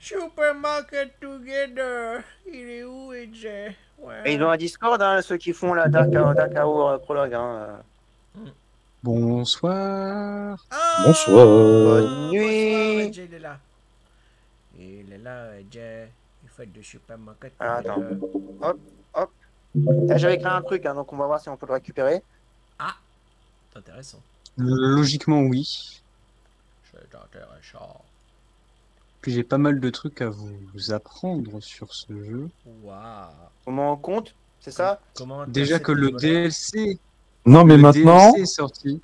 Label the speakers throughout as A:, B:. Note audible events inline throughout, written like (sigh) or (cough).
A: Supermarket Together. Il est où, EJ Ouais.
B: Et ils ont un Discord, hein, ceux qui font la Dark, Dark Hour euh, Prologue. Hein.
C: Bonsoir.
A: Ah
D: Bonsoir.
B: Bonne nuit.
A: Bonsoir, EJ, il est là. Il est là, EJ. Il fait du Supermarket
B: Ah, attends.
A: Together.
B: Là, J'avais créé un truc, hein, donc on va voir si on peut le récupérer.
A: C'est intéressant.
C: Logiquement, oui.
A: C'est intéressant.
C: Puis j'ai pas mal de trucs à vous apprendre sur ce jeu.
A: Waouh.
B: Comment on compte C'est ça?
A: Comment
C: Déjà que le DLC,
D: Non, mais
C: le
D: maintenant,
C: DLC est sorti.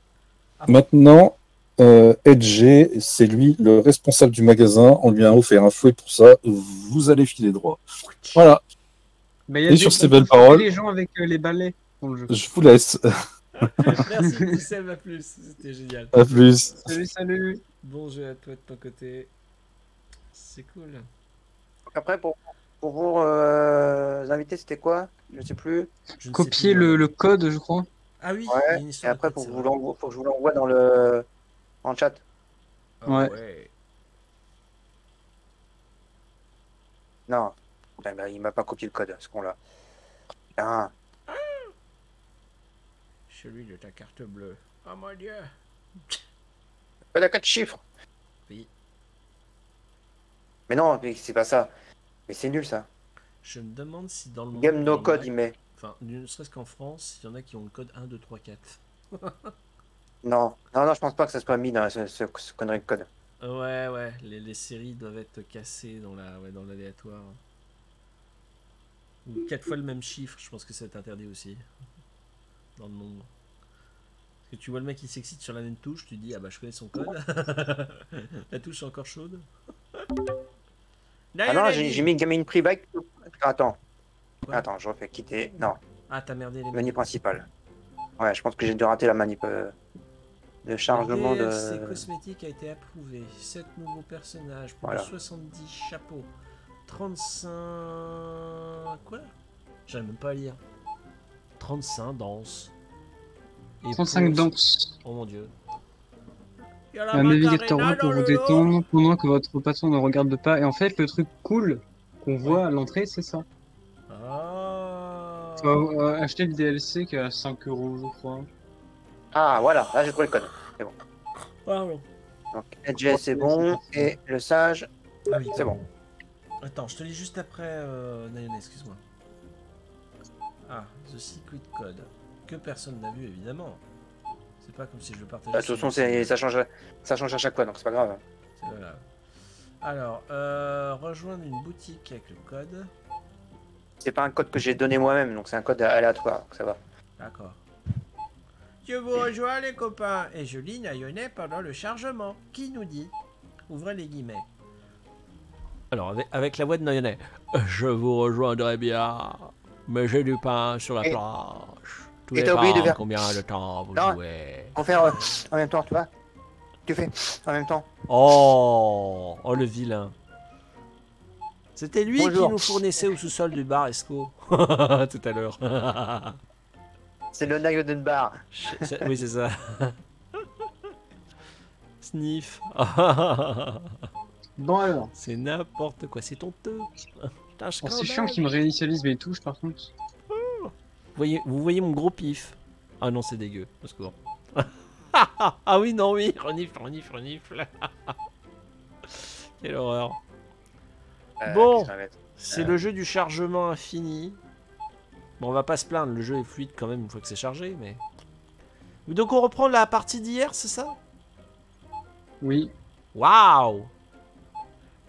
D: maintenant, euh, Edge, c'est lui le responsable du magasin. On lui a offert un fouet pour ça. Vous allez filer droit. Voilà,
C: il y a
D: Et
C: des-
D: sur ces belles paroles-
C: les gens avec euh, les balais dans le jeu.
D: je vous laisse. (laughs)
A: Merci, Poussem, à plus. C'était génial.
D: À plus.
C: Salut, salut.
A: Bon jeu à toi de ton côté. C'est cool.
B: Après, pour, pour vous euh, inviter, c'était quoi? Je sais plus.
A: Je sais
C: Copier
A: plus,
C: le, le code, je crois.
A: Ah oui, il y a
B: Ouais.
A: une
B: Et après, pour, vous pour que je vous l'envoie dans le en chat.
A: Ah
C: Ouais.
A: ouais.
B: Non. Putain, bah, il m'a pas copié le code, ce con-là. Putain.
A: Celui de ta carte bleue. Oh mon dieu.
B: Pas la 4 chiffres.
A: Oui.
B: Mais non, c'est pas ça. Mais c'est nul ça.
A: Je me demande si dans le monde.
B: Game no
A: a-
B: code, il met.
A: Enfin, ne serait-ce qu'en France, il y en a qui ont le code 1, 2, 3, 4.
B: Non. Non, non, je pense pas que ça soit mis dans ce, ce, ce connerie de code.
A: Ouais, ouais, les, les séries doivent être cassées dans la, ouais, dans l'aléatoire. Ou quatre fois le même chiffre, je pense que c'est interdit aussi. Dans le nombre. Parce que tu vois le mec qui s'excite sur la même touche, tu dis ah bah je connais son code. (laughs) la touche est encore chaude.
B: Ah non, j'ai mis gaming private. Attends.
A: Quoi
B: Attends, je refais quitter. Non,
A: Ah t'as merdé les
B: menu principal. Ouais, je pense que j'ai dû rater la manip euh, de chargement
A: Le DLC
B: de.
A: cosmétique a été approuvé. 7 nouveaux personnages pour
B: Voilà.
A: 70 chapeaux. 35. Quoi? J'arrive même pas à lire. 35 danses. Et
C: 35
A: pour-
C: danses.
A: Oh mon dieu.
C: Un navigateur pour vous détendre pendant que votre patron ne regarde pas. Et en fait, le truc cool qu'on voit à l'entrée, c'est ça.
A: Ah.
C: Faut euh, acheter le DLC qui est à 5 euros, je crois.
B: Ah, voilà, là j'ai trouvé le code.
A: Pardon.
B: Donc, Edge, c'est bon. Et le sage,
A: Ah oui,
B: c'est bon.
A: Attends, je te lis juste après euh, Nayone, excuse-moi. Ah, The Secret Code. Que personne n'a vu, évidemment. C'est pas comme si je le partageais.
B: Bah, de toute façon, ça change, ça change à chaque fois, donc c'est pas grave.
A: C'est pas grave. Alors, euh, rejoindre une boutique avec le code.
B: C'est pas un code que j'ai donné moi-même, donc c'est un code aléatoire, donc ça va.
A: D'accord. Je vous rejoins les copains et je lis Nayone pendant le chargement. Qui nous dit? Ouvrez les guillemets. Alors, avec, avec la voix de Nayone. Je vous rejoindrai bien, mais j'ai du pain sur la
B: Et-
A: planche.
B: Et t'as oublié de faire-
A: combien de temps vous
B: Non.
A: jouez
B: On va faire euh, en même temps, tu vois Tu fais en même temps.
A: Oh, oh le vilain. C'était lui
B: Bonjour.
A: qui nous fournissait au sous-sol du bar Esco. (laughs) Tout à l'heure. (laughs)
B: C'est le Nayoden Bar.
A: C'est- oui, c'est ça. (laughs) Sniff.
C: Bon alors.
A: c'est n'importe quoi, c'est honteux. Putain, scandale.
C: c'est chiant qu'il me réinitialise mes touches par contre.
A: Vous voyez, vous voyez mon gros pif Ah non, c'est dégueu. Au secours. (laughs) ah oui, non, oui. Renifle, renifle, renifle. (laughs) Quelle horreur.
B: Euh,
A: Bon. C'est le jeu du chargement infini. Bon, on va pas se plaindre, le jeu est fluide quand même une fois que c'est chargé, mais. Donc on reprend la partie d'hier, c'est ça?
C: Oui.
A: Waouh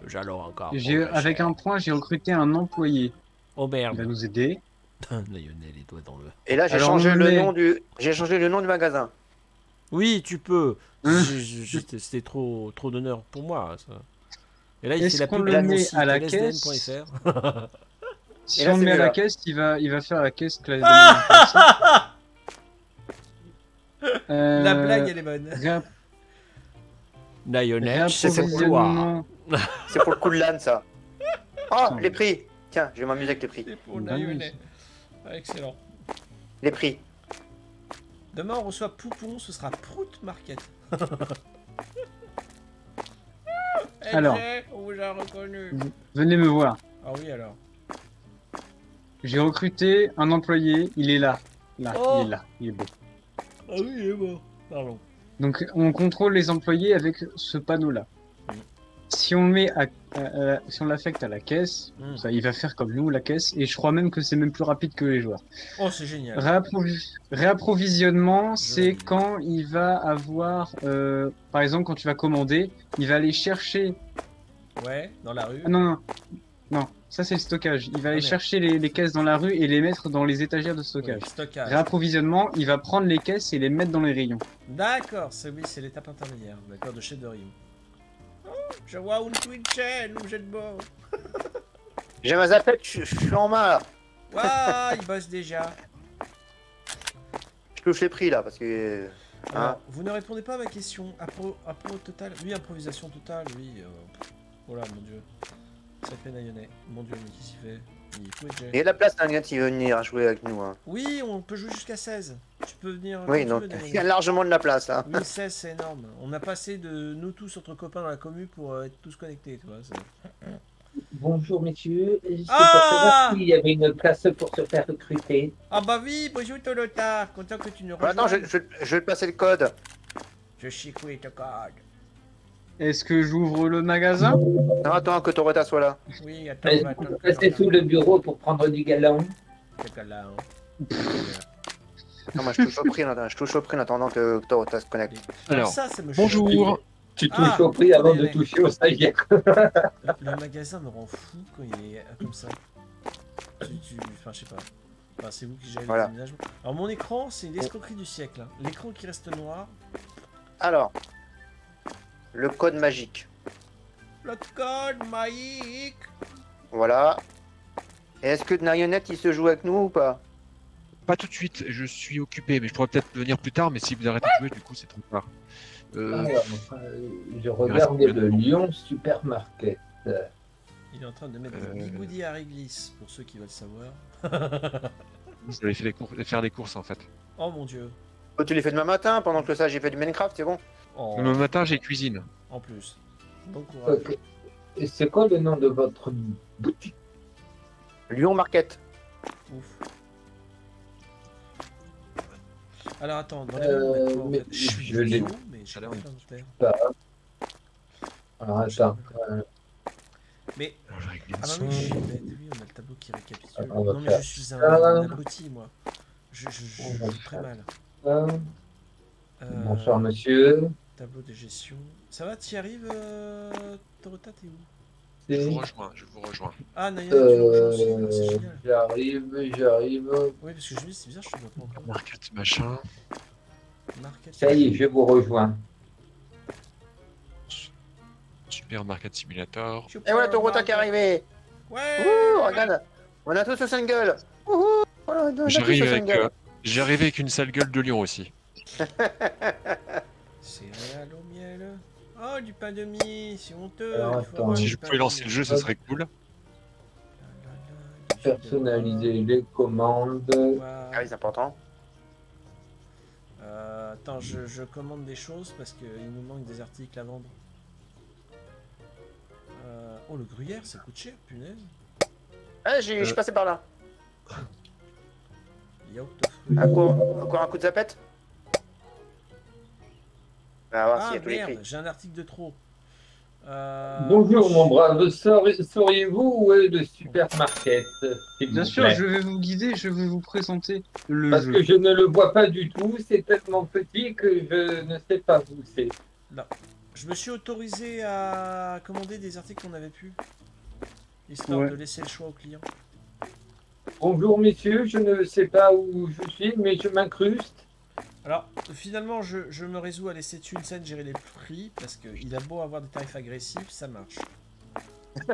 A: J'allais encore.
C: J'ai, avec un point, j'ai recruté un employé.
A: Oh
C: Il va
A: merde.
C: nous aider.
A: Lionel, les doigts dans le.
B: Et là, j'ai changé le nom du, j'ai changé le nom du magasin.
A: Oui, tu peux.
C: Hein
A: C'était trop, trop d'honneur pour moi, ça. Et là, il
C: Est-ce
A: fait la
C: qu'on
A: pub
C: le met à la
A: lsdn.fr. (laughs)
C: Si on le met à la caisse, il va, il va faire la caisse que la (laughs) Euh,
A: La blague, elle est bonne. Lionel,
B: c'est pour. C'est pour le coup de l'âne, ça. (laughs) Oh, les prix. Tiens, je vais m'amuser avec les prix.
A: C'est pour. Lionel. Ah, excellent.
B: Les prix.
A: Demain, on reçoit Poupon, ce sera Prout Market. (laughs)
C: Alors.
A: on vous nous a reconnus.
C: Venez me voir.
A: Ah oui, alors.
C: J'ai recruté un employé, il est là. Là,
A: Oh.
C: il est là, il est beau.
A: Ah oui, il est mort. Pardon.
C: Donc on contrôle les employés avec ce panneau-là. Si on met à, si on l'affecte à la caisse,
A: Mm.
C: ça, il va faire comme nous la caisse, et je crois même que c'est même plus rapide que les joueurs.
A: Oh, c'est génial.
C: Réapprovi- Réapprovisionnement, c'est quand il va avoir, euh, par exemple, quand tu vas commander, il va aller chercher.
A: Ouais, dans la rue.
C: Ah, non, non, non, ça c'est le stockage. Il va aller
A: merde.
C: chercher les, les caisses dans la rue et les mettre dans les étagères de stockage.
A: stockage.
C: Réapprovisionnement, il va prendre les caisses et les mettre dans les rayons.
A: D'accord, c'est oui, c'est l'étape intermédiaire. D'accord, de chef de. Je vois une Twitchen où j'ai de beau.
B: J'ai ma zapette, je je suis en main là.
A: Waouh, il bosse déjà.
B: Je touche les prix là parce que.
A: Alors,
B: Hein
A: vous ne répondez pas à ma question. Appro, appro total. Oui, improvisation totale, oui. euh, Oh là, mon dieu. Sacré Nayonet. Mon dieu, mais qui s'y fait? Il
B: Il y a de la place, un gars qui veut venir jouer avec nous. Hein.
A: Oui, on peut jouer jusqu'à 16. Tu peux venir.
B: Oui, donc il y a largement de la place là.
A: Oui, 16, c'est énorme. On a passé de nous tous entre copains dans la commu pour euh, être tous connectés, tu vois.
E: Bonjour messieurs,
A: Ah
E: pour savoir s'il y avait une place pour se faire recruter.
A: Ah bah oui, bonjour Tolota. Content que tu nous
B: Bah,
A: rejoignes.
B: attends, je, je, je vais te passer le code.
A: Je chicoue ton code.
C: Est-ce que j'ouvre le magasin?
B: Non, attends que Torota soit là.
A: Oui, attends, Tolota-
E: sous le bureau pour prendre du galon?
A: Là, hein.
B: Non, moi je touche au prix, en attendant- je touche au prix en attendant que Torota se connecte.
A: Alors,
F: Alors,
A: ça, ça me
F: bonjour.
E: Tu
A: Ah,
E: touches au prix avant de toucher au stagiaire.
A: Le, magasin me rend fou quand il est comme ça. Tu, tu- Enfin, je sais pas. Enfin, c'est vous qui gérez
B: Voilà.
A: le déménagement. Alors, mon écran, c'est l'escroquerie du siècle. hein. L'écran qui reste noir.
B: Alors, le code magique.
A: Le code magique.
B: Voilà. Est-ce que Nayonette il se joue avec nous ou pas?
F: Pas tout de suite, je suis occupé, mais je pourrais peut-être venir plus tard, mais si vous arrêtez de jouer, du coup, c'est trop tard. Euh,
E: Alors, euh, je regardais le Lyon Supermarket.
A: Il est en train de mettre
F: Euh.
A: des bigoudis à réglisse, pour ceux qui veulent savoir. (laughs)
F: vous allez faire les, cours- faire les courses, en fait.
A: Oh mon dieu.
B: Oh, Tu les fais demain matin pendant que ça j'ai fait du Minecraft, c'est bon?
A: Oh,
F: Le matin, j'ai cuisine.
A: en plus. Bon courage.
E: Ok. Et C'est quoi le nom de votre boutique?
B: Lyon Market.
A: Ouf. Alors attends, dans les
E: Euh,
A: en
E: mais
A: Je suis
E: je l'ai-
A: mais j'ai
F: Alors,
A: pas d'inventaire.
E: Alors attends. euh,
A: Mais
F: Alors, je
A: Ah
F: le
A: oui, je
F: son.
A: suis bête, oui, on a le tableau qui récapitule.
E: Ah, va
A: non mais
E: faire
A: je suis un, un abruti moi. Je, je, je, je très
E: faire
A: mal. Euh,
E: Bonsoir monsieur.
A: Tableau de gestion. Ça va, t'y arrives, euh... Torota, t'es où?
F: Je vous rejoins, je vous rejoins.
A: Ah, Naya, tu nous rejoins aussi, c'est
E: Euh,
A: génial.
E: J'arrive, j'arrive.
A: Oui, parce que je me dis, c'est bizarre, je te vois pas encore.
F: Market, machin.
A: Market.
E: Ça y est, je vous rejoins.
F: Super Market Simulator.
B: Et voilà Torota qui est arrivé
A: Ouais
B: Ouh, regarde On a tous le single Ouhou Voilà, on a tous
F: J'arrive
B: le
F: avec,
B: single
F: euh, j'arrive avec une sale gueule de lion aussi. (laughs)
A: Céréales au miel. Oh, du pain de mie, c'est honteux.
E: Alors, attends.
A: avoir
F: Si je pouvais lancer le jeu, ce serait cool.
E: Personnaliser les commandes.
B: Ah oui, c'est important.
A: Euh, attends, je, je commande des choses parce qu'il nous manque des articles à vendre. Euh, oh, le gruyère, ça coûte cher, punaise.
B: Ah, j'ai- je suis passé par là. (laughs)
A: Yaourt de fruits.
B: Encore, encore un coup de zapette? Ah, voir s'il
A: Ah
B: y a tous les
A: merde,
B: prix.
A: j'ai un article de trop. Euh,
E: Bonjour mon brave, Sauri- sauriez-vous où est le supermarket
C: Bien sûr,
E: plaît
C: je vais vous guider, je vais vous présenter le
E: Parce
C: jeu.
E: que je ne le vois pas du tout, c'est tellement petit que je ne sais pas où c'est.
A: Je me suis autorisé à commander des articles qu'on avait pu. Histoire
C: Ouais.
A: de laisser le choix au client.
E: Bonjour messieurs, je ne sais pas où je suis, mais je m'incruste.
A: Alors, finalement, je, je me résous à laisser Tunsen gérer les prix parce qu'il a beau avoir des tarifs agressifs, ça marche. (laughs)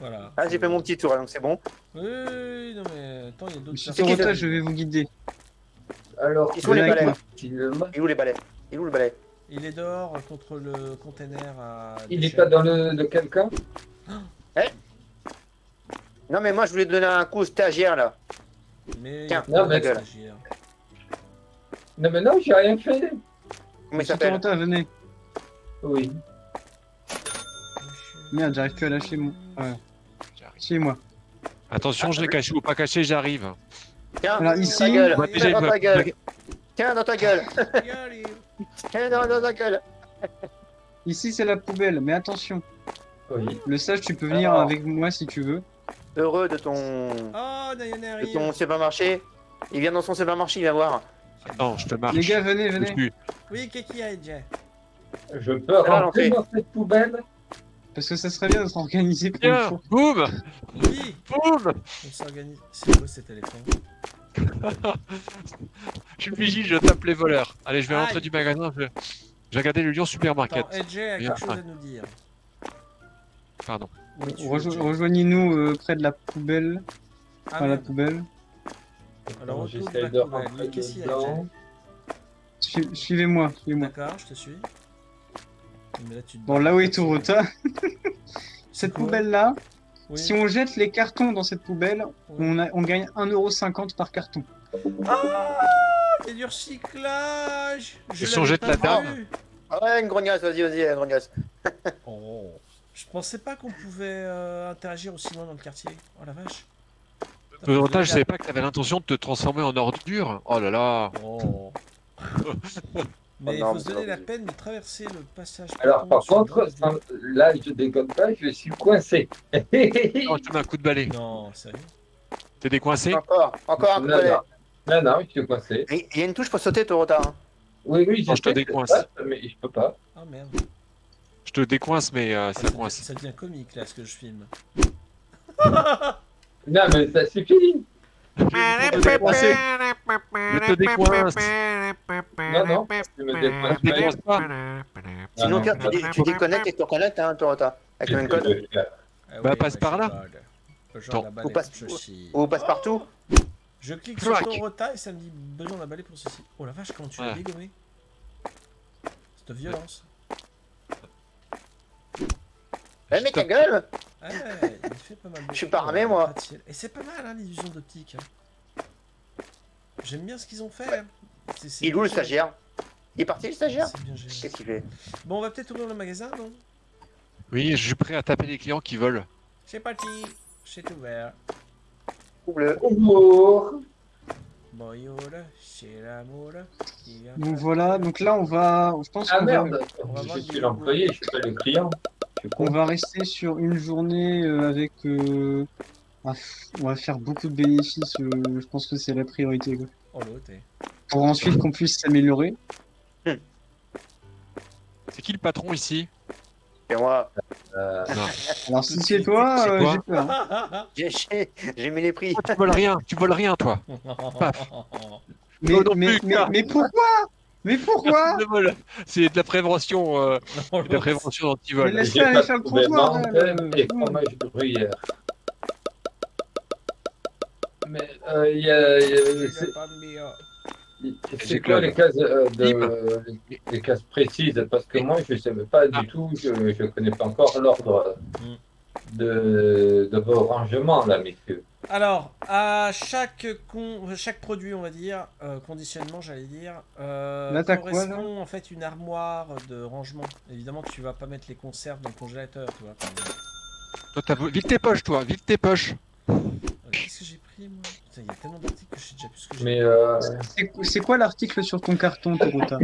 A: voilà.
B: Ah, j'ai fait mon petit tour, donc c'est bon.
A: Oui, oui, oui, non mais attends, il y a d'autres
C: Torota,
B: ça
C: je vais vous guider.
E: Alors,
B: Ils sont les balais.
E: il est
B: où les balais Il est où le balai
A: Il est dehors contre le container à.
E: il n'est pas dans le de quelqu'un (gasps)
B: Non, mais moi je voulais te donner un coup au stagiaire là.
A: Mais
B: Tiens,
E: non,
A: pas
E: mais-
A: stagiaire.
E: Non mais non, j'ai rien fait.
B: Comment il s'appelle
C: venez.
E: Oui.
C: Merde, j'arrive plus à lâcher mon. Ouais.
F: J'arrive.
C: Suis-moi.
F: Attention, je l'ai caché ou pas caché, j'arrive.
B: Tiens,
C: Alors,
B: dans
C: ici-
B: ta gueule.
F: Moi,
B: Tiens, dans ta gueule. Tiens, (laughs) dans ta gueule. Tiens, dans, dans ta gueule. (laughs)
C: Ici, c'est la poubelle, mais attention.
E: Oui.
C: Le sage, tu peux venir
B: Alors.
C: avec moi si tu veux.
B: Heureux de ton,
A: Oh,
B: de ton supermarché. Il vient dans son supermarché, il va voir.
F: Attends, je te marche.
C: Les gars, venez, venez.
A: Oui, qu'est-ce qu'il y a, Jay
E: Je peux
B: va
E: rentrer dans cette poubelle
C: Parce que ça serait bien de s'organiser pour une fois.
F: boum,
A: Oui,
F: boum.
A: on s'organise. C'est quoi cet éléphant (laughs)
F: Je suis le vigile, je tape les voleurs. Allez, je vais l'entrée du magasin. Je vais, je vais regarder le lion supermarket.
A: Attends, Jay a quelque chose à nous dire.
F: Pardon.
C: Rejo-. Rejoignez-nous euh, près de la poubelle.
A: Ah,
C: Enfin, la poubelle.
A: Alors, de
E: j'essaie de rentrer dedans.
C: Suivez-moi, suivez-moi.
A: D'accord, je te suis. Mais là, tu te
C: Bon, là où est Torota, (laughs) cette
A: quoi
C: poubelle-là,
A: Oui.
C: si on jette les cartons dans cette poubelle,
A: Oui.
C: on, a- on gagne 1,50€ par carton.
A: Ah C'est du recyclage Je
F: Et si on jette la dame.
B: Ah ouais, une grognasse, vas-y, vas-y, une grognasse. (laughs)
A: Oh. Je pensais pas qu'on pouvait euh, interagir aussi loin dans le quartier. Oh la vache.
F: Toronto, je savais pas que t'avais l'intention de te transformer en ordure. Oh là là.
A: Oh. (laughs) Mais il faut se donner la peine de traverser le passage.
E: Alors, par contre, là, je déconne pas, je suis coincé.
F: Oh, je te mets un coup de balai.
A: Non, sérieux.
F: T'es décoincé?
B: Encore, encore un coup de balai.
E: non, non, je suis coincé.
B: Il y a une touche pour sauter, Torota. hein.
E: Oui, oui,
F: Non, je te décoince.
E: Mais je peux pas.
A: Ah merde.
F: Je te décoince, mais euh, ça coince.
A: ça devient comique là ce que je filme. (laughs)
E: Non, mais ça suffit.
F: Je te décoince. Je te décoince.
E: Non, non, tu me décoinces
F: Je te décoince pas.
B: Sinon, tu, dé- tu déconnectes et tu reconnectes, hein, Torota. Avec le même code.
A: Ah
F: Bah, passe par là.
B: Ou passe-. Ou partout.
A: Je clique sur
F: Crac.
A: Torota et ça me dit besoin d'un balai pour ceci. Oh la vache, comment tu l'as dégommé C'est de violence.
B: Eh, mais ta gueule
A: Ah fait pas mal de
B: Je suis pas armé,
A: euh,
B: moi.
A: Et c'est pas mal, hein, l'illusion d'optique. hein. J'aime bien ce qu'ils ont fait. hein.
B: Il est où le stagiaire? Il est parti, le stagiaire? Qu'est-ce qu'il fait?
A: Bon, on va peut-être ouvrir le magasin, non?
F: Oui, je suis prêt à taper les clients qui volent.
A: C'est parti, c'est ouvert.
B: Double.
E: Bonjour.
A: Bonjour, c'est l'amour qui vient.
C: Donc voilà, donc là on va, je pense
E: Ah
C: qu'on va,
E: merde,
A: on va
E: je suis l'employé, je suis pas le client.
C: On va rester sur une journée euh, avec, euh, ah, on va faire beaucoup de bénéfices. euh, je pense que c'est la priorité. quoi.
A: Oh.
C: Pour ensuite qu'on puisse s'améliorer. (laughs)
F: C'est qui le patron ici?
B: Et moi,
E: Euh, (laughs)
C: Alors si c'est toi,
F: C'est
C: euh, j'ai peur. (laughs) hein.
B: j'ai mis les prix.
F: Oh, Tu voles rien, tu voles rien, toi.
C: Mais pourquoi? Mais pourquoi. (laughs)
F: C'est de la prévention, euh, de la prévention
E: j'ai
C: aller le trottoir,
E: gruyère. Mais euh, il y a, il y a- c'est- quoi les cases euh, de, les, cases précises? Parce que moi, je ne sais pas du
F: Ah.
E: tout, je ne connais pas encore l'ordre
A: Mm.
E: de, de vos rangements, là, messieurs.
A: Alors, à chaque, con... chaque produit, on va dire, euh, conditionnement, j'allais dire, euh,
C: Là, quoi,
A: correspond en fait une armoire de rangement. Évidemment, tu vas pas mettre les conserves dans le congélateur, tu vois.
F: Toi, t'as Vite tes poches, toi, vite tes poches.
A: Euh, Qu'est-ce que j'ai pris, moi? Putain, il y a tellement d'articles que je sais déjà plus ce que j'ai
E: Mais euh,
C: C'est- C'est quoi l'article sur ton carton, Torota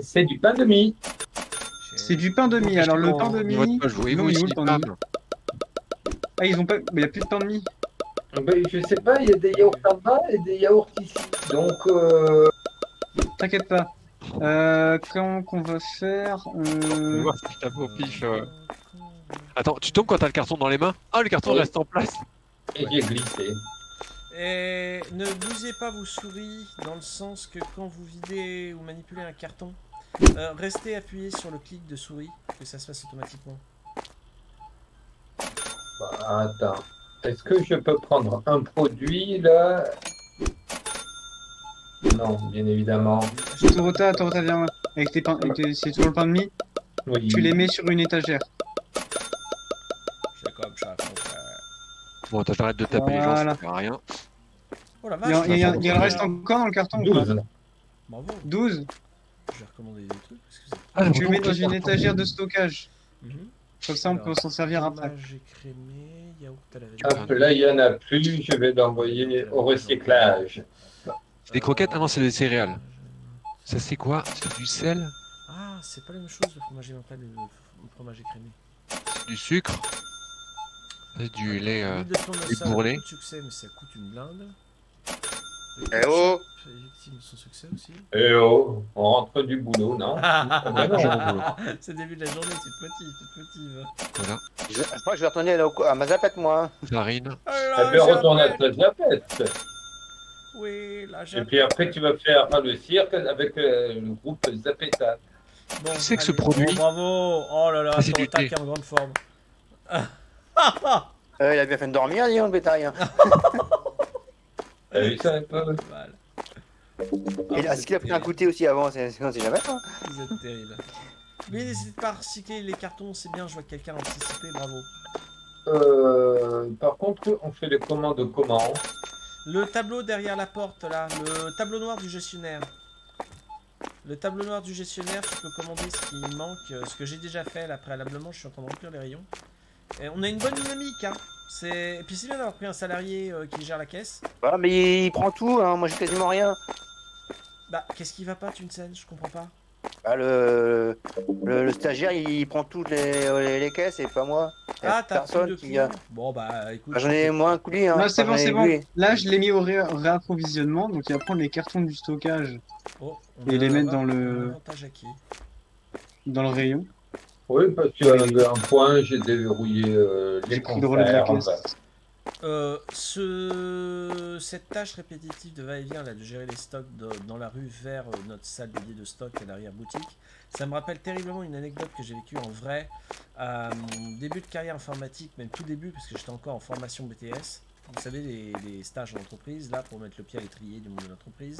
E: c'est du pain de mie.
C: C'est du pain de mie. Alors le pain de mie, ah ils ont pas, mais il y a plus de pain de mie.
E: Ben, je sais pas, il y a des yaourts là-bas et des yaourts ici. Donc, euh,
C: T'inquiète pas. Euh, quand qu'on va faire
F: Je vais
C: euh...
F: voir si je tape au pif. euh. Attends, tu tombes quand t'as le carton dans les mains? Ah, le carton
E: Oui.
F: reste en place.
E: et j'ai glissé.
A: Et ne bougez pas vos souris dans le sens que quand vous videz ou manipulez un carton, euh, restez appuyé sur le clic de souris, que ça se fasse automatiquement.
E: Bah, attends. Est-ce que je peux prendre un produit là? Non, bien évidemment.
C: Torota, Torota, viens avec tes pains, c'est toujours le pain de mie?
E: Oui.
C: Tu les mets sur une étagère.
A: C'est comme ça, mon frère.
F: Bon, attends, j'arrête de taper les gens,
C: Voilà.
F: ça sert à rien.
A: Oh la
C: Il y,
A: vache
C: a- il y a-
A: ça
C: il y en reste encore dans le carton ou pas?
E: 12.
A: Bravo,
C: 12.
A: je vais recommander des trucs.
F: Ah,
C: Tu le mets dans une étagère de stockage.
A: Mhm.
C: Comme ça, on peut s'en servir après.
A: Écrémé, yaourt à la vanille.
E: Hop, là, il n'y en a plus. Je vais l'envoyer au recyclage.
F: C'est des croquettes? Ah non, c'est des céréales. Ça, c'est quoi? C'est du sel?
A: Ah, c'est pas la même chose le fromage émental et le fromage écrémé.
F: Du sucre? C'est du lait. euh,
A: tournesol
F: lait bourrelé.
A: beaucoup de succès, mais ça coûte une blinde.
B: Eh oh
A: Fait victime de son succès aussi.
E: Eh oh, on rentre du boulot, non Ah. (laughs)
A: C'est le début de la journée, tu te motives, tu te motives.
F: Voilà.
B: je, je crois que je vais retourner à, la- à ma zapette, moi.
F: Farine.
E: Eh bien, retourne à ta zapette.
A: Oui, la
E: Et
A: japette.
E: puis après, tu vas faire le cirque avec euh, le groupe Zapeta.
A: Bon,
F: que ce produit
A: Oh, Bravo Oh là là,
F: Ah, c'est
A: est en grande forme. Ah, ah,
B: Euh, il a bien fait de dormir, donc, le bétail. (laughs)
E: ça
A: Mal.
B: Et Est-ce qu'il a pris un goûter aussi avant C'est jamais. hein.
A: Vous êtes terrible. Mais n'hésitez pas à recycler les cartons, c'est bien, je vois que quelqu'un a anticipé, bravo.
E: euh, Par contre, on fait les commandes comment
A: Le tableau derrière la porte, là, le tableau noir du gestionnaire. Le tableau noir du gestionnaire, tu peux commander ce qui manque, euh, ce que j'ai déjà fait là préalablement, je suis en train de remplir les rayons. Et on a une bonne dynamique, hein. C'est... Et puis c'est bien d'avoir pris un salarié euh, qui gère la caisse.
B: Voilà, mais il prend tout, hein. moi j'ai quasiment rien.
A: Bah, qu'est-ce qui va pas, Tunsen Je comprends pas.
B: Bah, le, le, le stagiaire il prend toutes les, les, les caisses et pas moi.
A: Ah, t'as
B: personne
A: de
B: qui a.
A: Bon, bah, écoute.
B: Bah, J'en ai moins un coulis. Hein.
C: Non, c'est bon, c'est bon. Là, je l'ai mis au ré- réapprovisionnement, donc il va prendre les cartons du stockage
A: Oh,
C: Et les mettre dans le- dans le rayon.
E: Oui, parce qu'à un point, j'ai déverrouillé euh, les
C: pris le.
A: Euh, ce... Cette tâche répétitive de va-et-vient, là, de gérer les stocks de- dans la rue vers euh, notre salle dédiée de stock à l'arrière-boutique, ça me rappelle terriblement une anecdote que j'ai vécue en vrai à mon début de carrière informatique, même tout début, parce que j'étais encore en formation BTS. Vous savez, les, les stages en entreprise, là, pour mettre le pied à l'étrier du monde de l'entreprise.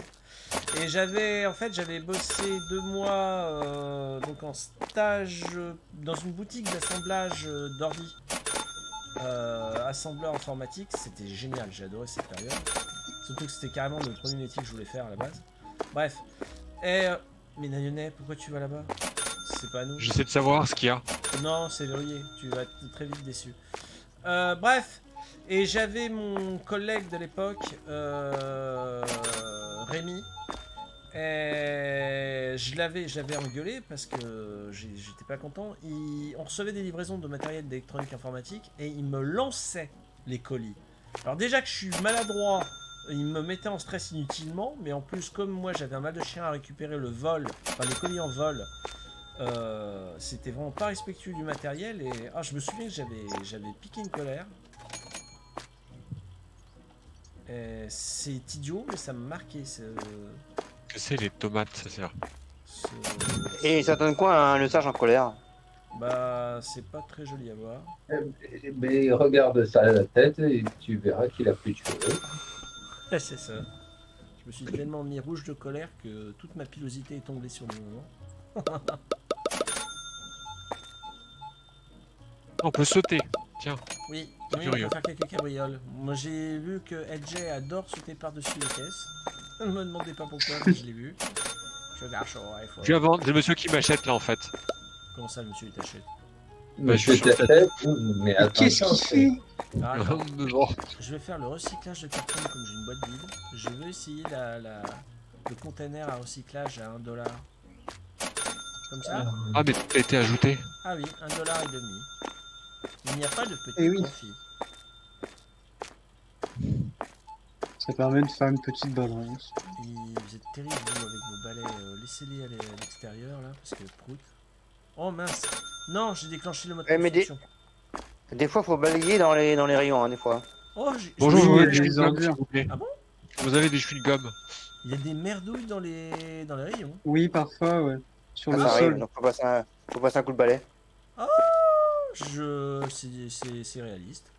A: Et j'avais, en fait, j'avais bossé deux mois euh, donc en stage euh, dans une boutique d'assemblage euh, d'ordi. Euh, assembleur informatique, c'était génial, j'ai adoré cette période. Surtout que c'était carrément le premier métier que je voulais faire à la base. Bref. Et, euh, mais Nayonais, pourquoi tu vas là-bas? C'est pas nous.
F: J'essaie de savoir ce qu'il y a.
A: Non, c'est verrouillé. Tu vas être très vite déçu. Euh, bref. Et j'avais mon collègue de l'époque, euh, Rémi. Et je l'avais, je l'avais engueulé parce que j'étais pas content. On recevait des livraisons de matériel d'électronique informatique et il me lançait les colis. Alors déjà que je suis maladroit, il me mettait en stress inutilement, mais en plus comme moi j'avais un mal de chien à récupérer le vol, enfin les colis en vol, euh, c'était vraiment pas respectueux du matériel et ah, je me souviens que j'avais j'avais piqué une colère. Et C'est idiot mais ça m'a marqué ce,
F: Que c'est les tomates, ça sert.
A: ce-
B: Et ça donne quoi un le sage en colère
A: Bah c'est pas très joli à voir.
E: Mais regarde ça à la tête et tu verras qu'il a plus de cheveux.
A: Ouais, (laughs) c'est ça. Je me suis tellement mis rouge de colère que toute ma pilosité est tombée sur le moment.
F: On peut sauter. Tiens.
A: Oui, Oui on
F: curieux.
A: peut faire quelques cabrioles. Moi j'ai vu que Edge adore sauter par-dessus les caisses. Ne me demandez pas pourquoi, mais je l'ai vu. Je regarde ouais, faut...
F: Je avant, c'est le monsieur qui m'achète là en fait.
A: Comment ça, le monsieur il t'achète
F: Bah, je suis
E: mais
C: Qu'est-ce
E: attention,
C: qu'il fait
A: Ah, (laughs) attends. Je vais faire le recyclage de carton comme j'ai une boîte vide. Je veux essayer la, la- le container à recyclage à 1 dollar. Comme ça
F: Ah mais t'as été ajouté.
A: Ah oui, 1 dollar et demi. Il n'y a pas de petit
C: Eh oui.
A: profit.
C: Ça permet de faire une petite balance.
A: Et vous êtes terrible vous avec vos balais. euh, Laissez-les aller à l'extérieur là parce que prout. Oh mince Non, j'ai déclenché le mode
B: Eh, mais des-. Des fois, faut balayer dans les, dans les rayons, hein, des fois.
A: Oh, j'ai-
F: Bonjour, vous avez des vous plaît.
A: Ah bon?
F: Vous avez des chewing-gums.
A: Il y a des merdouilles dans les dans les rayons.
C: Oui, parfois, ouais. Sur
B: Ah,
C: le
B: ça arrive,
C: sol.
B: donc faut passer un, faut passer un coup de balai.
A: Je c'est- c'est c'est réaliste.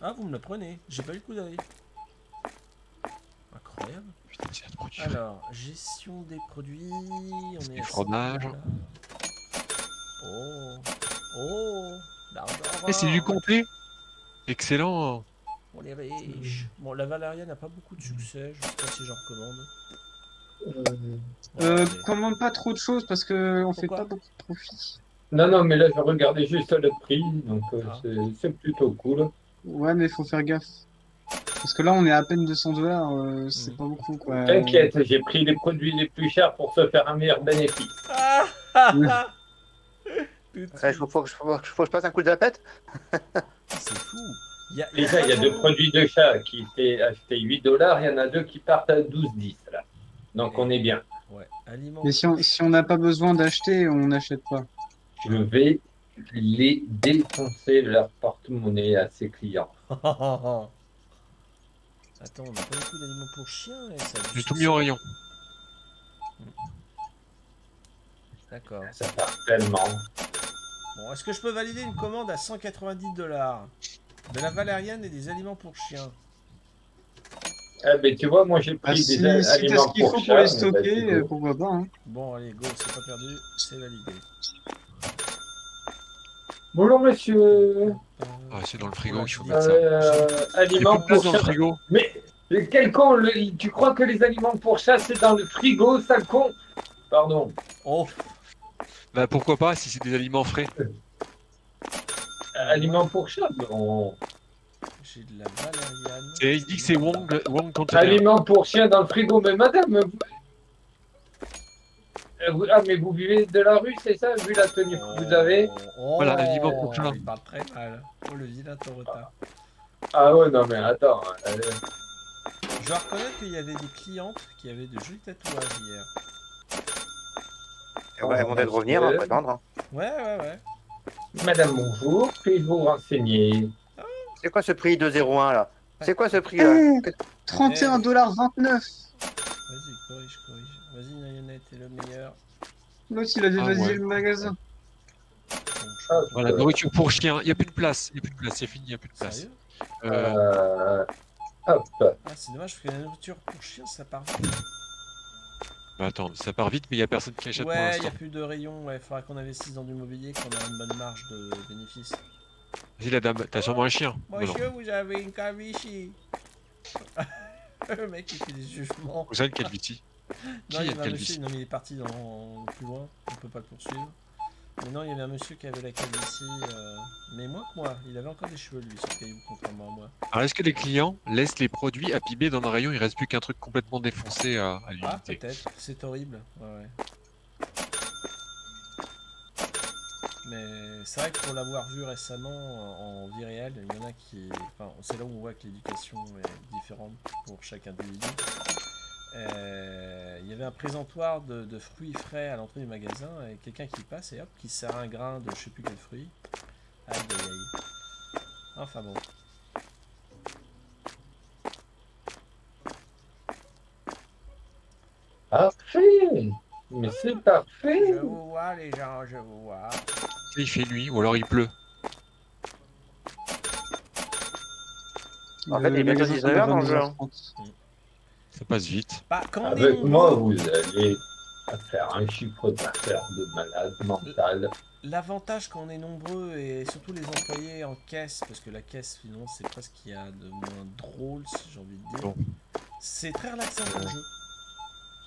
A: Ah, vous me l'apprenez. J'ai pas eu le coup d'œil. Incroyable.
F: Putain.
A: Alors, gestion des produits. On est
F: fromage.
A: Oh. Oh.
F: Eh, c'est du comté. Excellent.
A: On est riche. Bon, la Valeria n'a pas beaucoup de succès. Je sais pas si j'en recommande.
E: Euh,
A: Bon,
C: Euh, commande pas trop de choses parce que on fait pas beaucoup de profit.
E: Non, non, mais là, je regardais juste le prix, donc euh,
A: Ah.
E: c'est- c'est plutôt cool.
C: Ouais, mais faut faire gaffe. Parce que là, on est à peine 200 dollars, c'est
A: Mm.
C: pas beaucoup quoi.
E: T'inquiète, j'ai pris les produits les plus chers pour se faire un meilleur bénéfice.
A: Ah, ah, ah.
B: Ouais, faut, faut que je- faut que je faut que je passe un coup de zapette
A: C'est fou. Il y a-
E: Déjà, il y a deux produits de chat qui étaient achetés 8 dollars, il y en a deux qui partent à 12,10 là. Donc on est bien.
A: Ouais.
C: Mais si on si on n'a pas besoin d'acheter, on n'achète pas.
E: Je vais les défoncer leur porte-monnaie à ses clients. (laughs)
A: Attends, on n'a pas beaucoup d'aliments pour chiens. et ça
F: J'ai tout mis en rayon.
A: D'accord.
E: Ça part tellement.
A: Bon, est-ce que je peux valider une commande à 190 dollars De la valériane et des aliments pour chiens?
E: Eh ben, tu vois, moi j'ai
C: Ah,
E: pris
C: si
E: des
C: si t'as
E: aliments
C: ce qu'il faut
E: pour
C: les stocker,
E: vas-y,
C: euh, pourquoi pas. Hein.
A: Bon, allez, go, c'est pas perdu, c'est validé.
E: Bonjour monsieur.
A: Euh,
F: Ah, c'est dans le frigo qu'il faut
A: je
F: mettre ça.
E: Euh,
F: Il y a plus
E: aliments
F: de place
E: pour
F: dans le frigo.
E: Mais mais quel con le- Tu crois que les aliments pour chat c'est dans le frigo, sale con? Pardon.
A: Oh,
F: Bah pourquoi pas si c'est des aliments frais.
E: Aliments pour chat Non.
A: j'ai de la valériane.
F: Et il dit que c'est Wong, Wong Container.
E: Aliments pour chien dans le frigo, mais madame. Vous- Euh, vous- Ah, mais vous vivez de la rue, c'est ça, vu la tenue que vous avez?
A: Oh,
F: Voilà, aliments pour chat.
A: Il parle très mal. Oh, le vilain Torota.
E: Ah ouais, non, mais attends. euh,
A: Je dois reconnaître qu'il y avait des clientes qui avaient de jolis tatouages hier.
B: On va demander de revenir, on va attendre. hein.
A: Ouais, ouais, ouais.
E: Madame, bonjour, puis-je vous renseigner
B: C'est quoi ce prix 2,01 là? C'est quoi ce prix là?
C: Eh, 31 dollars 29.
A: Vas-y, corrige, corrige. Vas-y, Nayonette, t'es le meilleur.
C: L'autre, il a dévasé
F: ouais.
C: le magasin.
E: Ah,
F: Voilà,
E: euh,
F: nourriture pour chien. Il n'y a plus de place. Il n'y a plus de place. C'est fini, il n'y a plus de place. Euh,
E: euh, Hop.
A: Ah, c'est dommage parce que la nourriture pour chien, ça part vite.
F: bah attends, ça part vite, mais il n'y a personne qui achète pour
A: Ouais, il n'y a plus de rayons. Ouais, faudra qu'on investisse dans du mobilier, qu'on ait une bonne marge de bénéfice.
F: Vas-y, la dame, t'as sûrement un chien.
A: Monsieur, vous avez une calvitie. (laughs) le mec, il fait des jugements.
F: Cousin de Calvitie.
A: Non, il y avait un monsieur, non mais il est parti dans plus loin, on peut pas le poursuivre. Mais non, il y avait un monsieur qui avait la calvitie, euh, mais moins que moi, il avait encore des cheveux lui, ce caillou, contrairement à moi.
F: Alors, est-ce que les clients laissent les produits abîmés dans le rayon Il reste plus qu'un truc complètement défoncé à, à
A: Ah,
F: l'unité.
A: peut-être, c'est horrible, ouais, ouais. Mais c'est vrai que pour l'avoir vu récemment en en vie réelle, il y en a qui. Enfin, c'est là où on voit que l'éducation est différente pour chaque individu. Euh, il y avait un présentoir de, de fruits frais à l'entrée du magasin et quelqu'un qui passe et hop, qui sert un grain de je sais plus quel fruit. Aïe aïe aïe. Enfin bon.
E: Parfait. Mais c'est parfait.
A: Je vous vois les gens, je vous vois.
F: Il fait nuit ou alors il pleut.
B: En fait, il est bientôt
C: magasin
B: 19 heures dans le jeu.
C: 22h30.
F: Ça passe vite.
A: Bah, quand on est
E: Avec moi, vous allez faire un chiffre d'affaires de malade mental.
A: L'avantage quand on est nombreux et surtout les employés en caisse, parce que la caisse finalement c'est presque ce qu'il y a de moins drôle si j'ai envie de dire,
F: Bon.
A: c'est très relaxant comme jeu.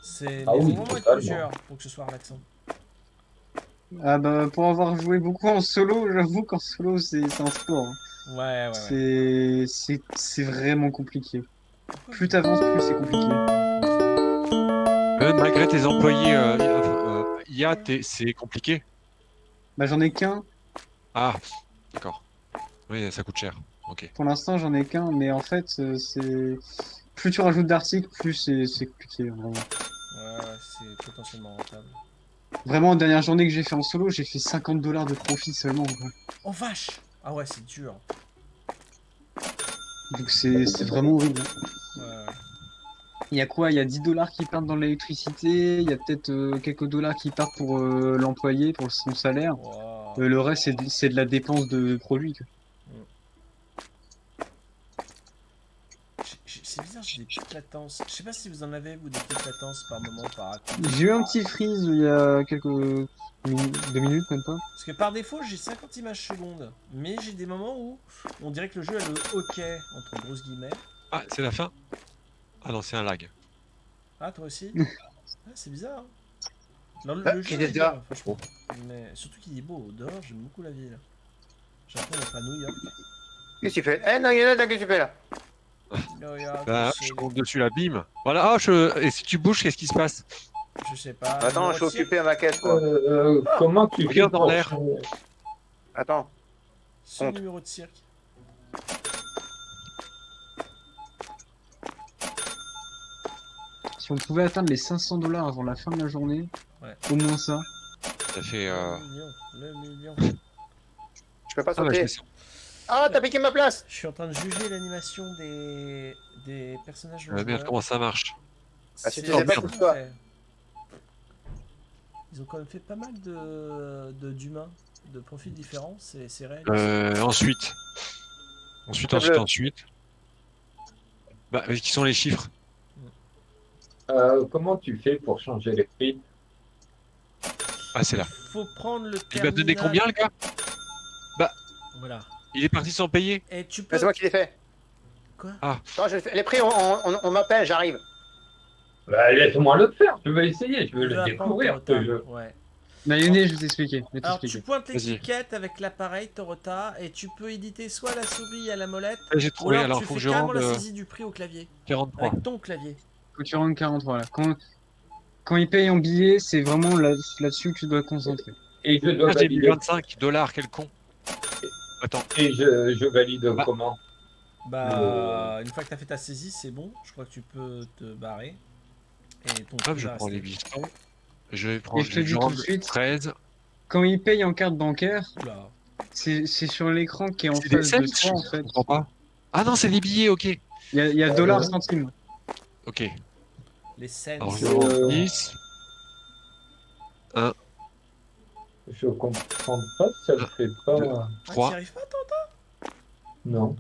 A: C'est
E: Ah oui,
A: être plusieurs pour que ce soit relaxant.
C: Ah bah pour avoir joué beaucoup en solo, j'avoue qu'en solo c'est un sport. hein.
A: Ouais, ouais, ouais.
C: C'est c'est c'est vraiment compliqué. Plus t'avances, plus c'est compliqué.
F: Euh, malgré tes employés euh, euh, euh, IA, c'est compliqué.
C: Bah j'en ai qu'un.
F: Ah, d'accord. Oui, ça coûte cher. Ok.
C: Pour l'instant j'en ai qu'un, mais en fait c'est plus tu rajoutes d'articles, plus c'est compliqué. Vraiment.
A: Ouais, ouais, c'est potentiellement rentable.
C: Vraiment, la dernière journée que j'ai fait en solo, j'ai fait 50 dollars de profit seulement. quoi.
A: Oh vache Ah ouais, c'est dur.
C: Donc c'est c'est vraiment horrible. Il y a quoi? Il y a 10 dollars qui partent dans l'électricité, il y a peut-être euh, quelques dollars qui partent pour euh, l'employé, pour son salaire.
A: Wow.
C: Euh, le reste, c'est de, c'est de la dépense de produits.
A: C'est bizarre, j'ai des petites latences. Je sais pas si vous en avez, vous, des petites latences par moment, par.
C: J'ai eu un petit freeze il y a quelques deux minutes, même pas.
A: Parce que par défaut, j'ai 50 images secondes. Mais j'ai des moments où on dirait que le jeu a le hockey, entre grosses guillemets.
F: Ah, c'est la fin? Ah non, c'est un lag.
A: Ah, toi aussi? (laughs) Ah, C'est bizarre. hein. Non, le,
B: Ah,
A: le jeu
B: est
A: est
B: déjà
A: bien, franchement. Mais surtout qu'il est beau. Dehors, j'aime beaucoup la ville. J'ai l'impression d'être à New York.
B: Qu'est-ce que tu fais Eh non, il y en a, qu'est-ce que tu fais là?
A: New York,
F: Là,
A: c'est-
F: je compte dessus la bim. Voilà, ah, je... et si tu bouges, qu'est-ce qui se passe?
A: Je sais pas.
B: Attends, je suis occupé à ma caisse, quoi.
E: Euh, euh, comment tu
F: Regarde dans
E: pour
F: l'air.
B: Attends.
A: Son
B: Compte.
A: numéro de cirque.
C: Si on pouvait atteindre les 500 dollars avant la fin de la journée,
A: Ouais.
C: au moins ça.
F: Ça fait. Euh...
A: Le million. Le million.
B: Je peux pas
F: Ah, bah,
B: sauter.
F: descends.
B: Ah, t'as piqué ma place
A: Je suis en train de juger l'animation des, des personnages.
F: Ah, merde, comment ça marche
B: Ah, si tu
A: C'est
F: sais pas,
A: bien
B: pousse-toi.
A: Ils ont quand même fait pas mal de de- d'humains, de, profils différents, c'est c'est réel.
F: euh, Ensuite. Ensuite, ensuite,
B: bleu.
F: ensuite. Bah, qui sont les chiffres?
E: Euh, comment tu fais pour changer les prix?
F: Ah, c'est là.
A: Faut prendre le
F: Il va te donner combien, le gars?
A: Voilà.
F: Il est parti sans payer
A: Et tu
B: Ah,
A: peux.
B: C'est moi qui l'ai fait.
A: Quoi?
F: Ah.
B: Non, je. Les prix, on, on- on- on m'appelle, j'arrive.
E: Bah, Laisse-moi le faire, je veux essayer, je veux
A: Tu
E: le découvrir. Ce jeu.
A: Ouais.
C: Mayonnaise, je vais t'expliquer. je vais
A: Alors tu pointes l'étiquette avec l'appareil Torota et tu peux éditer soit la souris à la molette,
F: J'ai
A: ou
F: trouvé,
A: alors,
F: alors
A: tu
F: faut
A: fais
F: que je
A: carrément
F: rende
A: la
F: euh,
A: saisie du prix au clavier,
F: 43.
A: avec ton clavier.
C: Faut que tu rentres 43 là. Quand, quand ils payent en billets, c'est vraiment là- là-dessus que tu dois te concentrer.
E: Et je dois
F: Ah, j'ai mis
E: valider.
F: 25 dollars, quel con Attends,
E: Et je, je valide
F: Bah.
E: comment?
A: Bah, une fois que tu as fait ta saisie, c'est bon. Je crois que tu peux te barrer. Et ton
F: hop, je prends les billets. Je vais prendre
C: je de suite.
F: 13.
C: Quand ils payent en carte bancaire, c'est c'est sur l'écran qui est en
F: des
C: face
F: cents,
C: de toi en
F: je
C: fait.
F: comprends pas. Ah non, c'est des billets, ok.
C: Il y a, il y a
E: Euh,
C: dollar
E: ouais.
C: centime.
F: Ok.
A: Les scènes.
F: Alors je
E: Euh,
F: rends 10.
E: Je comprends pas, ça le fait pas.
F: Deux.
A: Ah,
F: trois.
A: t'y arrives pas, toi
E: Non.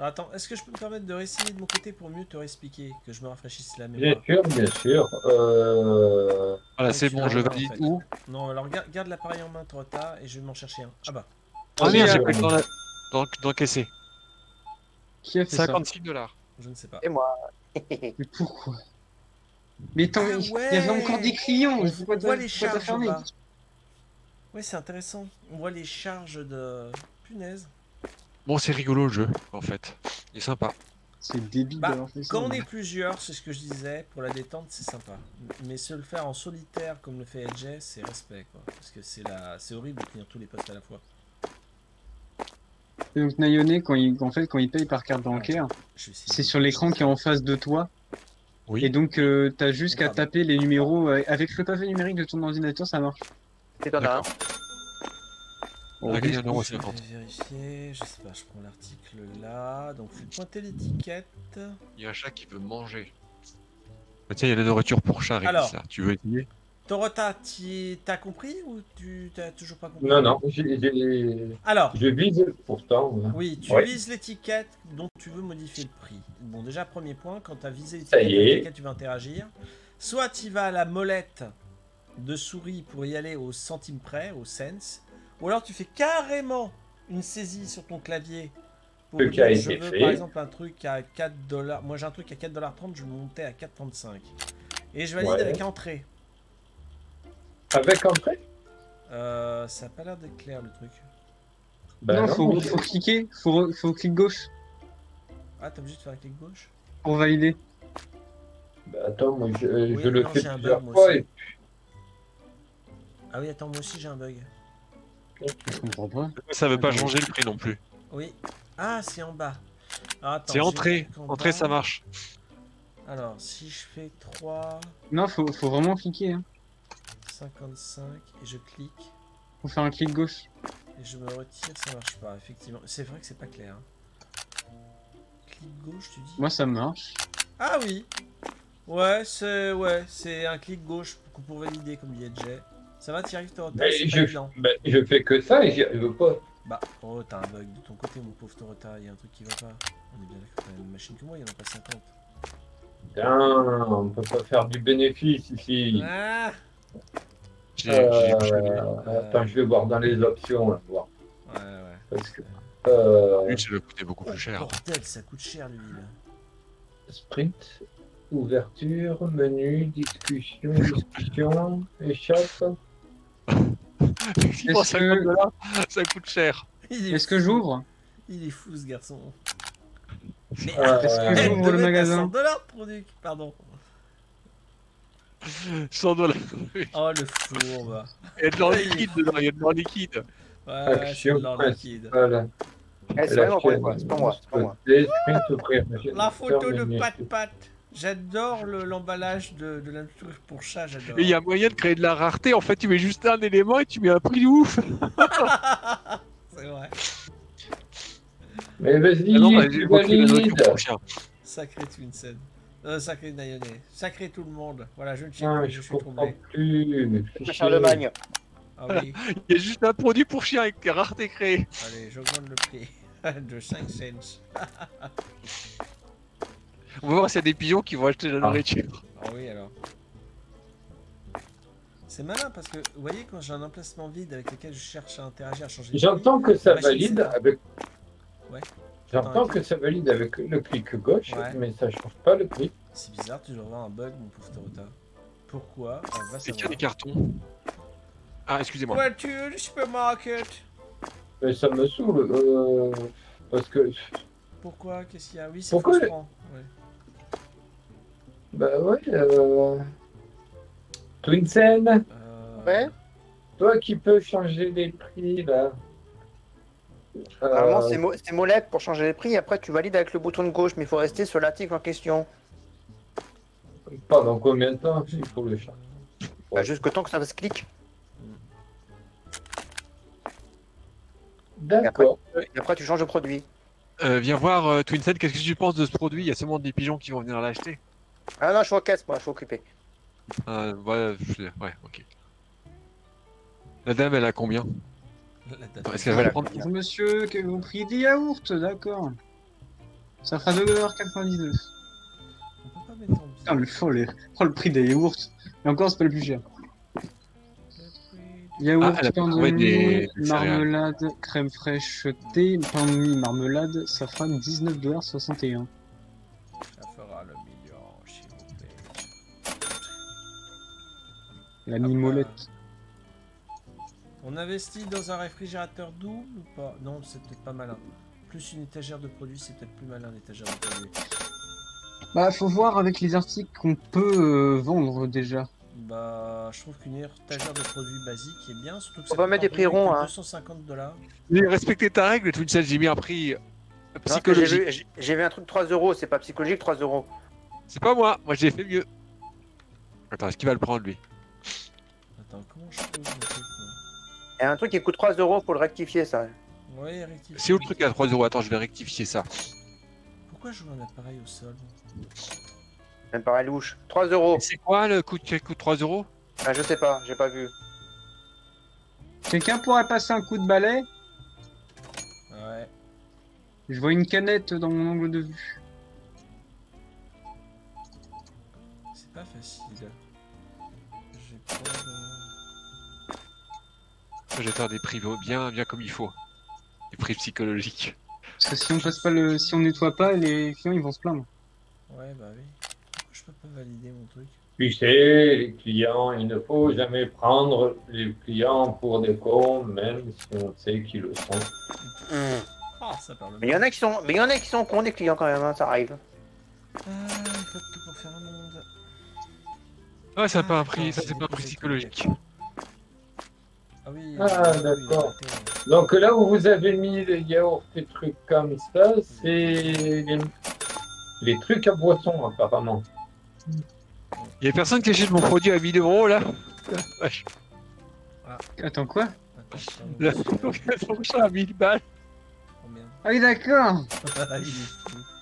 A: Alors, Attends, est-ce que je peux me permettre de réessayer de mon côté pour mieux te réexpliquer Que je me rafraîchisse la
E: Bien
A: mémoire?
E: sûr, bien sûr. Euh...
F: Voilà, c'est bon, je valide
A: en fait.
F: où?
A: Non, alors garde, garde l'appareil en main, Torota, et je vais m'en chercher un. Ah bah.
F: Ah
E: Ok,
F: merde, j'ai pas le temps d'en- d'en- d'encaisser.
C: Qui a fait ça?
F: 56 dollars.
A: Je ne sais pas.
B: Et moi.
C: Mais pourquoi? Mais attends,
A: Ah
C: il y avait encore des clients.
A: On
C: Pourquoi
A: voit
C: t'as-
A: les charges. Ouais, c'est intéressant. On voit les charges de. Punaise.
F: Bon, c'est rigolo le jeu, en fait. Il est sympa.
C: C'est débile
A: Bah. Quand on est plusieurs, c'est ce que je disais, pour la détente, c'est sympa. Mais se le faire en solitaire comme le fait Edge, c'est respect, quoi. Parce que c'est la... c'est horrible de tenir tous les postes à la fois.
C: Et Donc Nayone, quand il, en fait, quand il paye par carte bancaire, c'est sur l'écran qui est en face de toi.
F: Oui.
C: Et donc, euh, t'as juste qu'à taper les numéros euh, avec le pavé numérique de ton ordinateur, ça marche.
B: Un.
F: Ah, euro
A: Je vais
F: 50.
A: vérifier, je sais pas, je prends l'article là, donc faut pointer l'étiquette.
F: Il y a un chat qui veut manger. Bah, tiens, il y a la nourriture pour chat, Rémi,
A: Alors.
F: ça. Tu veux essayer?
A: Torota, t'as compris ou tu t'as toujours pas compris?
E: Non, non, j'ai- j'ai-
A: Alors,
E: je vise pourtant. ouais.
A: oui, tu
E: Ouais.
A: vises l'étiquette dont tu veux modifier le prix. Bon, déjà, premier point, quand tu as visé l'étiquette tu vas interagir, soit tu vas à la molette de souris pour y aller au centime près, au cents, ou alors tu fais carrément une saisie sur ton clavier pour
E: a
A: dire, je veux
E: fait.
A: par exemple un truc à 4 dollars. Moi j'ai un truc à 4 dollars 30, je le montais à 4,35. Et je valide
E: Ouais.
A: avec entrée.
E: Avec entrée?
A: Euh, ça a pas l'air d'être clair le truc.
E: Ben
C: non,
E: non,
C: faut, cliquer, faut, faut clic gauche
A: Ah, t'es obligé de faire un clic gauche?
C: Pour valider.
E: ben attends, moi je,
A: Oui,
E: je le fais plusieurs
A: bug,
E: fois
A: Ah oui, attends, moi aussi j'ai un bug.
C: Je comprends pas.
F: Ça veut pas changer le prix non plus.
A: Oui. Ah, c'est en bas.
F: C'est entrée.
A: en
F: Entrée, ça marche.
A: Alors, si je fais 3,
C: Non, faut, faut vraiment cliquer. Hein.
A: 55 et je clique
C: Faut faire un clic gauche.
A: et je me retire, ça marche pas, effectivement. C'est vrai que c'est pas clair. hein. Clic gauche, tu dis?
C: Moi, ça marche.
A: Ah oui Ouais, c'est ouais, c'est un clic gauche pour, pour valider, comme dit Edge. Ça va, t'y arrives,
E: je, fais que ça et j'y arrive pas.
A: Bah, oh, t'as un bug de ton côté, mon pauvre Torota, il y a un truc qui va pas. On est bien d'accord, t'as la même machine que moi, il y en a pas 50.
E: Putain, on peut pas faire du bénéfice ici.
A: Ah
E: Euh, attends, je vais voir dans les options. Là, voir,
A: Ouais, ouais.
E: parce que, euh,
F: Lui, ça va coûter beaucoup
A: Oh,
F: plus cher.
A: bordel, ça coûte cher l'huile.
E: sprint. ouverture, menu, discussion, discussion, échappe. (laughs)
F: Effectivement,
C: Est-ce
F: 50
C: que-
F: dollars, ça coûte cher.
A: Est
C: Est-ce que j'ouvre?
A: Il est fou ce garçon. Mais
E: Euh,
C: Est-ce que j'ouvre le magasin?
A: 100 dollars de produit, pardon.
F: 100 dollars.
A: Oh le fourbe.
F: Il y a de l'or liquide dedans, il y a de l'or liquide.
A: Ouais, c'est
E: Action
A: de l'or liquide.
E: Voilà.
B: Eh, c'est pour c'est pas moi, c'est pas moi.
A: La photo de. Pat Pat. J'adore le- l'emballage de, de pour chat, j'adore.
F: Et il y a moyen de créer de la rareté. En fait, tu mets juste un élément et tu mets un prix de ouf. (laughs)
A: C'est vrai.
E: Mais vas-y,
F: Ah non, bah.
A: Sacré Twinsen. Euh, sacré Nayoné. Sacré tout le monde. Voilà, je ne sais
E: Ah,
A: pas,
E: mais
A: je
E: je
A: suis
E: plus.
B: Charlemagne.
A: Ah oui. (laughs)
F: Il y a juste un produit pour chien avec rareté créée.
A: Allez, j'augmente le prix. (laughs) de 5 cents.
F: On va voir s'il y a des pigeons qui vont acheter de la
E: Ah.
F: nourriture.
A: Ah oui, alors. C'est malin parce que, vous voyez, quand j'ai un emplacement vide avec lequel je cherche à interagir, à changer
E: J'entends que ça valide
A: c'est-
E: avec.
A: Ouais.
E: J'entends que ça valide avec le clic gauche,
A: Ouais.
E: mais ça change pas le prix.
A: C'est bizarre, tu dois avoir un bug, mon pauvre Torota. Pourquoi
F: Et qu'il y a des cartons. Ah, excusez-moi.
A: Voiture du supermarket.
E: Mais ça me saoule. euh, parce que.
A: Pourquoi? Qu'est-ce qu'il y a? Oui, c'est
E: Pourquoi
A: frustrant.
E: Bah ouais. Euh... Twinsen,
A: Euh,
B: Ouais.
E: toi qui peux changer les prix là.
B: Normalement,
E: Euh,
B: c'est mo- c'est molette pour changer les prix. Après, tu valides avec le bouton de gauche, mais il faut rester sur l'article en question.
E: Pendant combien de temps il faut le changer
B: Bah, Jusqu'au temps que ça se clique.
E: D'accord.
B: Et après, tu changes de produit.
F: Euh, viens voir euh, Twinset, qu'est-ce que tu penses de ce produit? Il y a seulement des pigeons qui vont venir l'acheter.
B: Ah non, je suis en caisse, moi, je suis occupé.
F: Euh, ouais, je- ouais, ok. La dame, elle a combien?
A: La.
F: Est-ce qu'elle va le prendre
C: monsieur, quel est vos prix des yaourts D'accord. Ça fera 2,99$.
A: On peut pas mettre en
C: Putain, le folle. Oh, le prix des yaourts. Et encore, c'est pas le plus cher. Yaourt,
F: Ah, elle a
C: pain de mie,
F: des
C: marmelade, crème fraîche, thé, pain de mie, marmelade, ça fera 19,61$. La mimolette.
A: On investit dans un réfrigérateur doux ou pas? Non, c'est peut-être pas malin. Plus une étagère de produits, c'est peut-être plus malin l'étagère de produits.
C: Bah, faut voir avec les articles qu'on peut euh, vendre déjà.
A: Bah, je trouve qu'une étagère de produits basique est bien, surtout que ça
B: pas
A: coûte
B: mettre des prix ronds, hein.
A: 250 dollars.
F: J'ai respecté ta règle, Twinset, j'ai mis un prix euh, psychologique.
B: j'ai vu un truc 3 euros, c'est pas psychologique 3 euros.
F: C'est pas moi, moi j'ai fait mieux. Attends, est-ce qu'il va le prendre lui?
A: Attends, comment je truc moi
B: Et un truc qui coûte 3 euros, faut le rectifier ça.
A: Ouais.
F: C'est où le truc à 3 euros Attends, je vais rectifier ça.
A: Pourquoi je vois un appareil au sol
B: me paraît louche. 3 euros.
F: C'est quoi le coût qui coûte 3 euros
B: Ah, je sais pas, j'ai pas vu.
C: Quelqu'un pourrait passer un coup de balai
A: Ouais.
C: Je vois une canette dans mon angle de vue.
A: C'est pas facile. J'ai pas
F: vais faire des prix bien, bien comme il faut. Des prix psychologiques.
C: Parce que si on passe pas le, si on nettoie pas, les clients ils vont se plaindre.
A: Ouais, bah oui. Pourquoi je peux pas valider mon truc
E: Tu sais, les clients, il ne faut jamais prendre les clients pour des cons, même si on sait qu'ils le sont.
A: Ah, ça parle
B: Mais il y en a qui sont, mais il y en a qui sont cons des clients quand même, hein, ça arrive.
A: Ah, il faut tout pour faire un monde.
F: Ouais, ça c'est pas un
A: Ah,
F: prix, ça
A: c'est
F: pas un prix psychologique.
A: Ah oui.
E: Ah, d'accord. Donc là où vous avez mis les yaourts et trucs comme ça, c'est les... les trucs à boisson apparemment.
F: Il y a personne qui achète mon produit à 1000 euros là Wesh.
C: Attends quoi
A: attends,
F: fonction à 1000 balles.
A: combien
C: Ah oui d'accord. (laughs)
A: Ah.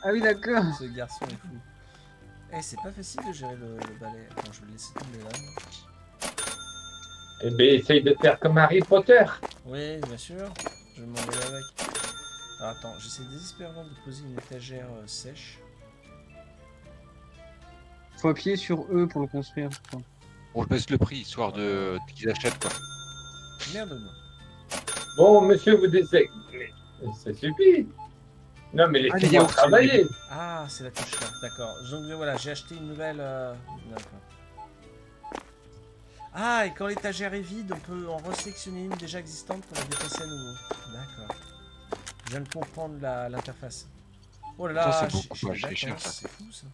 C: Ah oui d'accord.
A: Ce garçon est fou. Eh, c'est pas facile de gérer le, le balai. Attends, je vais le laisser tomber là.
E: Eh bien, essaye de faire comme Harry Potter.
A: Oui, bien sûr. Je vais m'envoler avec. Alors, attends, j'essaie désespérément de poser une étagère euh, sèche.
C: Faut appuyer sur E pour le construire. je crois.
F: On baisse le prix histoire de qu'ils achètent quoi.
A: Merde, moi.
E: Bon, monsieur, vous désirez. Ça suffit. Non, mais les
F: Ah, les
E: filles ont
F: yaourts, c'est
E: travaillé.
A: Ah, c'est la touche là, d'accord. Donc voilà, j'ai acheté une nouvelle. euh, D'accord. Ah, et quand l'étagère est vide, on peut en resélectionner une déjà existante pour la déplacer à nouveau. D'accord. Je viens de comprendre la- l'interface. Oh là là,
F: c'est
A: fou ça.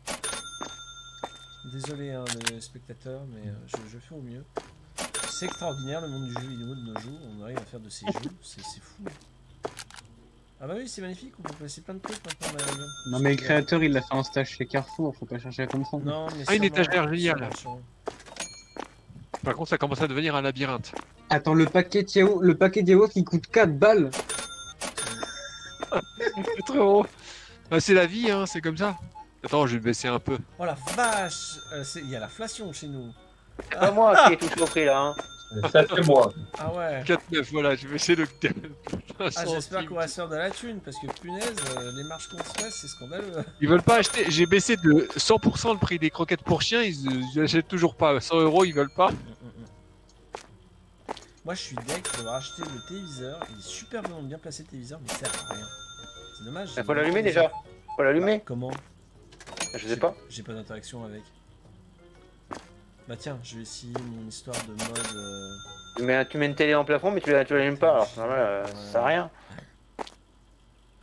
A: Désolé hein, les spectateurs, mais euh, je, je fais au mieux. C'est extraordinaire le monde du jeu vidéo de nos jours, on arrive à faire de ces jeux, c'est fou. Ah bah oui, c'est magnifique, on peut placer plein de trucs maintenant.
C: Non mais le créateur il a fait un stage chez Carrefour, faut pas chercher à comprendre.
A: Non, mais
F: Ah, une étagère géniale. Par contre, ça commence à devenir un labyrinthe.
C: Attends, le paquet de yaourt, le paquet qui coûte 4 balles. (laughs)
F: C'est trop gros. Bah, c'est la vie, hein, c'est comme ça. Attends, je vais baisser un peu.
A: Oh la vache Euh, Il y a l'inflation chez nous.
B: C'est pas moi qui ai tout surpris là. Hein.
E: Ça, c'est moi.
A: Ah ouais
F: 4-9, voilà, je vais essayer de.
A: Ah j'espère qu'on va se faire de la thune parce que punaise, euh, les marches qu'on se fait c'est scandaleux.
F: Ils veulent pas acheter. J'ai baissé de 100% le prix des croquettes pour chiens. Ils, ils achètent toujours pas. 100 euros, ils veulent pas.
A: Moi je suis deck d'avoir acheté le téléviseur, il est super bien, bien placé le téléviseur mais il sert à rien. C'est dommage.
B: Il faut l'allumer déjà. Faut l'allumer
A: Comment
B: Je sais pas.
A: J'ai pas d'interaction avec. Bah tiens, je vais essayer mon histoire de mode. euh,
B: Tu mets, tu mets une télé en plafond, mais tu la- tu l'allumes pas. Alors, normal, euh, ça sert à rien.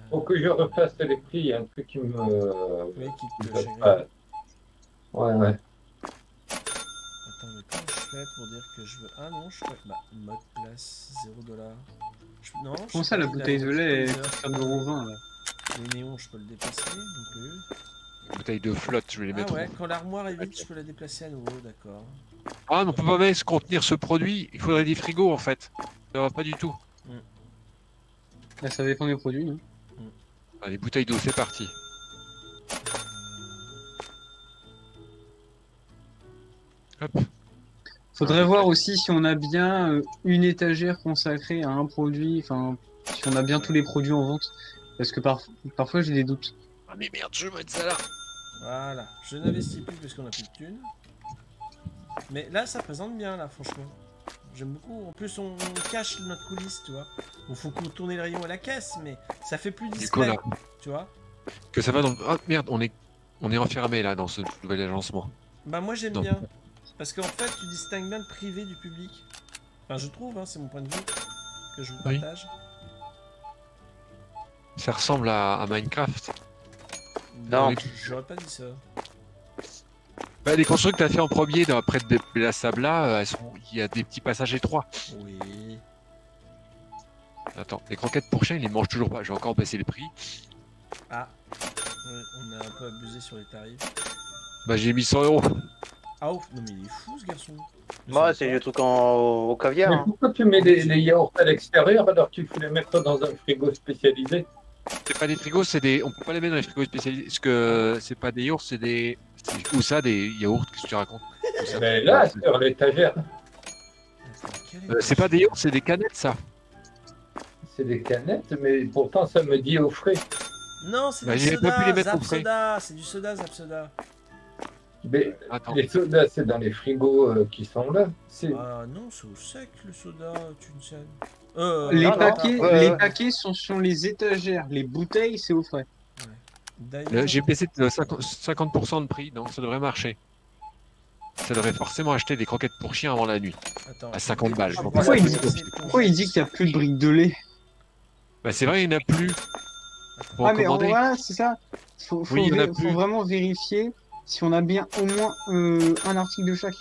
E: Faut que je refasse les prix. Il y a un truc qui me.
A: Oui, qui te.
E: Ouais, ouais.
A: Pour dire que je veux. Ah non, je fais. Bah, mode place 0$. Je... Non, je
C: Comment ça la bouteille de lait est
A: téléviseur.
C: 4,20€ là
A: Les néons, je peux le déplacer non plus.
F: Bouteille de flotte, je vais les
A: Ah
F: mettre.
A: ouais, quand l'armoire est vide, je peux la déplacer à nouveau, d'accord.
F: Ah, mais on peut pas mettre contenir ce produit. Il faudrait des frigos en fait. Ça va pas du tout.
C: Là ça dépend des produits. hein.
F: Ah, les bouteilles d'eau, c'est parti. Hop.
C: Faudrait voir aussi si on a bien euh, une étagère consacrée à un produit, enfin si on a bien tous les produits en vente. Parce que par- parfois j'ai des doutes.
F: Ah, mais merde, je vais mettre ça là.
A: Voilà, je n'investis plus parce qu'on a plus de thunes. Mais là, ça présente bien, là, franchement. J'aime beaucoup. En plus, on, cache notre coulisse, tu vois. Il faut tourner le rayon à la caisse, mais ça fait plus discret,
F: Nicolas,
A: tu vois.
F: que ça va dans. le- Ah merde, on est, on est enfermé là dans ce nouvel agencement.
A: Bah, moi, j'aime bien. Parce qu'en fait, tu distingues bien le privé du public. Enfin, je trouve, hein, c'est mon point de vue que je vous
F: Oui.
A: partage.
F: Ça ressemble à, à Minecraft.
B: Non.
A: J'aurais pas dit ça.
F: Bah, les constructions que tu as fait en premier dans, près de la Sabla, euh, il y a des petits passages étroits.
A: Oui.
F: Attends, les croquettes pour chien, ils les mangent toujours pas. Je vais encore baisser les prix.
A: Ah. On a un peu abusé sur les tarifs.
F: Bah, j'ai mis 100 euros.
A: Ah, ouf. Non, mais il est fou, ce garçon.
B: Moi, c'est le truc en, au, caviar.
E: Mais
B: hein.
E: pourquoi tu mets des, des yaourts à l'extérieur alors qu'il faut les mettre dans un frigo spécialisé
F: C'est pas des frigos, c'est des. On peut pas les mettre dans les frigos spécialisés. Parce que c'est pas des yaourts, c'est des. c'est- Où ça, des yaourts Qu'est-ce que tu racontes
E: Mais là,
F: C'est-
E: sur l'étagère,
F: euh, c'est pas des yaourts, c'est des canettes, ça.
E: c'est des canettes, mais pourtant ça me dit au frais.
A: Non, c'est
F: Bah,
A: du soda,
F: pas pu les mettre au
A: Zap
F: frais.
A: Soda, c'est du soda, Zap Soda.
E: Mais
F: Attends.
E: les sodas, c'est dans les frigos euh, qui sont là. C'est
A: Ah non, c'est au sec le soda, tu ne sais. Euh,
C: les,
B: non, non,
C: paquets,
B: ouais,
C: les
B: ouais.
C: paquets sont sur les étagères, les bouteilles c'est au frais.
F: Là, J'ai baissé de 50%, 50% de prix, donc ça devrait marcher. Ça devrait forcément acheter des croquettes pour chien avant la nuit.
A: Attends,
F: à 50 balles.
C: Pourquoi il dit-
A: le
C: Pourquoi il dit qu'il n'y a plus de briques de lait
F: Bah, c'est vrai, il n'y en a plus.
C: Ah mais
F: commander.
C: voilà, c'est ça. Faut, faut,
F: Oui, il y en a
C: vé-
F: plus.
C: faut vraiment vérifier si on a bien au moins euh, un article de chaque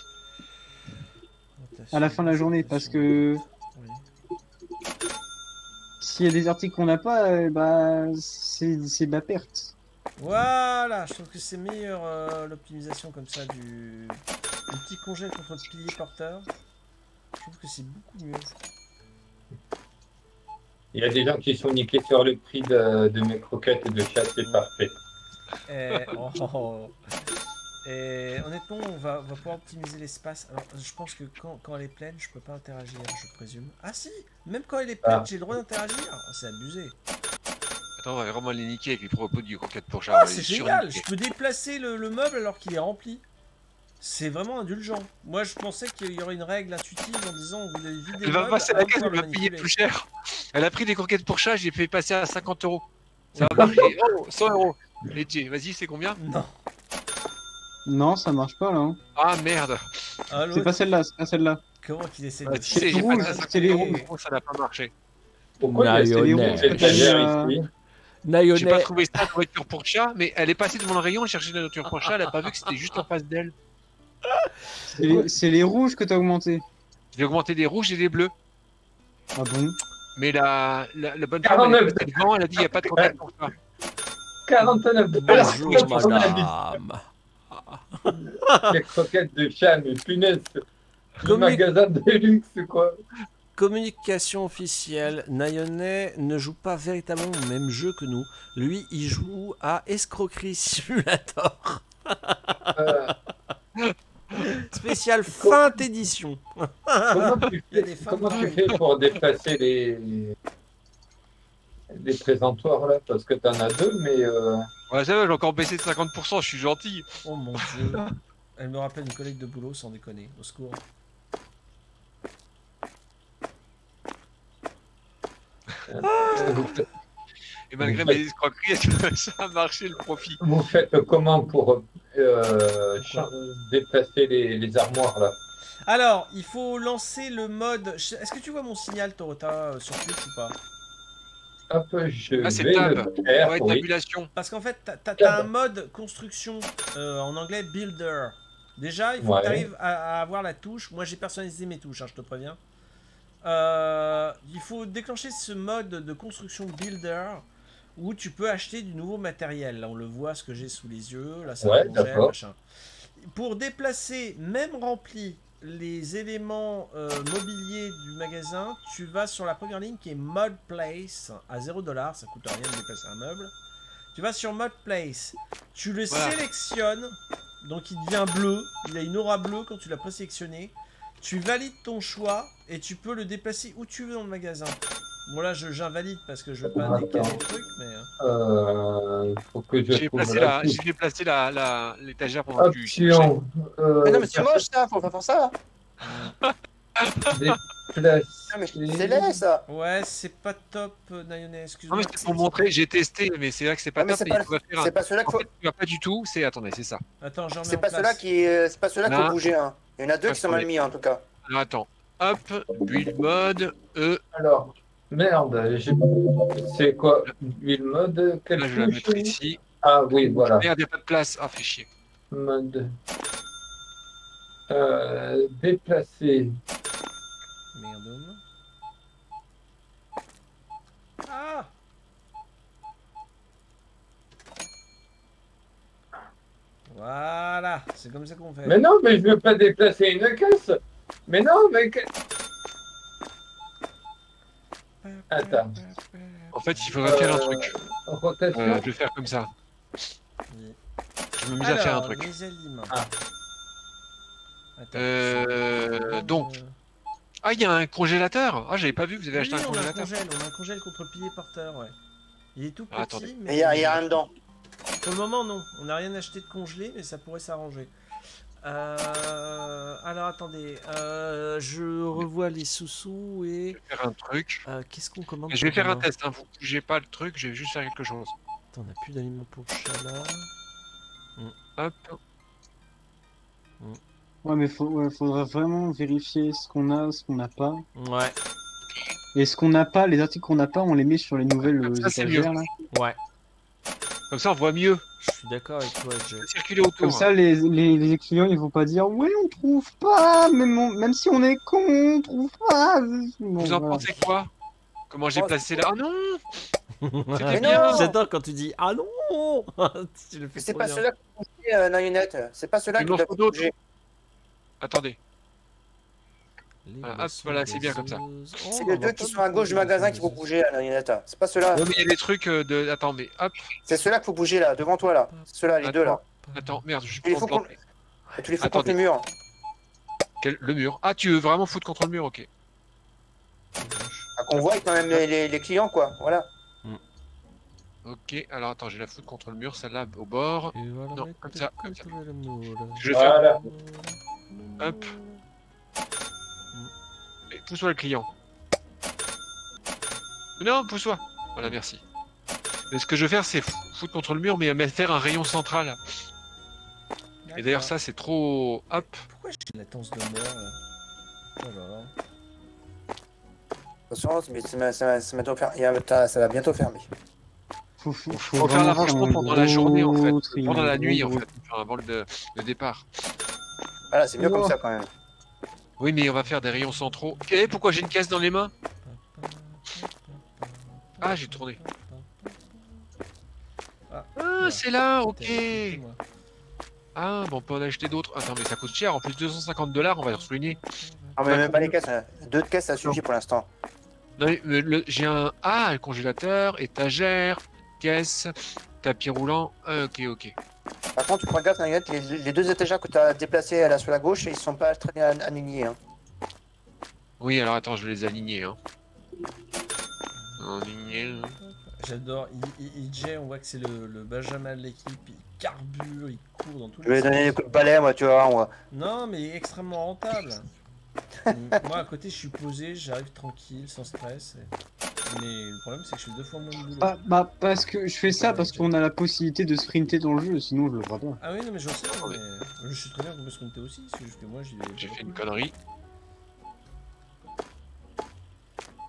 C: à la fin de la journée, parce que s'il y a des articles qu'on n'a pas, bah c'est c'est de la perte.
A: Voilà, je trouve que c'est meilleur euh, l'optimisation comme ça du... du petit congé contre le pilier porteur. Je trouve que c'est beaucoup mieux.
E: Il y a des gens qui sont niqués sur le prix de, de mes croquettes de chat, c'est parfait.
A: Et, oh, oh, oh. Et honnêtement, on va, on va pouvoir optimiser l'espace. Alors, je pense que quand, quand elle est pleine, je peux pas interagir, je présume. Ah si Même quand elle est pleine,
E: Ah.
A: j'ai le droit d'interagir Ah, C'est abusé.
F: Attends, on va vraiment les niquer avec les propos du croquette pour chat.
A: Ah, c'est génial Je peux déplacer le, le meuble alors qu'il est rempli. C'est vraiment indulgent. Moi, je pensais qu'il y aurait une règle intuitive en disant vous avez vidé
F: Elle
A: le
F: va passer à la caisse, elle
A: le
F: va payer plus cher. Elle a pris des croquettes pour chat, j'ai fait passer à 50 euros. Ça va marcher. (laughs) Oh, 100 euros. Léger, vas-y, c'est combien?
A: Non.
C: Non, ça marche pas là. hein.
F: Ah merde.
A: Ah,
C: C'est
A: l'autre,
C: pas celle-là, c'est pas celle-là.
A: comment qu'il essaie
F: Ah,
A: de...
C: les
F: j'ai
C: rouges,
F: pas de
C: c'est les rouges.
F: Ça n'a pas marché.
E: Pourquoi il y a
C: C'est les
A: Naïonet.
C: rouges
E: cette
C: que t'as mis,
E: étagère
C: euh,
E: ici
F: J'ai pas trouvé ça de nourriture pour chat, mais elle est passée devant le rayon, elle cherchait de la nourriture pour chat, elle a pas vu que c'était juste en face d'elle.
C: C'est les, c'est les rouges que t'as augmenté.
F: J'ai augmenté des rouges et des bleus.
C: Ah bon?
F: Mais la, la, la bonne femme, elle
E: 49.
F: est passée devant, elle a dit il n'y a pas de contact pour ça.
E: 49 dollars.
A: Bonjour madame. (laughs)
E: Les croquettes de chat, mais punaise. Le magasin de luxe, quoi.
A: Communication officielle, Nayonet ne joue pas véritablement au même jeu que nous. Lui, il joue à Escroquerie (laughs) Simulator.
E: Euh,
A: Spécial (laughs) fin édition.
E: comment tu fais, comment tu fais pour déplacer les, les présentoirs là Parce que t'en as deux, mais euh,
F: Ouais, ça va, j'ai encore baissé de 50%, je suis gentil.
A: Oh mon dieu. Elle me rappelle une collègue de boulot, sans déconner. Au secours.
F: Et malgré mes escroqueries, est-ce (laughs) que ça a marché le profit
E: vous faites comment pour euh, cha- déplacer les, les armoires là?
A: Alors, il faut lancer le mode. Est-ce que tu vois mon signal, Torota, euh, sur Twitch ou pas?
E: Hop, je
F: Ah, c'est tab.
E: le faire.
F: Ouais,
E: oui.
F: tabulation.
A: Parce qu'en fait, t'as- t'as t'as un mode construction, euh, en anglais builder. Déjà, il faut
E: Ouais.
A: que tu arrives à, à avoir la touche. Moi, j'ai personnalisé mes touches, hein, je te préviens. Euh, il faut déclencher ce mode de construction builder où tu peux acheter du nouveau matériel. Là, on le voit, ce que j'ai sous les yeux. Là, ça
E: Ouais.
A: Pour déplacer, même rempli, les éléments euh, mobiliers du magasin, tu vas sur la première ligne qui est Mod Place à 0$, ça coûte rien de déplacer un meuble. Tu vas sur Mod Place, tu le
F: Voilà.
A: sélectionnes, donc il devient bleu, il a une aura bleue quand tu l'as présélectionné. Tu valides ton choix et tu peux le déplacer où tu veux dans le magasin. Bon là je- j'invalide parce que je veux pas décaler le truc, mais... euh,
E: Euh, faut que je
F: J'ai placé
E: la
F: j'ai placer la, la, l'étagère pendant que tu.
E: Euh,
B: Ah non, mais c'est moche ça, faut pas faire ça. Ah, mais c'est laid ça.
A: Ouais, c'est pas top, Nayone,
F: Non
A: excuse-moi.
F: mais c'est pour montrer, j'ai testé, mais c'est là que c'est pas
B: Ah, mais
F: top.
B: c'est pas-
F: il faudrait faire un-
B: C'est pas cela qu'il faut.
F: fait, tu vas pas du tout, c'est... Attendez, c'est ça.
A: Attends, j'en mets
B: C'est pas cela qui, c'est pas cela qu'il
F: Non.
B: faut bouger. Hein. Il y en a deux qui sont mal mis en tout cas.
F: Alors attends. Hop, build mode, E,
E: Alors, merde, j'ai- c'est quoi Build mode
F: là je vais la mettre ici.
E: Ah oui, voilà.
F: Merde, y a pas de place. Ah, chier.
E: Mode. Euh, déplacer.
A: Merde. Ah Voilà, c'est comme ça qu'on fait.
E: Mais non, mais je veux pas déplacer une caisse. Mais non, mais. Attends.
F: En fait, il faudrait faire un
E: Euh,
F: truc.
E: Rotation.
F: Euh, je vais faire comme ça.
A: Oui.
F: Je me mise à faire un truc.
A: les.
E: Ah.
A: Attends,
F: Euh, donc, Ah, il y a un congélateur Ah, j'avais pas vu que vous avez
A: Oui,
F: acheté un
A: on a un
F: congélateur.
A: congèle, on a un congèle contre pilier porteur, ouais. Il est tout petit,
F: Ah, attendez.
A: mais...
B: Et il y, a- il y a rien dedans.
A: Pour le moment, non. On n'a rien acheté de congelé, mais ça pourrait s'arranger. Euh, Alors, attendez. Euh, je revois les sous-sous et...
F: Je vais faire un truc.
A: euh, Qu'est-ce qu'on commande
F: Je vais faire un test, hein. vous bougez pas le truc, je vais juste faire quelque chose.
A: Attends, on n'a plus d'aliments pour le chat, là.
F: Hop,
C: Ouais, mais faut, ouais, faudra vraiment vérifier ce qu'on a, ce qu'on n'a pas.
A: Ouais,
C: Et ce qu'on n'a pas, les articles qu'on n'a pas, on les met sur les nouvelles
F: ça, c'est
C: étagères. Là.
A: ouais.
F: Comme ça on voit mieux.
A: Je suis d'accord avec toi, Jay.
F: Circuler autour.
C: Comme ça, les, les, les clients, ils vont pas dire Ouais, on trouve pas, même, on- même si on est con, on trouve pas. Bon,
F: Vous en
C: voilà.
F: pensez quoi? Comment j'ai
B: Oh,
F: placé là Ah non (laughs)
B: non
A: J'adore quand tu dis Ah non (laughs) fais
B: C'est pas cela bouger, euh, Nayonette. C'est pas cela
F: d'autres.
B: bouger.
F: Attendez. Voilà, hop,
A: boissons
F: voilà, c'est bien comme ça.
B: C'est les deux qui sont à gauche du magasin qu'il faut bouger, là, Nayonette. C'est pas cela.
F: Ouais, mais il y a des trucs euh, de. Attends, mais hop.
B: C'est cela qu'il faut bouger là, devant toi là. C'est ceux-là, les deux là.
F: Attends, merde, je suis
B: Il
F: pas
B: faut qu'on-
F: planté.
B: Et tu les fous contre le mur.
F: Quel- Le mur. Ah, tu veux vraiment foutre contre le mur Ok.
B: À qu'on voit quand même les, les- les clients quoi. Voilà.
F: Ok, alors attends, je vais la foutre contre le mur, celle-là au bord.
A: Et voilà,
F: Non, comme ça, comme ça.
A: contre l'amour.
F: Je vais faire. Hop. Et pousse-toi le client. Non, pousse-toi. Voilà, merci. Mais ce que je vais faire, c'est fou- foutre contre le mur, mais faire un rayon central. Et d'ailleurs, ça, c'est trop. Hop.
A: Pourquoi j'ai latence de mort là? Oh là là.
B: Attention, mais ça va- ça va- ça va bientôt ça va fermer.
C: Faut, faut,
F: Faut faire l'arrangement pendant la journée, en fait. Pendant la nuit, en fait. Avant le, le départ.
B: Voilà, c'est mieux
C: Oh.
B: comme ça quand même.
F: Oui, mais on va faire des rayons centraux. Et pourquoi j'ai une caisse dans les mains? Ah, j'ai tourné.
A: Ah,
F: Ah, c'est là, ok. Ah, bon, on peut en acheter d'autres. Attends, mais ça coûte cher. En plus, 250 dollars, on va se ruiner.
B: On met même pas les caisses. hein. Deux caisses, ça suffit pour l'instant.
F: Non, mais le- le- j'ai un. Ah, un congélateur, étagère, caisse, tapis roulant. Ah, ok, ok.
B: Par contre, tu prends gaffe, Nugget, les, les deux étagères que tu as déplacés là sur la gauche, ils sont pas très bien alignés. Hein.
F: Oui, alors attends, je vais les aligner. Hein. Aligner.
A: J'adore. IJ, on voit que c'est le, le Benjamin de l'équipe. Il carbure, il court dans tous
B: Je vais donner des coups de balai, moi, tu vois. Moi.
A: Non, mais extrêmement rentable. (laughs) Moi, à côté, je suis posé, j'arrive tranquille, sans stress. et- Mais le problème, c'est que je fais deux fois moins de boulot.
C: Bah, bah, parce que je fais ça parce qu'on a la possibilité de sprinter dans le jeu, sinon je le ferai pas.
A: Ah oui, non, mais je sais,
F: Ah
A: mais je suis très bien qu'on peut sprinter aussi, c'est juste que moi.
F: J'ai
A: pas
F: fait une connerie.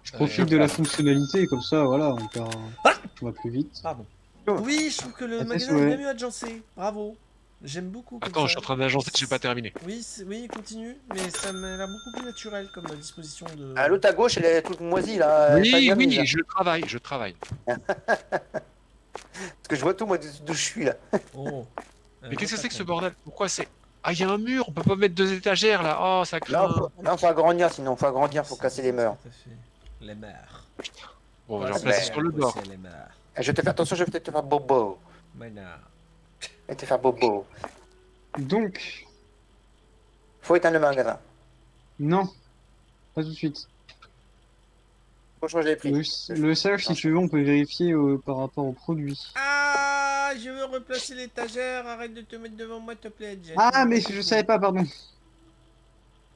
C: Je profite de la fonctionnalité, comme ça, voilà, on, perd... on va plus vite.
A: Pardon. Oui, je trouve que le magasin est bien mieux agencé. Bravo. J'aime beaucoup.
F: Attends, je suis en train d'agencer, j'ai pas terminé.
A: Oui, oui, continue, mais ça m'a l'air beaucoup plus naturel comme disposition de.
B: Ah, l'autre à gauche, elle est toute moisie là.
F: Oui, oui,
B: mise, là.
F: je travaille, je travaille. (laughs)
B: Parce que je vois tout, moi, d'où je suis là. (laughs)
A: Oh.
F: Mais qu'est-ce que c'est que ce bordel? Pourquoi c'est. Ah, il y a un mur, on peut pas mettre deux étagères là. Oh, ça
B: Là,
F: craint.
B: faut, là, faut agrandir, sinon, faut agrandir, faut casser les murs.
A: Tout à fait. Les mers.
F: Bon, je vais
B: Ouais,
F: replacer
B: c'est
F: sur le bord.
A: Les.
B: Eh, Je vais te faire attention, je vais peut-être te faire bobo.
A: Mais
B: vais te faire bobo.
C: Donc,
B: Faut éteindre le magasin.
C: non, pas tout de suite.
B: Faut changer les prix.
C: Le, le sage, si tu veux, on peut vérifier euh, par rapport aux produits.
A: Ah, je veux replacer l'étagère. Arrête de te mettre devant moi, te plaît. Jen.
C: Ah, mais je savais pas, pardon.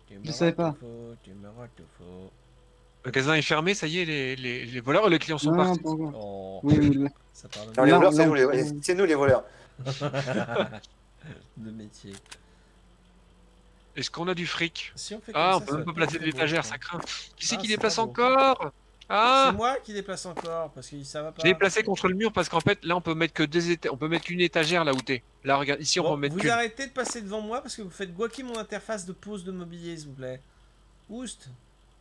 A: Tu
C: je savais pas.
A: tout faux, Tu me rends tout faux.
F: Le magasin est fermé, ça y est, les, les, les voleurs, les clients sont
C: Non, non,
F: partis.
A: Oh,
C: Oui, oui, oui.
A: ça parle
B: Non, les
C: Là,
B: voleurs, c'est
C: là,
B: nous,
C: on
B: les...
C: peut-
B: c'est nous les voleurs. (laughs)
A: de métier.
F: Est-ce qu'on a du fric?
A: Si on fait
F: Ah, on
A: ça,
F: peut
A: ça
F: même pas placer de l'étagère, ça craint. Qui c'est
A: Ah,
F: qui déplace encore? Ah
A: C'est moi qui déplace encore parce que ça va pas.
F: Je l'ai placé contre le mur parce qu'en fait, là, on peut mettre que des éta- on peut mettre qu'une étagère là où t'es. Là, regarde, ici, on
A: Bon,
F: peut mettre
A: vous arrêtez de passer devant moi parce que vous faites guaquer mon interface de pause de mobilier, s'il vous plaît. Oust.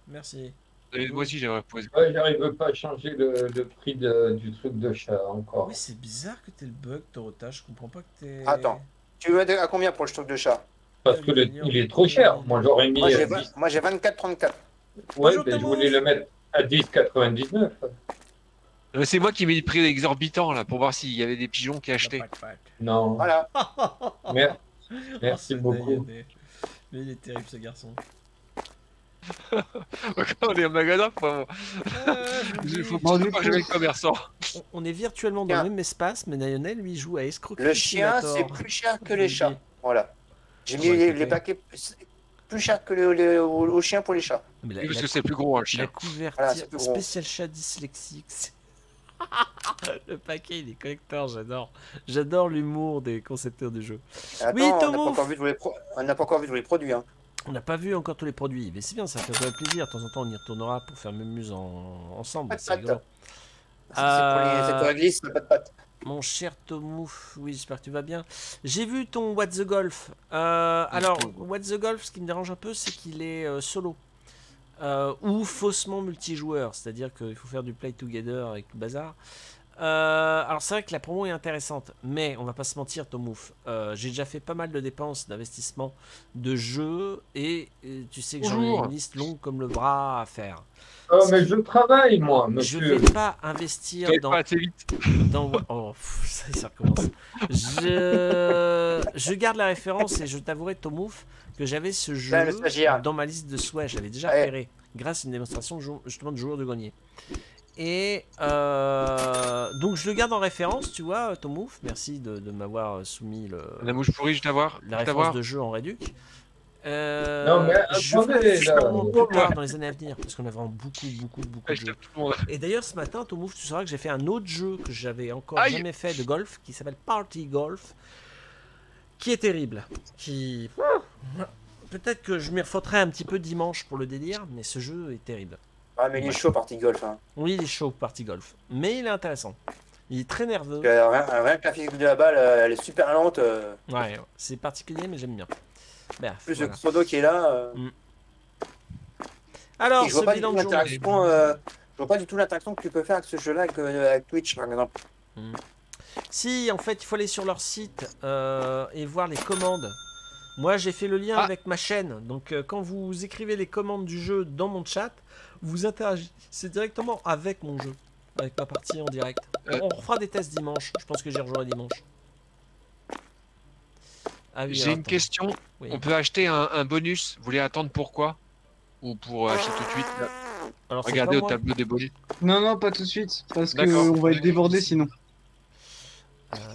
A: Merci.
F: Moi aussi, j'aimerais poser.
E: Ouais, j'arrive pas à changer le, le prix de- du truc de chat encore.
A: Oui, c'est bizarre que t'aies le bug, Torota. Je comprends pas que t'es.
B: Attends. Tu veux mettre à combien pour le stock de chat?
E: Parce que le- il est trop cher. Moi, j'aurais mis
B: Moi, j'ai
E: à
B: vingt-
E: 10.
B: moi, j'ai 24,34.
E: Ouais,
A: Bonjour,
E: mais je voulais le mettre à 10,99.
F: Euh, C'est moi qui mets le prix exorbitant là pour voir s'il y avait des pigeons qui achetaient.
E: Non.
B: Voilà. (laughs)
E: Merci
A: Oh, ce
E: beaucoup.
A: Mais il est terrible ce garçon.
F: On est au magasin,
A: Euh,
F: il faut
C: Bon, du
F: pas
C: coup-
F: gérer le commerçant.
A: on, on est virtuellement dans le même espace, mais Lionel lui joue à escroquerie.
B: Le chien, c'est plus cher que les chats. Voilà. J'ai mis les, les paquets plus, cher que le, le- au, au chien pour les chats.
A: Mais la,
F: Oui, parce
A: la-
F: que c'est plus gros, hein, le
A: la
F: chien.
A: couverture
B: Voilà,
A: spécial chat dyslexique. (laughs) le paquet, il est collector, j'adore. J'adore l'humour des concepteurs de jeux.
B: Attends,
A: Oui,
B: on n'a pas
A: Tomo.
B: encore vu tous les pro- on n'a pas encore vu tous les produits. Hein.
A: On n'a pas vu encore tous les produits, mais c'est bien, ça fait plaisir. De temps en temps, on y retournera pour faire muse en... ensemble. C'est
B: patte.
A: rigolo.
B: C'est pour, pas de pâte.
A: Mon cher Tomouf, oui, j'espère que tu vas bien. J'ai vu ton What the Golf. Euh, alors, What the Golf, ce qui me dérange un peu, c'est qu'il est euh, solo. Euh, ou faussement multijoueur, c'est-à-dire qu'il faut faire du play together avec le bazar. Euh, alors c'est vrai que la promo est intéressante, mais on va pas se mentir, Tomouf. euh, J'ai déjà fait pas mal de dépenses d'investissement de jeux et tu sais que j'en ai une liste longue comme le bras à faire.
E: Oh, mais je travaille, moi,
A: Je
E: monsieur.
A: vais pas investir dans
F: pas assez vite.
A: dans... Oh, pff, ça, ça recommence. Je... je garde la référence et je t'avouerai, Tomouf, que j'avais ce jeu dans ma liste de souhaits. Je l'avais déjà repéré grâce à une démonstration justement de joueur de grenier. Et euh, donc je le garde en référence, tu vois, Tomouf. Merci de, de m'avoir soumis le,
F: La mouche pourrie, je t'avoir.
A: la référence de jeu en réduc. Euh,
E: Non, mais
A: je plus tard dans les années à venir, parce qu'on a vraiment beaucoup, beaucoup, beaucoup de jeux. Et d'ailleurs, ce matin, Tomouf, tu sauras que j'ai fait un autre jeu que j'avais encore
F: Aïe.
A: jamais fait de golf, qui s'appelle Party Golf, qui est terrible. Qui. Peut-être que je m'y refautrai un petit peu dimanche pour le délire, mais ce jeu est terrible.
B: Ah, mais il est chaud, parti golf. Hein.
A: Oui, il est chaud, Party Golf. Mais il est intéressant. Il est très nerveux.
B: Euh, rien, rien que la physique de la balle, euh, elle est super lente. euh,
A: Ouais, c'est particulier, mais j'aime bien. Bref,
B: plus
A: voilà.
B: le chrono qui est là. euh,
A: Alors,
B: je vois pas du
A: bilan
B: tout l'interaction. euh, je vois pas du tout l'interaction que tu peux faire avec ce jeu-là avec, avec Twitch, par exemple.
A: Si, en fait, il faut aller sur leur site et voir les commandes. Moi, j'ai fait le lien
F: Ah.
A: avec ma chaîne. Donc, euh, quand vous écrivez les commandes du jeu dans mon chat, vous interagissez directement avec mon jeu, avec ma partie en direct.
F: Euh.
A: On refera des tests dimanche. Je pense que j'y rejoindrai dimanche. Ah oui,
F: J'ai une question.
A: Oui.
F: On peut acheter un, un bonus. Vous voulez attendre pourquoi? Ou pour acheter tout de suite?
A: Alors, c'est
F: Regardez au
A: moi.
F: tableau des bonus.
C: Non, non, pas tout de suite, parce que
F: D'accord.
C: on va être débordé sinon.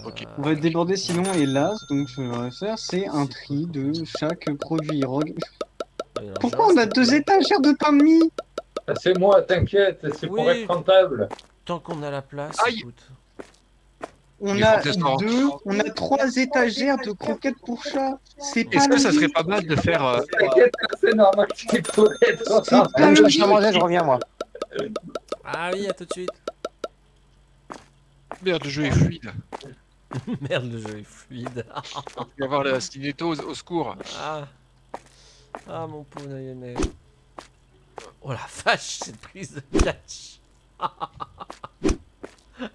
A: Euh.
C: On va être débordé sinon, et là, donc ce que je vais faire, c'est un tri de chaque produit. Pourquoi on a deux étagères de pain de mie?
E: Ah, C'est moi, t'inquiète, c'est pour être rentable.
A: Tant qu'on a la place,
F: Aïe.
A: écoute.
C: On
F: Les
C: a deux, on a trois étagères de croquettes pour chat. C'est pas
F: Est-ce que ça serait pas mal de faire. euh,
E: T'inquiète, c'est normal
B: manger, je reviens, moi.
A: Ah oui, à tout de suite.
F: Merde, le jeu est fluide. (laughs)
A: Merde, le jeu est fluide.
F: On va avoir la stiletto au, au secours.
A: Ah, ah mon pauvre Nayane. Oh la vache, cette prise de catch. (laughs)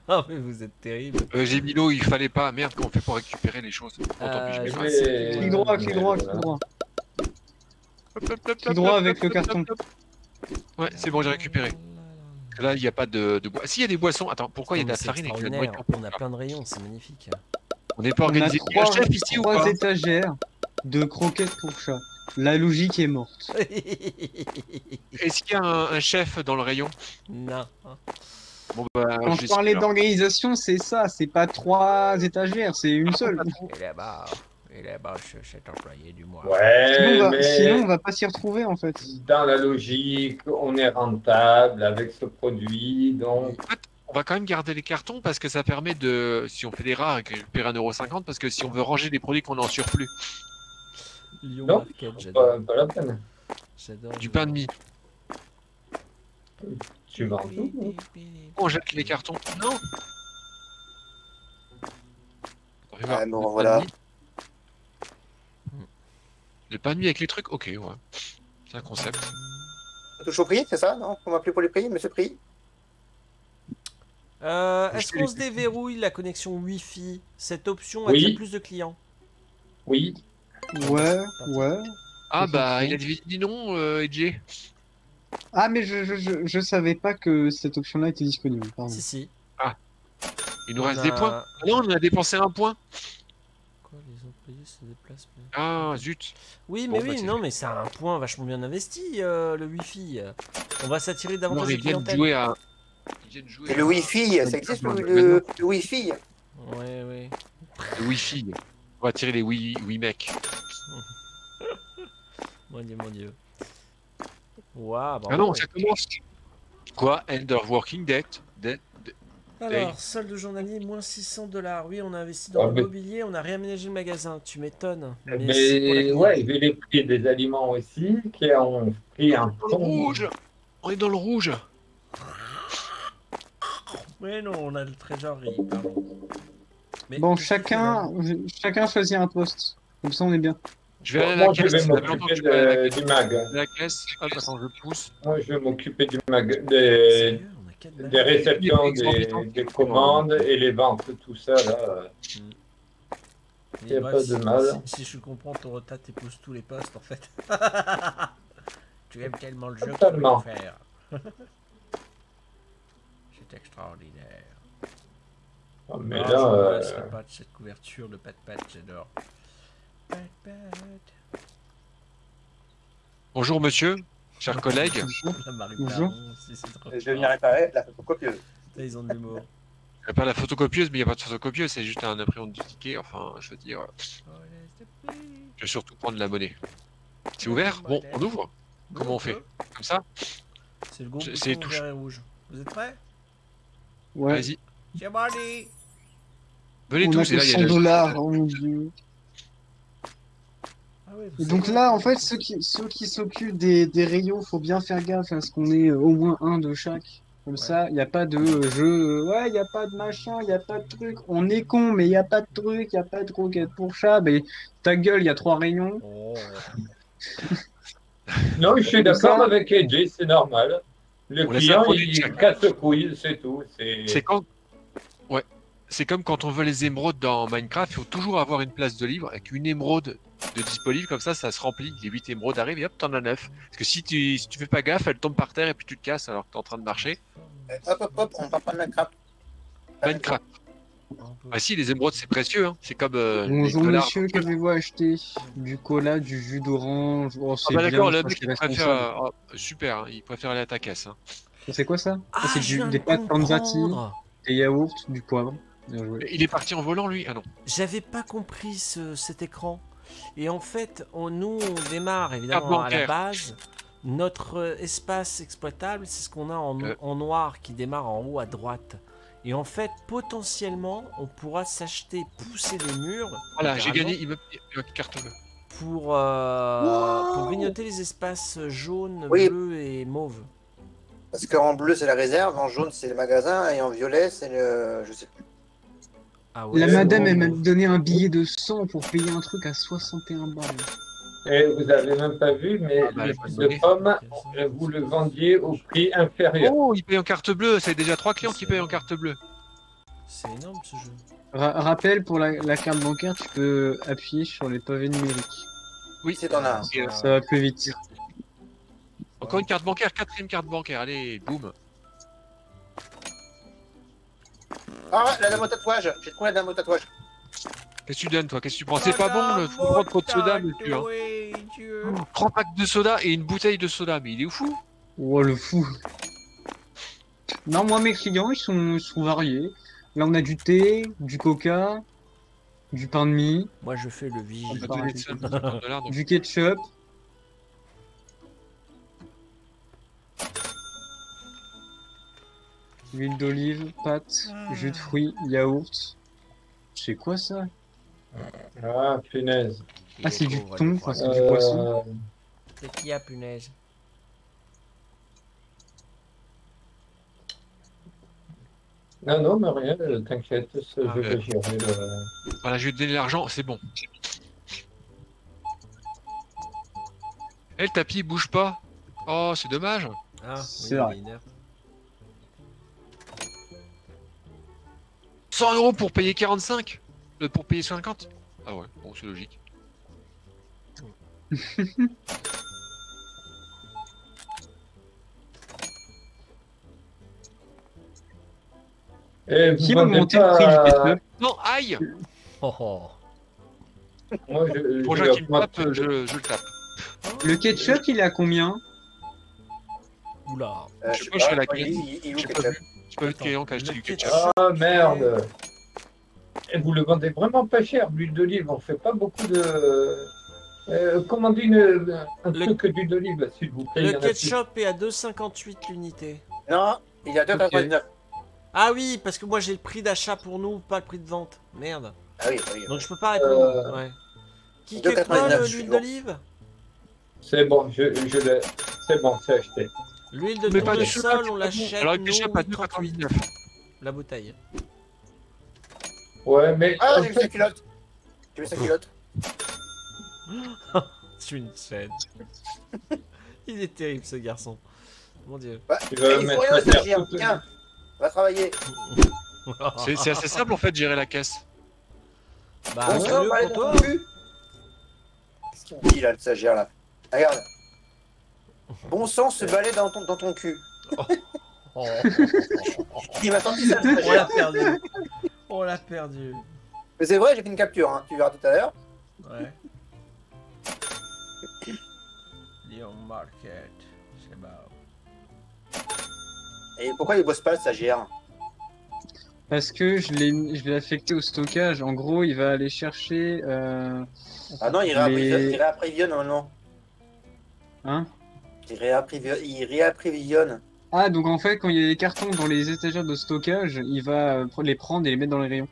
A: Ah mais vous êtes terrible.
F: Euh, J'ai mis l'eau, il fallait pas. Merde, comment on fait pour récupérer les choses
A: Euh, vais
C: Clic droit, clic droit, clic droit. Clic droit avec le carton.
F: Ouais, c'est bon, j'ai récupéré. Là, il n'y a pas de, de bois. Si, il y a des boissons. Attends, pourquoi il y a de la farine et de la
A: On a plein de rayons, c'est magnifique.
F: On n'est pas organisé. Il y a
C: trois,
F: chef ici ou
C: trois
F: pas
C: étagères de croquettes pour chat. La logique est morte. (laughs)
F: Est-ce qu'il y a un, un chef dans le rayon?
A: Non.
F: Bon, bah,
C: Quand
F: je
C: parlais d'organisation, c'est ça, c'est pas trois étagères, c'est une seule.
A: Et là-bas, et là-bas, je cet employé du mois.
C: Sinon,
E: Ouais,
C: on va,
E: mais
C: sinon, on va pas s'y retrouver en fait.
E: dans la logique, on est rentable avec ce produit, donc
F: On va quand même garder les cartons parce que ça permet de, si on fait des rares, récupérer 1,50€ parce que si on veut ranger des produits qu'on a en surplus,
A: Lyon
E: Non,
A: Market,
E: pas, la peine.
A: J'adore.
F: du pain de mie,
E: Tu vends tout.
F: on jette les cartons. Non On va voir.
B: Ouais, bon,
F: Le pain de
B: voilà.
F: De mie avec les trucs, ok, ouais. C'est un concept.
B: Ça touche au prix, c'est ça Non? On m'a appelé pour les prix, monsieur prix
A: Euh, Est-ce qu'on se déverrouille la connexion Wi-Fi? Cette option
E: Oui.
A: attire plus de clients
E: Oui,
C: Ouais, ouais.
F: Ah bah, il a dit non, euh, Edgy.
C: Ah, mais je, je, je, je savais pas que cette option-là était disponible. Pardon.
A: Si, si.
F: Il nous
A: On
F: reste
A: a-
F: des points. Ah Non, on a dépensé un point.
A: Quoi, les employés se déplacent mais-
F: Ah, zut.
A: Oui,
F: Bon,
A: mais
F: bah,
A: oui, non, mais c'est un point vachement bien investi, euh, le Wi-Fi. On va s'attirer davantage de clientèle.
F: jouer à. Jouer
B: Et le
F: à-
B: Wi-Fi, ça existe le, le, le Wi-Fi
A: Ouais, ouais.
F: Le Wi-Fi. On va tirer les Wii, Wii mecs. (laughs)
A: Mon dieu, mon dieu. Waouh,
F: Ah non, ça commence. Quoi? End of Working Dead. Dead.
A: Alors, solde journalier, moins 600 dollars. Oui, on a investi dans
E: Ah, mais-
A: l'immobilier, on a réaménagé le magasin. Tu m'étonnes. pour la
E: mais
A: clientèle.
E: ouais, il y avait les prix des aliments aussi qui ont pris un
F: Dans le
E: ton.
F: rouge On est dans le rouge
A: Ouais, non, on a le trésorerie, pardon. Mais
C: Bon, chacun, chacun choisit un poste. Comme ça, on est bien.
F: Je vais aller à la
E: Moi, je
F: caisse.
E: vais m'occuper de-
F: caisse.
E: du mag.
F: La caisse. Hop, attends, je pousse.
E: Moi, je vais m'occuper du mag, des,
A: A
E: des réceptions, des, des commandes et les ventes, tout ça là.
A: Mais
E: y a
A: bref,
E: pas de
A: si-
E: mal.
A: Si, si je comprends, ton retard t'épouses tous les postes en fait. (laughs) tu aimes tellement le jeu que tu peux faire. (laughs) C'est extraordinaire.
E: Oh, mais
A: Ah,
E: là, euh,
A: le patch, cette couverture, le pat pat, j'adore. Pat pat.
F: Bonjour, monsieur. Chers collègues.
A: La Marie
C: Bonjour.
A: Baron aussi, c'est trop
B: Je vais venir réparer la photocopieuse.
A: Putain, Ils ont de l'humour.
F: Il n'y a pas la photocopieuse, mais il n'y a pas de photocopieuse. C'est juste un imprimante du ticket. Enfin, je veux dire,
A: Oh,
F: je vais surtout prendre la monnaie. C'est ouvert Bon, on ouvre. Comment on fait Comme ça
A: C'est le gros
F: C'est-
A: bouton
F: c'est les touches.
A: vert et rouge. Vous êtes prêts
C: Ouais.
F: Vas-y.
A: C'est parti
F: Venez
C: On a
F: tous, et là, il y a
C: 100
F: la-
C: dollars, oh mon dieu. Et donc là, en fait, ceux qui, ceux qui s'occupent des, des rayons, faut bien faire gaffe à ce qu'on ait euh, au moins un de chaque. Comme ça, il n'y a pas de euh, jeu, euh, ouais, il n'y a pas de machin, il n'y a pas de truc. On est con, mais il n'y a pas de truc, il n'y a pas de croquette pour chat. Mais ta gueule, il y a trois rayons.
A: Oh. (laughs)
E: Non, je suis d'accord avec Edgy, c'est normal. Le
F: On
E: client, il casse le couille, c'est tout. C'est
F: C'est quand. Ouais. C'est comme quand on veut les émeraudes dans Minecraft, il faut toujours avoir une place de livre avec une émeraude de disponible, comme ça, ça se remplit. Les 8 émeraudes arrivent et hop, t'en as 9. Parce que si tu, si tu fais pas gaffe, elles tombent par terre et puis tu te casses alors que t'es en train de marcher.
B: Euh, Hop, hop, hop, on va prendre Minecraft.
F: Minecraft. Ah si, les émeraudes c'est précieux, hein. c'est comme. euh,
C: Bonjour monsieur, qu'avez-vous acheté? Du cola, du jus d'orange. Oh,
F: Ah bah d'accord, le mec il préfère. euh, oh, super, hein, il préfère aller à ta caisse. hein.
C: C'est quoi ça?
A: Ah,
C: C'est du- des
A: de
C: pâtes
A: comprendre.
C: des yaourts, du poivre.
F: Il est parti en volant lui? Ah non.
A: J'avais pas compris ce- cet écran. Et en fait, on, nous, on démarre évidemment à la base. Notre euh, espace exploitable, c'est ce qu'on a en,
F: Euh.
A: en noir qui démarre en haut à droite. Et en fait, potentiellement, on pourra s'acheter, pousser les murs.
F: Voilà, j'ai gagné, il me il me carte bleue.
A: Pour, euh, pour grignoter les espaces jaunes,
B: Oui.
A: bleus et mauves.
B: Parce qu'en bleu, c'est la réserve, en jaune, c'est le magasin, et en violet, c'est le. Je sais plus.
A: Ah ouais,
C: La
A: c'est
C: madame, elle m'a
A: mauve.
C: donné un billet de 100 pour payer un truc à 61 balles.
E: Et vous avez même pas vu, mais
F: Ah bah,
E: le de pomme, vous le vendiez au prix inférieur.
F: Oh, il paye en carte bleue, c'est déjà trois clients qui payent en carte bleue.
A: C'est énorme ce jeu.
C: Ra- rappel, pour la, la carte bancaire, tu peux appuyer sur les pavés numériques.
F: Oui,
B: t'en as un.
F: Et, euh,
C: Ça va plus vite.
F: Encore une carte bancaire, quatrième carte bancaire, allez, boum.
B: Ah, la dame au tatouage J'ai trouvé la dame au tatouage.
F: Qu'est-ce que tu donnes toi? Qu'est-ce que tu prends? C'est pas bon le trop de trop de soda, monsieur. Hein. Oh, Trois packs de soda et une bouteille de soda, mais il est fou
C: Oh, le fou. Non, moi, mes clients, ils sont, ils sont variés. Là, on a du thé, du coca, du pain de mie,
A: Moi, je fais le vigile.
F: va donner de ça, 50 dollars, donc
C: du ketchup. Huile d'olive, pâtes, jus de fruits, yaourt. C'est quoi ça?
E: Ah, punaise.
C: Ah,
A: est
C: c'est du thon, enfin, c'est du poisson.
E: Euh,
A: C'est qui a punaise?
E: Non, non, mais rien, euh, t'inquiète,
A: Ah,
E: je vais gérer le...
F: Voilà, je vais te donner l'argent, c'est bon. Eh, le tapis, il bouge pas. Oh, c'est dommage.
A: Ah,
C: C'est
A: oui,
C: vrai.
F: 100 euros pour payer 45 Euh, Pour payer 50 Ah ouais, bon, c'est logique. (laughs)
E: Et vous
C: Qui va monter le prix du
E: pas-
C: ketchup
F: Non, aïe
A: Oh, oh.
E: Moi, je,
F: Pour
E: je
F: me tapent, je, je le tape.
C: Le ketchup, il est à combien?
A: Oula.
B: Euh,
F: Je
B: sais pas,
F: la
B: il, il, il, Où
F: pas
A: Attends,
F: client qui a acheté
A: le
F: du ketchup.
E: Ah merde Et vous le vendez vraiment pas cher, l'huile d'olive, on fait pas beaucoup de... Euh, dit une, un
A: Le-
E: truc d'huile d'olive, s'il vous plaît
A: Le ketchup est à 2,58 l'unité.
B: Non, il est à 2,99.
A: Ah oui, parce que moi j'ai le prix d'achat pour nous, pas le prix de vente. Merde.
B: Ah oui, ah oui.
A: Donc je peux pas répondre.
E: Euh,
A: Ouais. Qui
B: 2,99,
A: que quoi, le-
B: je suis
A: l'huile d'olive?
E: C'est bon, je, je l'ai... C'est bon, c'est acheté.
A: L'huile de
F: pas
A: tournesol, on l'achète
F: Alors, le
A: nous
F: ketchup à
A: 38
F: 2,99.
A: la bouteille.
E: Ouais, mais...
B: Ah, j'ai vu sa culotte J'ai vu sa culotte (laughs)
A: C'est une scène. (laughs) Il est terrible ce garçon. Mon dieu.
B: Bah,
E: Tu vas
B: Il faut
E: mettre
B: rien au stagiaire,
E: toute-
B: tiens Va travailler (laughs)
F: C'est assez simple en fait de gérer la caisse.
A: Bah, toi.
B: ton cul Qu'est-ce qu'il dit là, le stagiaire là Regarde Bon sang se balai dans ton, dans ton cul.
A: Oh. (laughs)
B: Il m'a senti ça, le
A: On l'a perdu. On l'a perdu.
B: Mais c'est vrai, j'ai fait une capture, hein. tu verras tout à l'heure.
A: Ouais. Lyon Market. C'est bon.
B: Et pourquoi il bosse pas le stagiaire?
C: Parce que je l'ai affecté au stockage. En gros, il va aller chercher. euh,
B: Ah non, il
C: Les-
B: après Vion normalement.
C: Hein?
B: Il réapprivi- il réapprovisionne.
C: Ah, donc en fait, quand il y a des cartons dans les étagères de stockage, il va euh, les prendre et les mettre dans les rayons.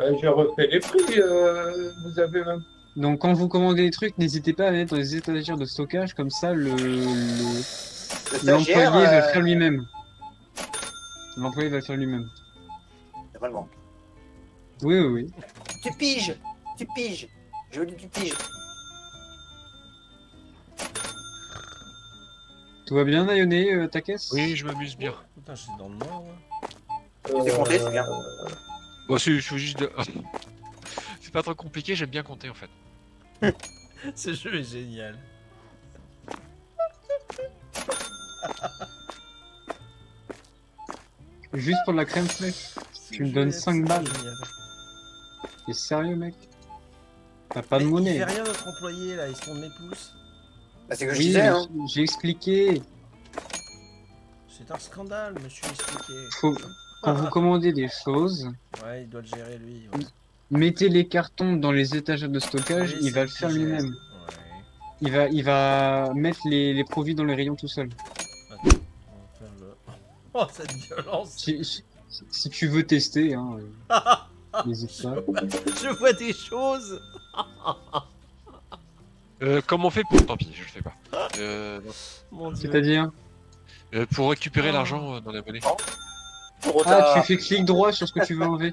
E: Euh, J'ai refait les prix. euh, vous avez même.
C: Donc quand vous commandez des trucs, n'hésitez pas à mettre dans les étagères de stockage, comme ça le le-
B: Le
C: l'employé va le
B: euh,
C: faire lui-même. L'employé va le faire lui-même.
B: Normalement.
C: Oui, oui, oui.
B: Tu piges Tu piges Je veux dire, tu piges.
C: Tout va bien, Nayoné, euh, ta caisse?
F: Oui, je m'amuse bien.
A: Putain, je suis dans le noir. moi.
B: C'est compté, c'est bien.
F: Bon, c'est je suis juste de... (laughs) C'est pas trop compliqué, j'aime bien compter en fait. (laughs)
A: Ce jeu est génial.
C: Juste pour de la crème fraîche.
A: Ce
C: Tu me
A: jeu
C: donnes
A: est
C: 5 balles.
A: génial.
C: T'es sérieux, mec? T'as pas de
A: Mais
C: monnaie.
A: Il fait rien notre employé là, il se tourne les pouces.
B: Bah, c'est ce que je
C: Oui,
B: disais, hein.
C: j'ai expliqué.
A: C'est un scandale, monsieur expliqué.
C: Faut... Quand vous commandez des choses,
A: Ouais, il doit le gérer lui. ouais.
C: mettez les cartons dans les étagères de stockage,
A: Oui,
C: il va le faire lui-même.
A: Ouais.
C: Il va, il va mettre les, les produits dans les rayons tout seul.
A: Attends, on va faire le. (laughs) Oh, cette violence
C: Si, si- si tu veux tester, hein, euh, (laughs) n'hésite pas.
A: Je vois des choses (laughs)
F: Euh, comment on fait pour... Tant pis, je le fais pas. Euh.
C: C'est-à-dire
F: euh, pour récupérer l'argent euh, dans la monnaie.
B: Pour autant.
C: Ah, tu fais clic droit sur ce que tu veux enlever.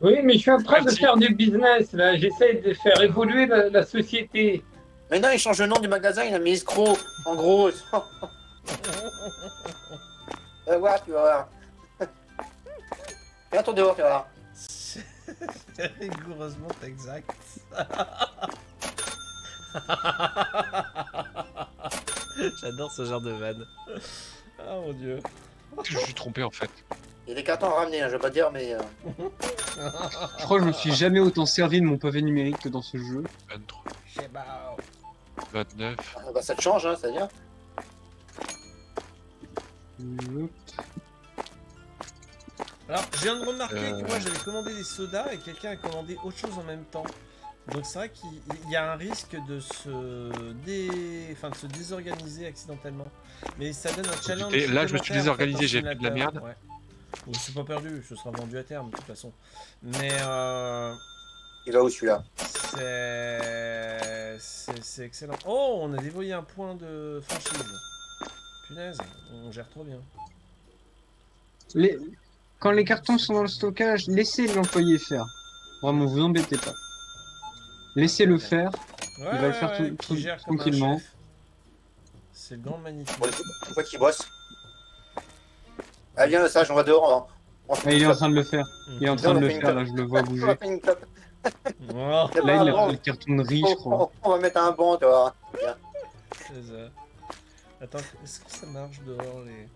E: Oui, mais je suis en train de
F: Merci.
E: faire du business là. J'essaie de faire évoluer la, la société.
B: Mais non, il change le nom du magasin, il a mis escroc, en gros. (laughs) Tu vas voir, tu vas voir. Fais un tour dehors, tu vas voir.
A: C'est (laughs) rigoureusement exact. (laughs) (laughs) J'adore ce genre de vanne. Ah mon dieu.
F: Je suis trompé en fait.
B: Il y a des cartons à ramener, hein, je veux pas dire, mais. euh,
C: Je crois que je me suis jamais autant servi de mon pavé numérique que dans ce jeu.
F: 23,
A: Je sais pas.
F: 29.
B: ah, bah, ça te change, hein, c'est-à-dire.
C: Hop.
A: Alors, je viens de remarquer
F: Euh.
A: que moi j'avais commandé des sodas et quelqu'un a commandé autre chose en même temps. Donc c'est vrai qu'il il y a un risque de se, dé... enfin, de se désorganiser accidentellement. Mais ça donne un challenge.
F: Et là, je me suis désorganisé,
A: en fait,
F: j'ai fait de la merde.
A: Ouais. Bon, c'est pas perdu, ce sera vendu à terme de toute façon. Mais euh,
B: Il va où celui-là
A: c'est... excellent. Oh, on a dévoyé un point de franchise. Punaise, on gère trop bien.
C: Les... Quand les cartons sont dans le stockage, laissez l'employé faire. Vraiment, vous embêtez pas. Laissez-le faire.
A: Ouais,
C: va le faire
A: ouais,
C: tout-
A: gère
C: tranquillement.
A: C'est le grand magnifique.
B: Pour une fois qu'il bosse. Ah, viens, le sage, on va dehors. On,
C: Ah, il est en train de le faire. Il est en train de le faire, là, je le vois bouger. Là, il a pris le carton de riz, je
B: On,
C: crois.
B: on- va mettre un banc, tu vois.
A: c'est ça. Attends, est-ce que ça marche dehors les.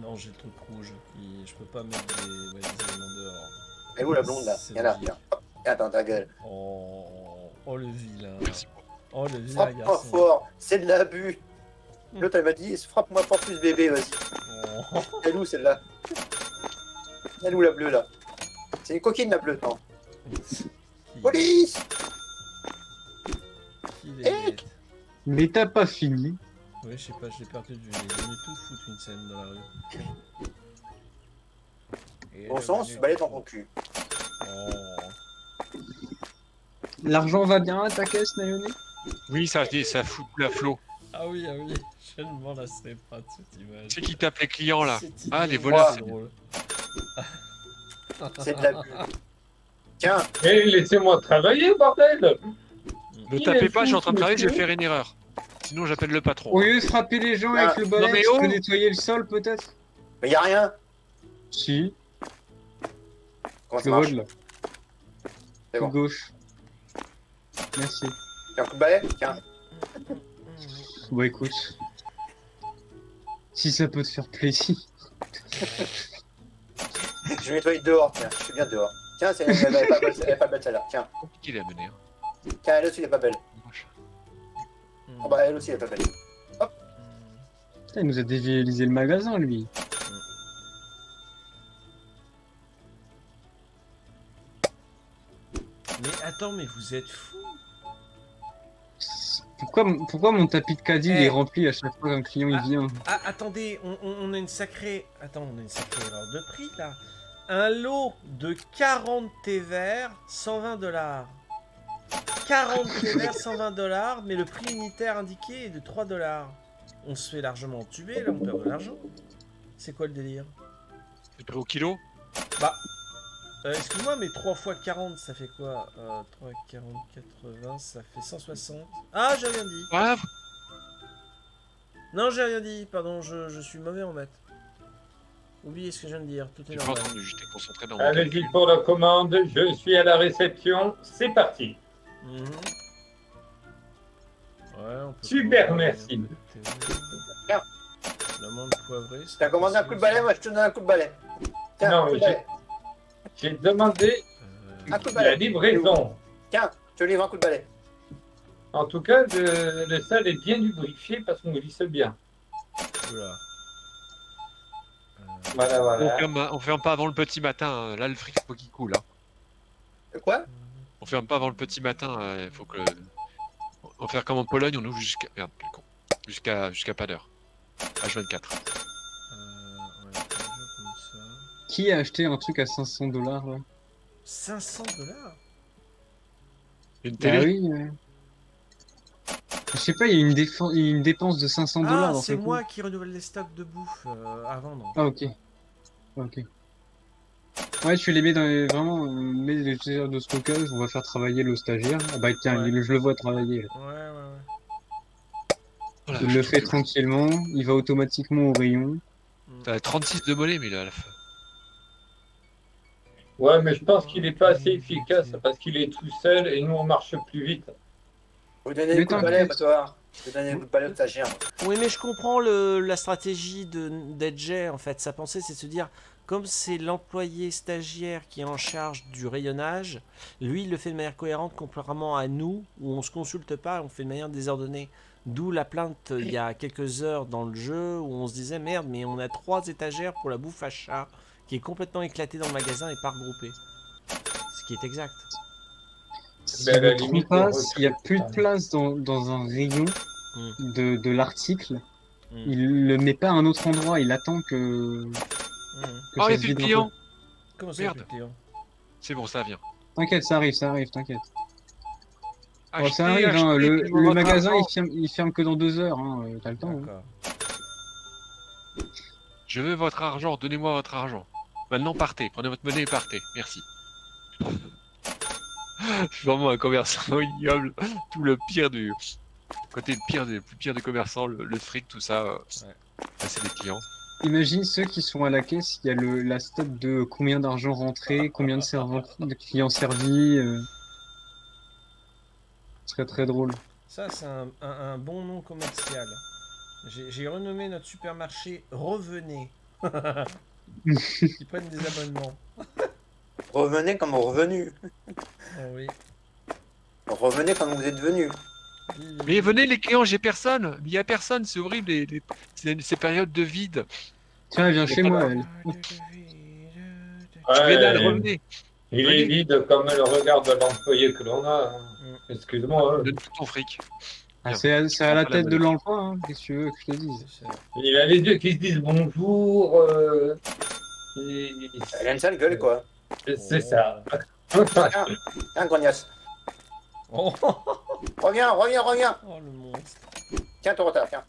A: Non, j'ai le truc rouge. Il- Je peux pas mettre des, ouais, des éléments dehors.
B: Elle est où la blonde là?
A: C'est
B: Viens là, dans ta gueule.
A: Oh, oh le vilain.
F: Merci.
A: Oh le vilain
B: Frappe-moi
A: garçon.
B: fort, c'est de l'abus. L'autre elle m'a dit frappe-moi fort plus bébé, vas-y.
A: Oh.
B: Elle est où celle-là Elle est où la bleue là C'est une coquine la bleue, non Police Eh.
C: Mais t'as pas fini.
A: Oui, je sais pas, je l'ai perdu vue. Il est venu tout foutre une scène dans la rue. Et
B: Bon
A: le
B: sens,
A: menu-
B: balai dans ton cul.
A: Oh.
C: L'argent va bien à ta caisse, Nayoné
F: Oui, ça, ça fout la flot.
A: Ah oui, ah oui, je ne m'en lasserai pas de cette image.
F: C'est qui tape les clients là? Ah, les voleurs,
A: c'est drôle.
B: C'est de. Tiens,
E: Eh, laissez-moi travailler, bordel
F: Ne tapez pas, je suis en train de travailler, je vais faire une erreur. Sinon, j'appelle le patron.
C: Au lieu de frapper les gens
B: Ah,
C: avec le balai, tu
F: oh
C: peux nettoyer le sol peut-être?
B: Mais y a rien.
C: Si,
B: Comment ça
C: le
B: marche.
C: Gauche. Merci.
B: Tiens, un coup de balai Tiens.
C: Bon, écoute. Si ça peut te faire plaisir.
B: Je vais nettoyer dehors, tiens, je suis bien dehors. Tiens, c'est- elle est pas belle, elle est pas belle celle-là. Tiens,
F: Qui l'a mené hein
B: tiens, elle aussi elle est pas belle. Ah bah elle aussi elle est pas belle.
C: Putain, il nous a dévialisé le magasin, lui.
A: Mais attends, mais vous êtes fous
C: Pourquoi, pourquoi mon tapis de caddie il
A: Eh.
C: est rempli à chaque fois qu'un client
A: Ah.
C: il vient?
A: Ah, attendez, on a une sacrée. Attends, on a une sacrée erreur de prix là. Un lot de 40 thé verts, 120 dollars. 40 thé verts, 120 dollars, mais le prix unitaire indiqué est de 3 dollars. On se fait largement tuer, là, on perd de l'argent. C'est quoi le délire?
F: C'est pris au kilo?
A: Bah, euh, excuse-moi, mais 3 fois 40, ça fait quoi euh, 3, 40, 80, ça fait 160. Ah, j'ai rien dit.
F: Ah,
A: Non, j'ai rien dit, pardon, je, je suis mauvais en maths. Oubliez ce que je viens de dire, tout est
F: pas
A: normal.
F: entendu, j'étais concentré dans mon
E: Allez-y pour la commande, je suis à la réception, c'est parti.
A: Mhm. Ouais, on peut
E: Super, merci.
A: L'amande poivrée.
B: T'as commandé un coup de balai, moi je te donne un coup de balai. Tiens,
E: Non,
B: un coup de balai.
E: J'ai demandé
A: Euh,
B: Un coup de
E: la
B: balai.
E: livraison.
B: Tiens, je te livre un coup de balai.
E: En tout cas, le, le sol est bien lubrifié parce qu'on glisse bien.
A: oula. Euh,
E: Voilà,
F: On
E: voilà.
F: ferme, on ferme pas avant le petit matin, hein. là le fric faut qu'il coule. Hein.
B: De Quoi?
F: On ferme pas avant le petit matin, il faut que. On va faire comme en Pologne, on ouvre jusqu'à. Merde, quel con. Jusqu'à jusqu'à pas d'heure. H24.
C: Qui a acheté un truc à 500 dollars là?
A: 500 dollars?
F: Une
C: Bah
F: télé?
C: oui. Je sais pas, il y a une, une dépense de 500 dollars
A: Ah,
C: dans
A: c'est
C: ce coup.
A: moi qui renouvelle les stocks de bouffe euh, à vendre.
C: Ah ok. Ok. Ouais, tu les mets dans les... vraiment, on met les utilisateurs de stockage, on va faire travailler le stagiaire. Ah bah tiens,
A: Ouais.
C: il- je le vois travailler. là.
A: Ouais, ouais, ouais.
F: Oh
C: Il le fait tranquillement, il va automatiquement au rayon.
A: Mm.
F: T'as 36 de mollet, mais là, à la fin.
E: Ouais, mais je pense qu'il n'est pas assez efficace parce qu'il est tout seul et nous on marche plus vite.
B: Vous donnez le coup de balai, toi. Je vais donner le coup de balai au stagiaire.
A: Oui, mais je comprends le, la stratégie de d'Edge, en fait. Sa pensée, c'est de se dire, comme c'est l'employé stagiaire qui est en charge du rayonnage, lui, il le fait de manière cohérente, contrairement à nous, où on se consulte pas, on fait de manière désordonnée. D'où la plainte il y a quelques heures dans le jeu, où on se disait, merde, mais on a trois étagères pour la bouffe à chat, qui est complètement éclatée dans le magasin et pas regroupée. Ce qui est exact.
C: Si
E: Ben, à
C: je
E: la
C: me trompe
E: limite,
C: pas,
E: on
C: s'il y a plus de place dans, dans un rayon
A: Mm.
C: de, de l'article,
A: Mm.
C: il le met pas à un autre endroit, il attend que, que
F: Oh, il y a plus de clients
A: Comment ça,
F: Merde.
A: plus de clients
F: C'est bon, ça vient.
C: T'inquiète, ça arrive, ça arrive, t'inquiète. Oh,
F: Achetez,
C: ça arrive, hein, le, magasin il ferme, il ferme que dans deux heures, hein, euh, t'as le temps. hein.
F: Je veux votre argent, donnez-moi votre argent. Maintenant, partez, prenez votre monnaie et partez. Merci. (laughs) Je suis vraiment un commerçant (laughs) ignoble. Tout le pire du. Côté le pire des le plus pire des commerçants, le, le fric, tout ça. euh, c'est des clients.
C: Imagine ceux qui sont à la caisse, il y a le, la stat de combien d'argent rentré, combien de, servants, de clients servis. euh. Ce serait très drôle.
A: Ça, c'est un, un- un bon nom commercial. J'ai renommé notre supermarché Revenez. (laughs) Ils prennent des abonnements. (laughs)
B: Revenez comme revenu.
A: Oh oui.
B: Revenez comme vous êtes venu.
F: Mais venez les clients, j'ai personne. Il y a personne, c'est horrible les, les- ces, ces périodes de vide.
C: Tiens, elle vient chez moi, elle.
E: Ouais,
F: revenez.
E: il est vide comme le regard de l'employé que l'on a. hein.
A: Mm.
E: Excuse-moi. hein.
F: Donne tout ton fric.
C: Ah, c'est à, c'est à la tête de l'emploi, hein. qu'est-ce que tu veux que je te dise
E: Il a les yeux qui se disent bonjour. euh, et-
B: Elle a une sale gueule, quoi.
E: C'est ça.
B: Tiens, tiens, grognasse.
A: Oh,
B: Reviens, reviens, reviens.
A: oh, le monstre.
B: Tiens, ton retard, tiens.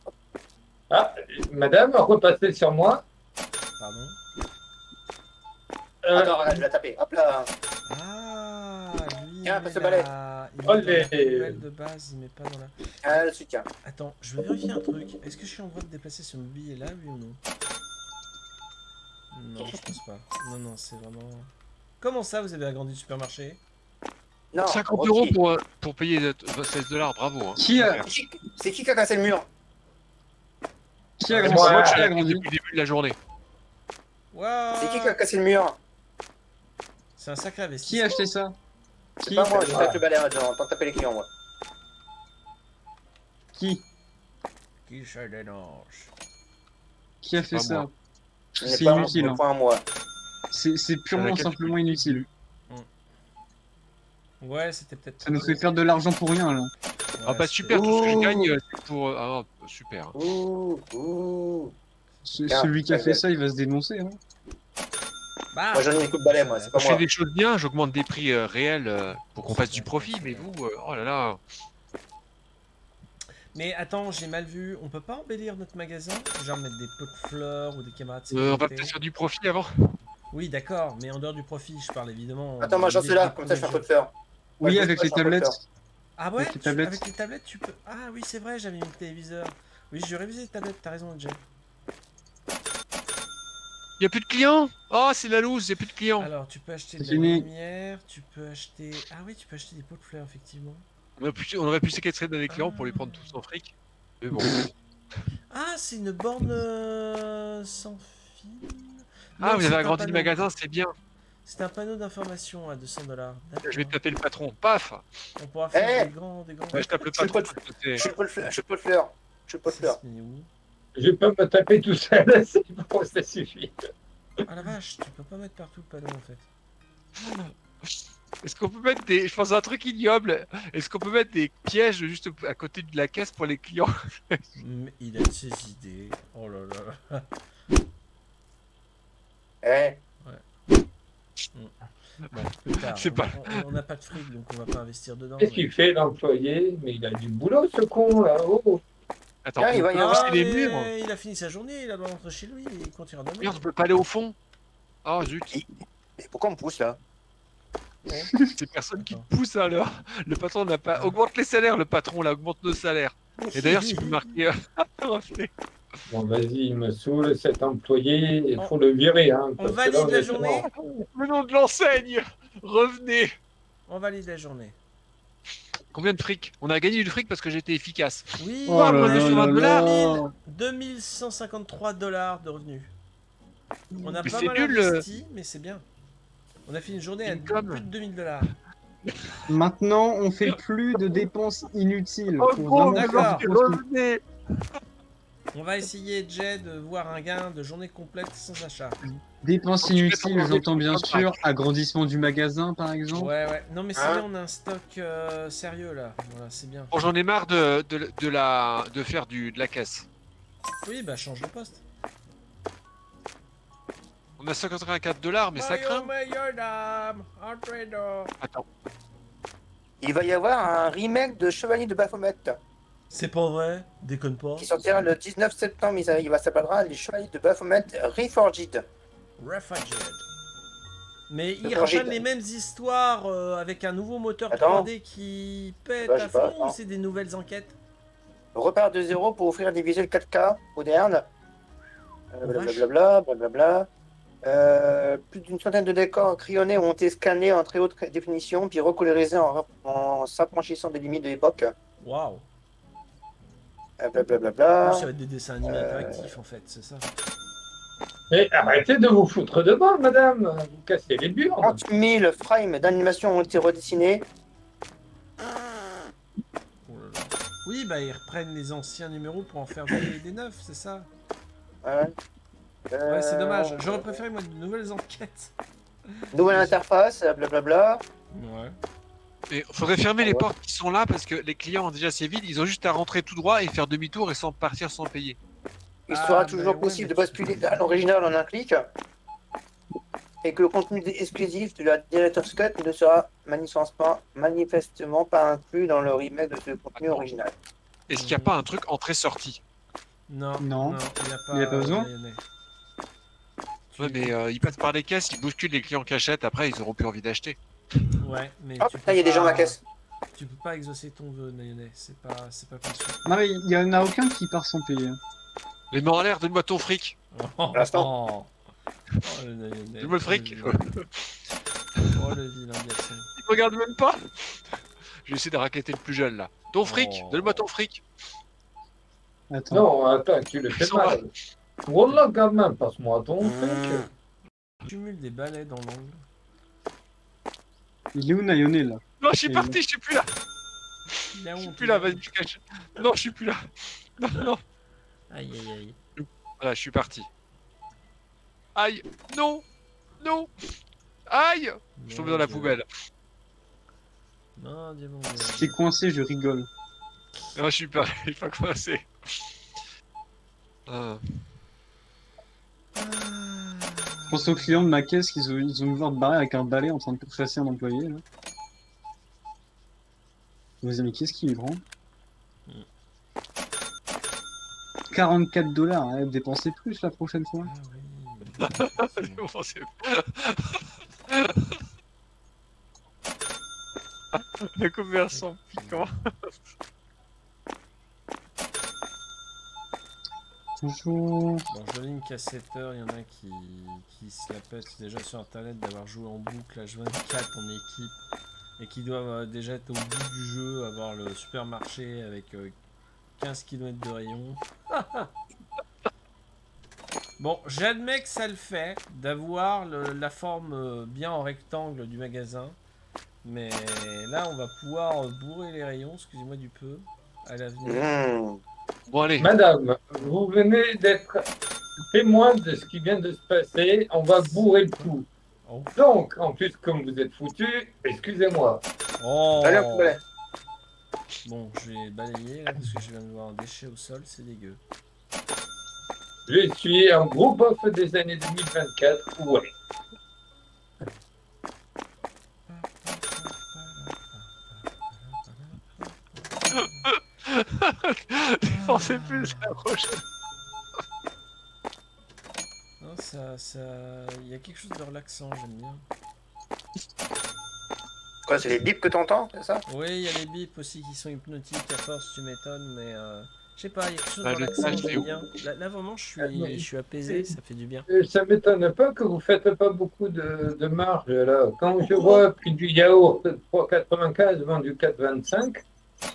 E: Ah, madame, repassez sur moi.
A: Pardon
E: Euh,
B: Attends, regarde, je vais la taper. Hop là.
A: Ah,
B: passe le balai.
A: la- il la de base, il met pas dans la...
B: Ah, le.
A: Attends, je veux vérifier un truc. Est-ce que je suis en droit de déplacer ce mobilier là, oui ou non? Non, je pense pas. Non, non, c'est vraiment... Comment ça, vous avez agrandi le supermarché?
B: Non,
F: 50
B: Rocky.
F: euros pour, euh, pour payer euh, 16 dollars, bravo. Hein.
C: Qui a,
B: C'est qui- C'est qui qui a cassé le mur?
C: qui a a
F: là
C: grandi
F: depuis le début de la journée.
A: Waouh
B: C'est qui qui a cassé le mur?
A: C'est un sacré
C: Qui a
A: investissement.
C: acheté ça? Qui
B: pas moi, je
E: Ouais.
B: tape le balai de taper les clients, moi.
C: Qui
A: Qui se dénonce
C: Qui a fait ça C'est inutile, hein.
B: point moi.
C: C'est purement simplement inutile.
A: Ouais, c'était peut-être...
C: Ça nous fait perdre de l'argent pour rien là.
F: Ah, pas
A: c'est-
F: super, tout ce que je gagne, euh, c'est pour. Ah, super.
B: Ouh, ouh.
C: Ce-
B: Ah,
C: celui qui a fait ça, il va se dénoncer. Hein.
A: Bah,
B: Moi j'en ai un coup de balai, moi, c'est pas
F: Je fais des choses bien, j'augmente des prix euh, réels euh, pour qu'on fasse du profit, mais vous, euh, oh là là.
A: Mais attends, j'ai mal vu. On peut pas embellir notre magasin? Genre mettre des pots de fleurs ou des caméras de
F: Euh, on va peut-être faire du profit avant.
A: Oui, d'accord, mais en dehors du profit, je parle évidemment.
B: Attends, moi j'en suis là, comme ça je fais un peu de fleurs.
C: Oui,
B: Ouais,
C: avec les tablettes.
A: Ah ouais
C: Avec les
A: tu-
C: tablettes.
A: Avec les tablettes, tu peux. Ah oui, c'est vrai, j'avais mis le téléviseur. Oui, j'ai révisé les tablettes, t'as raison, Jay.
F: Il y a plus de clients? Oh, c'est la loose, il y a plus de clients.
A: Alors, tu peux acheter de la
C: fini.
A: lumière, tu peux acheter. Ah oui, tu peux acheter des pots de fleurs, effectivement.
F: On aurait pu, on aurait pu séquestrer dans les clients pour les prendre tous en fric. Mais bon. (laughs)
A: Ah, c'est une borne euh, sans fil?
F: Ah, vous avez
A: un
F: agrandi le magasin, c'est bien.
A: C'est un panneau d'information à 200 dollars.
F: Je vais taper le patron. Paf
A: On pourra faire
B: Eh
A: des grands, des grands.
F: Ouais, Je tape le
B: Je
F: patron.
B: Je suis pas de fleurs, je suis pas de fleurs. Je suis pas de
E: Je peux me taper tout seul, (laughs) c'est bon, ça suffit.
A: Ah la vache, tu peux pas mettre partout le panneau en fait.
F: Est-ce qu'on peut mettre des. Je pense à un truc ignoble. Est-ce qu'on peut mettre des pièges juste à côté de la caisse pour les clients?
A: Mais il a de ses idées. Oh là là.
B: Eh,
A: Bon, plus tard.
F: C'est
A: On-
F: pas-
A: on- n'a pas de fric donc on va pas investir dedans.
E: Qu'est-ce
A: mais-
E: qu'il fait l'employé? Mais il a du boulot ce con là. Oh.
F: Attends,
B: Ah, il va y avoir-
F: les murs
A: Il a fini sa journée, il a droit d'entrer chez lui, il continuera demain.
F: Merde, on peut pas aller au fond Oh zut,
B: mais pourquoi on me pousse là? (laughs)
F: C'est personne qui te pousse alors. Le patron n'a pas. Augmente les salaires, le patron là, augmente nos salaires. Et d'ailleurs, si vous marquez. euh, (laughs) revenez.
E: Bon, vas-y, il me saoule cet employé, il
A: On-
E: faut le virer. Hein,
A: On valide
E: là,
A: la journée.
F: Le nom de l'enseigne Revenez
A: On valide la journée.
F: Combien de fric? On a gagné du fric parce que j'étais efficace.
A: Oui,
C: Oh
A: on
F: là
A: est sur
F: là
A: un
F: là
A: dollar.
C: là.
A: 2153 dollars de revenus. On a
F: Mais
A: pas mal
F: nul,
A: investi, mais c'est bien. On a fait une journée à
F: Income.
A: plus de 2000 dollars.
C: Maintenant, on fait plus de dépenses inutiles.
F: Oh, bon,
A: d'accord.
F: revenez
A: On va essayer, Jay, de voir un gain de journée complète sans achat.
C: Dépenses inutiles,
F: en
C: j'entends bien sûr. Agrandissement du magasin, par exemple.
A: Ouais, ouais. Non, mais c'est
B: Hein
A: bien, on a un stock euh, sérieux là. Voilà, c'est bien.
F: Bon, j'en ai marre de, de, de la, de faire du, de la caisse.
A: Oui, bah change de poste.
F: On a 184 dollars, mais ça craint. Attends,
B: Il va y avoir un remake de Chevalier de Baphomet
A: C'est pas vrai, déconne pas.
B: qui sortira le 19 septembre. Il il va s'appellera Les Chevaliers de Baphomet Reforged.
A: Refuged. Mais
B: Refuged.
A: reprennent les mêmes histoires euh, avec un nouveau moteur
B: Attends.
A: 3D qui pète
B: Bah,
A: à
B: pas,
A: fond ou c'est des nouvelles enquêtes
B: Repart de zéro pour offrir des visuels 4K modernes. Euh, blablabla, blablabla. Euh, plus d'une centaine de décors crayonnés ont été scannés en très haute définition, puis recolorisés en, en s'affranchissant des limites de l'époque.
A: Waouh.
B: Euh, Blablabla.
A: Ça va être des dessins animés
B: Euh.
A: interactifs en fait, c'est ça.
E: Mais arrêtez de vous foutre de moi, madame. Vous cassez les burnes.
B: 30 000 frames d'animation ont été redessinés.
A: Oh. Oui, bah ils reprennent les anciens numéros pour en faire des, des neufs, c'est ça.
B: Ouais,
A: Ouais, c'est
B: Euh,
A: dommage. J'aurais préféré moi de nouvelles enquêtes.
B: Nouvelle interface, euh, blablabla.
A: Ouais.
F: Mais faudrait fermer les portes qui sont là parce que les clients ont déjà c'est vide. Ils ont juste à rentrer tout droit et faire demi-tour et sans partir sans payer.
B: Il
A: Ah,
B: sera
A: bah
B: toujours
A: ouais,
B: possible
A: mais
B: de basculer à l'original en un clic. Et que le contenu exclusif de la Director's Cut ne sera manifestement, pas inclus dans le remake de ce contenu
F: Attends.
B: original.
F: Est-ce qu'il n'y a pas un truc entrée-sortie?
A: Non.
C: Non.
A: il n'y a pas,
C: Il y a pas besoin?
F: Ouais, mais euh, ils passent par les caisses, ils bousculent les clients qui achètent, après ils auront plus envie d'acheter.
A: Ouais, mais.
B: Oh
A: tu
B: putain, il y a des gens à la caisse.
A: Tu peux pas exaucer ton vœu, Lyonnais. C'est pas, c'est pas possible.
C: Non, mais il y en a aucun qui part sans payer.
F: Les mains en l'air, donne-moi ton fric.
A: Oh,
B: l'instant.
A: oh, le.
F: Donne-moi le fric.
A: Oh, le vilain. Oh, le vilain garçon.
F: Ils me regardent même pas. Je vais essayer de raqueter le plus jeune là. Ton fric,
A: Oh.
F: donne-moi ton fric.
C: Attends.
E: Non, attends, tu le fais mal. Wallah, gamin, passe-moi ton truc.
A: Cumule des balais dans l'angle.
C: Il est où Nayone là
F: Non, je suis parti, je suis plus là. Je suis plus là, vas-y, tu caches. Non, je suis plus là. (laughs) Non, non.
A: Aïe, aïe, aïe.
F: Voilà, je suis parti. Aïe, non, non. Aïe, je suis tombé dans la poubelle.
A: Mon Dieu, mon Dieu.
C: Si t'es coincé, je rigole.
F: Non, je suis il faut commencer. Ah.
C: Je pense aux clients de ma caisse qu'ils ont, ils ont voir de barrer avec un balai en train de pourchasser un employé. Là. Vous amis, qu'est-ce qu'il prend 44 dollars, hein, dépensez plus la prochaine fois.
A: Ah oui. (laughs) (laughs)
F: Le commerçant piquant. (laughs)
C: Bonjour.
A: Bon, Cassetteur, il y en a qui, qui se la pètent déjà sur internet d'avoir joué en boucle H24 en équipe et qui doivent euh, déjà être au bout du jeu, avoir le supermarché avec euh, 15 km de rayon. (laughs) bon, j'admets que ça le fait d'avoir la forme euh, bien en rectangle du magasin, mais là on va pouvoir euh, bourrer les rayons, excusez-moi du peu, à l'avenir.
B: Mmh.
F: Bon, allez.
E: Madame, vous venez d'être témoin de ce qui vient de se passer. On va bourrer le coup.
A: Oh.
E: Donc, en plus, comme vous êtes foutu, excusez-moi.
A: Oh.
B: Allez.
A: Bon, je vais balayer là parce que je viens de voir un déchet au sol, c'est dégueu.
E: Je suis un gros bof des années 2024. Ouais.
F: Pensez plus à la prochaine.
A: Non, ça, ça, il y a quelque chose de relaxant, j'aime bien.
B: Quoi, c'est les bips que t'entends, c'est ça?
A: Oui, il y a les bips aussi qui sont hypnotiques à force, tu m'étonnes, mais euh, je sais pas, il y a quelque chose
F: Bah,
A: de relaxant, j'aime
F: où
A: bien. Là, là, vraiment, je suis,
E: Ah,
A: je suis apaisé, ça fait du bien.
E: Ça m'étonne pas que vous faites pas beaucoup de, de marge là. Quand je vois prix du yaourt 3,95 vendu 4,25,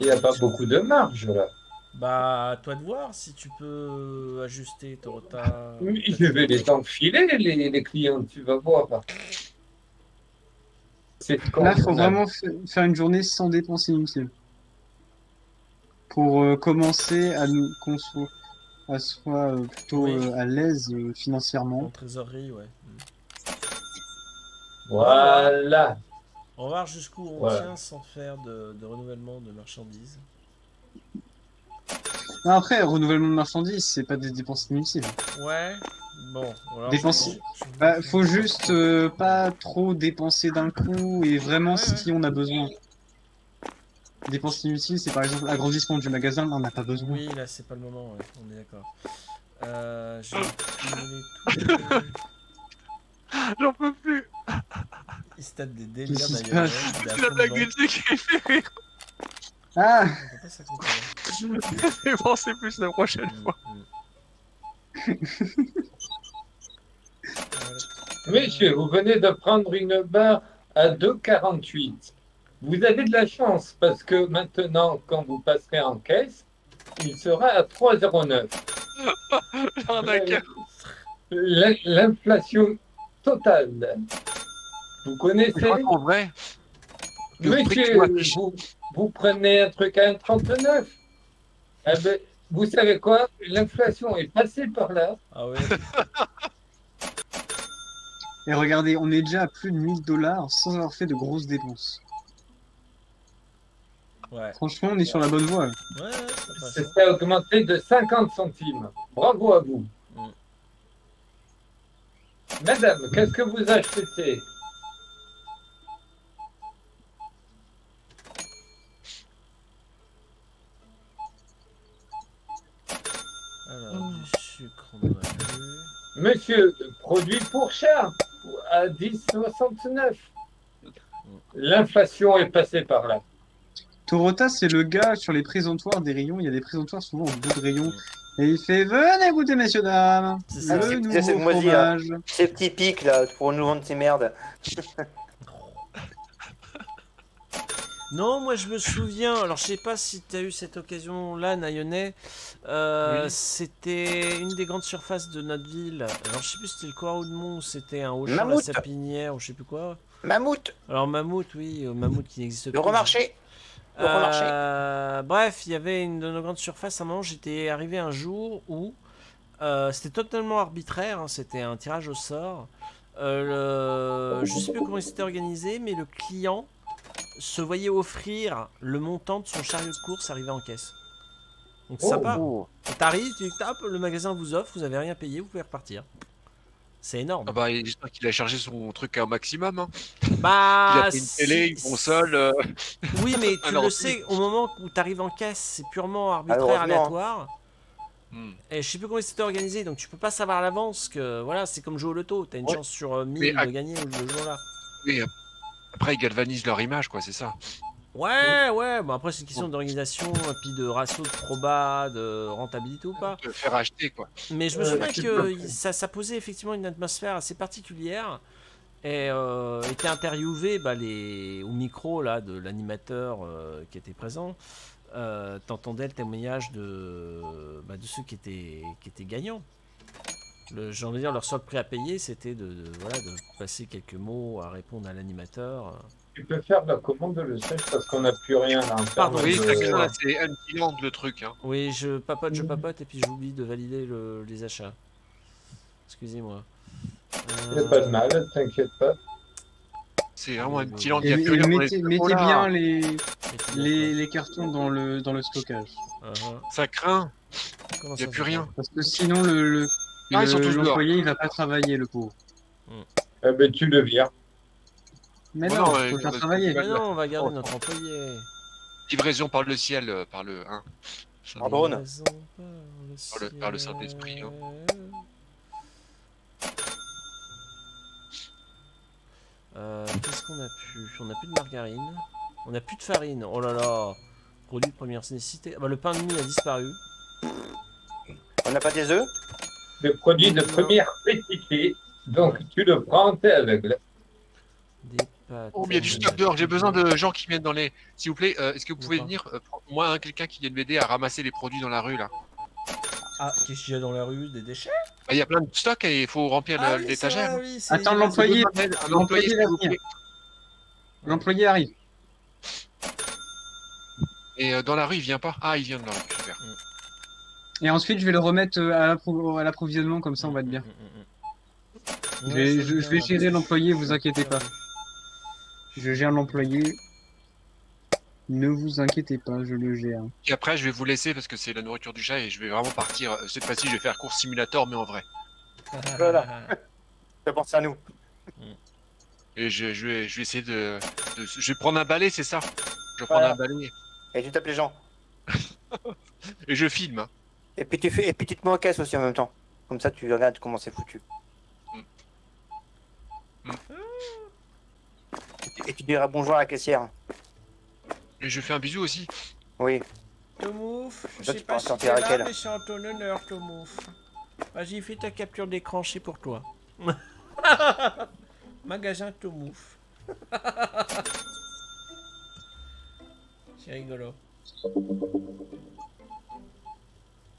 E: il n'y a pas beaucoup de marge là.
A: Bah, à toi de voir si tu peux ajuster ton retard.
E: Mais Je vais les enfiler les, les clients, tu vas voir. C'est
C: Là, faut
E: convenable.
C: vraiment fa- faire une journée sans dépenser inutile. Pour euh, commencer à nous qu'on soit, à soit euh, plutôt
A: Oui.
C: euh, à l'aise euh,
A: En
C: financièrement.
A: trésorerie, ouais. Mm.
E: Voilà.
A: On va voir jusqu'où on
E: Voilà.
A: tient sans faire de, de renouvellement de marchandises.
C: Après, renouvellement de marchandises, c'est pas des dépenses inutiles.
A: Ouais, bon. alors,
C: Dépenser.
A: je-
C: Bah, faut juste euh, pas trop dépenser d'un coup et vraiment
A: Ouais,
C: si on a besoin. Dépenses inutiles, c'est par exemple l'agrandissement du magasin, là, on n'a pas besoin.
A: Oui, là, c'est pas le moment, ouais, on est d'accord. Euh. (laughs)
F: J'en peux plus.
A: Il se tape des délires d'ailleurs.
F: C'est la blague du qui fait rire.
C: Ah
A: s'accompagner.
F: Mais pensez plus la prochaine
A: Mm,
F: fois.
A: mm. (laughs)
E: Messieurs, vous venez de prendre une barre à 2,48. Vous avez de la chance parce que maintenant, quand vous passerez en caisse, il sera à 3,09.
F: L'arnaqueur.
E: L'in- L'inflation totale. Vous connaissez
F: qu'en vrai, le prix que
E: Monsieur, vous, vous prenez un truc à 1,39. Eh ben, vous savez quoi? L'inflation est passée par là.
A: Ah ouais, (laughs)
C: Et regardez, on est déjà à plus de 1000 dollars sans avoir fait de grosses dépenses.
A: ouais.
C: Franchement, on est sur la bonne voie.
A: Ouais. Ça
E: a augmenté de 50 centimes. Bravo à vous.
A: Mm.
E: Madame, qu'est-ce que vous achetez
A: Alors, du sucre, on en a plus.
E: Monsieur, produit pour chat à 10,69. L'inflation est passée par là.
C: Torota, c'est le gars sur les présentoirs des rayons. Il y a des présentoirs souvent au bout de rayon. Et il fait Venez goûter, messieurs, dames
A: C'est ça,
B: c'est- pics là, pour nous vendre ces merdes. (laughs)
A: Non, moi je me souviens, alors je sais pas si tu as eu cette occasion-là, Nayonais, euh,
F: Oui.
A: c'était une des grandes surfaces de notre ville. Alors je sais plus si c'était le Coraoudemont ou c'était un Auchan, la. Sapinière ou je sais plus quoi.
B: Mammouth,
A: Alors Mammouth, oui, euh, Mammouth qui n'existe plus.
B: le remarché. le remarché.
A: Euh, bref, il y avait une de nos grandes surfaces. À un moment, j'étais arrivé un jour où euh, c'était totalement arbitraire. hein, c'était un tirage au sort. Le- Je sais plus comment il s'était organisé, mais le client se voyait offrir le montant de son chariot de course arrivé en caisse. Donc c'est
E: Oh.
A: sympa.
B: Oh.
A: T'arrives, tu tapes, le magasin vous offre, vous avez rien payé, vous pouvez repartir. C'est énorme.
F: Ah bah, j'espère qu'il a chargé son truc à un maximum. Hein.
A: Bah, (laughs)
F: il a pris une télé, une console. euh,
A: Oui, mais (laughs) tu le sais, au moment où tu arrives en caisse, c'est purement arbitraire, aléatoire.
F: hmm.
A: Et je sais plus comment c'était organisé, donc tu peux pas savoir à l'avance que voilà, c'est comme jouer au loto, t'as une
F: Ouais.
A: chance sur euh, 1000
F: Mais à-
A: de gagner le jour-là.
F: Oui, euh, après, ils galvanisent leur image, quoi, c'est ça.
A: Ouais, ouais, bon après c'est une question d'organisation, et puis de ratio de proba, de rentabilité ou pas.
F: De faire acheter, quoi.
A: Mais je me souviens que ça, ça posait effectivement une atmosphère assez particulière. Et euh, étaient interviewés bah, les, au micro là, de l'animateur euh, qui était présent. Euh, T'entendais le témoignage de, bah, de ceux qui étaient, qui étaient gagnants. Le- J'ai envie de dire, leur seul prix à payer, c'était de, de- voilà, de passer quelques mots à répondre à l'animateur.
E: Tu peux faire la commande de le sèche parce qu'on n'a plus rien à en faire.
A: Pardon,
F: Oui, t'inquiète pas, c'est un bilan le truc. Hein.
A: Oui, je papote, je papote, et puis j'oublie de valider le- les achats. Excusez-moi.
E: Il n'y a pas de mal, t'inquiète pas.
F: C'est vraiment un
A: Et-
F: petit land.
C: Et,
F: Il y a
C: et mettez, mettez
F: Oh
C: bien les, les, les cartons dans le, dans le stockage.
A: Uh-huh.
F: Ça craint. Il n'y a plus rien.
C: Parce que sinon, le, le,
F: Ah, ils sont
C: le-
F: tous dehors.
C: l'employé, il va pas travailler, le pauvre.
E: Eh ben, tu le vires.
C: Mais
F: Oh
C: non,
F: non,
C: il
F: ouais,
C: faut le faire
F: parce-
C: travailler.
A: Mais non, on va garder notre employé.
F: Livraison par le ciel, euh, par le 1.
B: En drone.
A: Raison
F: Par le- par le Saint-Esprit, hein.
A: Euh, Qu'est-ce qu'on a pu On a plus de margarine. On a plus de farine. Oh là là. Produit de première nécessité. Ah bah, le pain de mie a disparu.
B: On n'a pas des œufs?
E: Le produit de première quantité. Donc, tu le prends, t'es aveugle.
A: Des pâtes.
F: Oh, mais il y a du stock dehors. J'ai besoin de gens qui viennent dans les. S'il vous plaît, euh, est-ce que vous pouvez venir, euh, prendre- moi, hein, quelqu'un qui vienne m'aider à ramasser les produits dans la rue là
A: Ah, qu'est-ce qu'il y a dans la rue? Des déchets?
F: Bah, Il y a plein de stock et il faut remplir
A: Ah
F: le-
A: oui, c'est
F: l'étagère.
A: vrai, oui, c'est-
C: Attends, l'employé,
F: Un
C: l'employé
F: employé, s'il
C: va
F: vous
C: venir.
F: plaît.
C: L'employé arrive.
F: Et euh, dans la rue, il vient pas Ah, il vient de la rue. Super.
C: Et ensuite, je vais le remettre euh, à l'appro- à l'approvisionnement, comme ça on va être bien.
A: Mm, mm, mm.
C: Je vais-
A: c'est
C: je- je vais
A: bien.
C: gérer l'employé, vous inquiétez pas. Je gère l'employé. Ne vous inquiétez pas, je le gère.
F: Et après, je vais vous laisser parce que c'est la nourriture du chat et je vais vraiment partir. Euh, Cette fois-ci, je vais faire course simulator, mais en vrai. (laughs)
B: Voilà. Fais penser à nous.
F: Et je, je vais, je vais essayer de, de- Je vais prendre un balai, c'est ça? Je vais prendre
B: Voilà.
F: un balai.
B: Et tu tapes les gens. (laughs)
F: Et je filme. hein.
B: Et puis tu fais, et puis tu te mets en caisse aussi en même temps. Comme ça, tu regardes comment c'est foutu.
F: Mm. Mm.
B: Et tu- Et tu diras bonjour à la caissière.
F: Et je fais un bisou aussi.
B: Oui.
A: Tomouf, je sais pas si t'es là,
B: elle.
A: mais c'est en ton honneur, Tomouf. Vas-y, fais ta capture d'écran, c'est pour toi. (laughs) Magasin Tomouf. (laughs) c'est rigolo.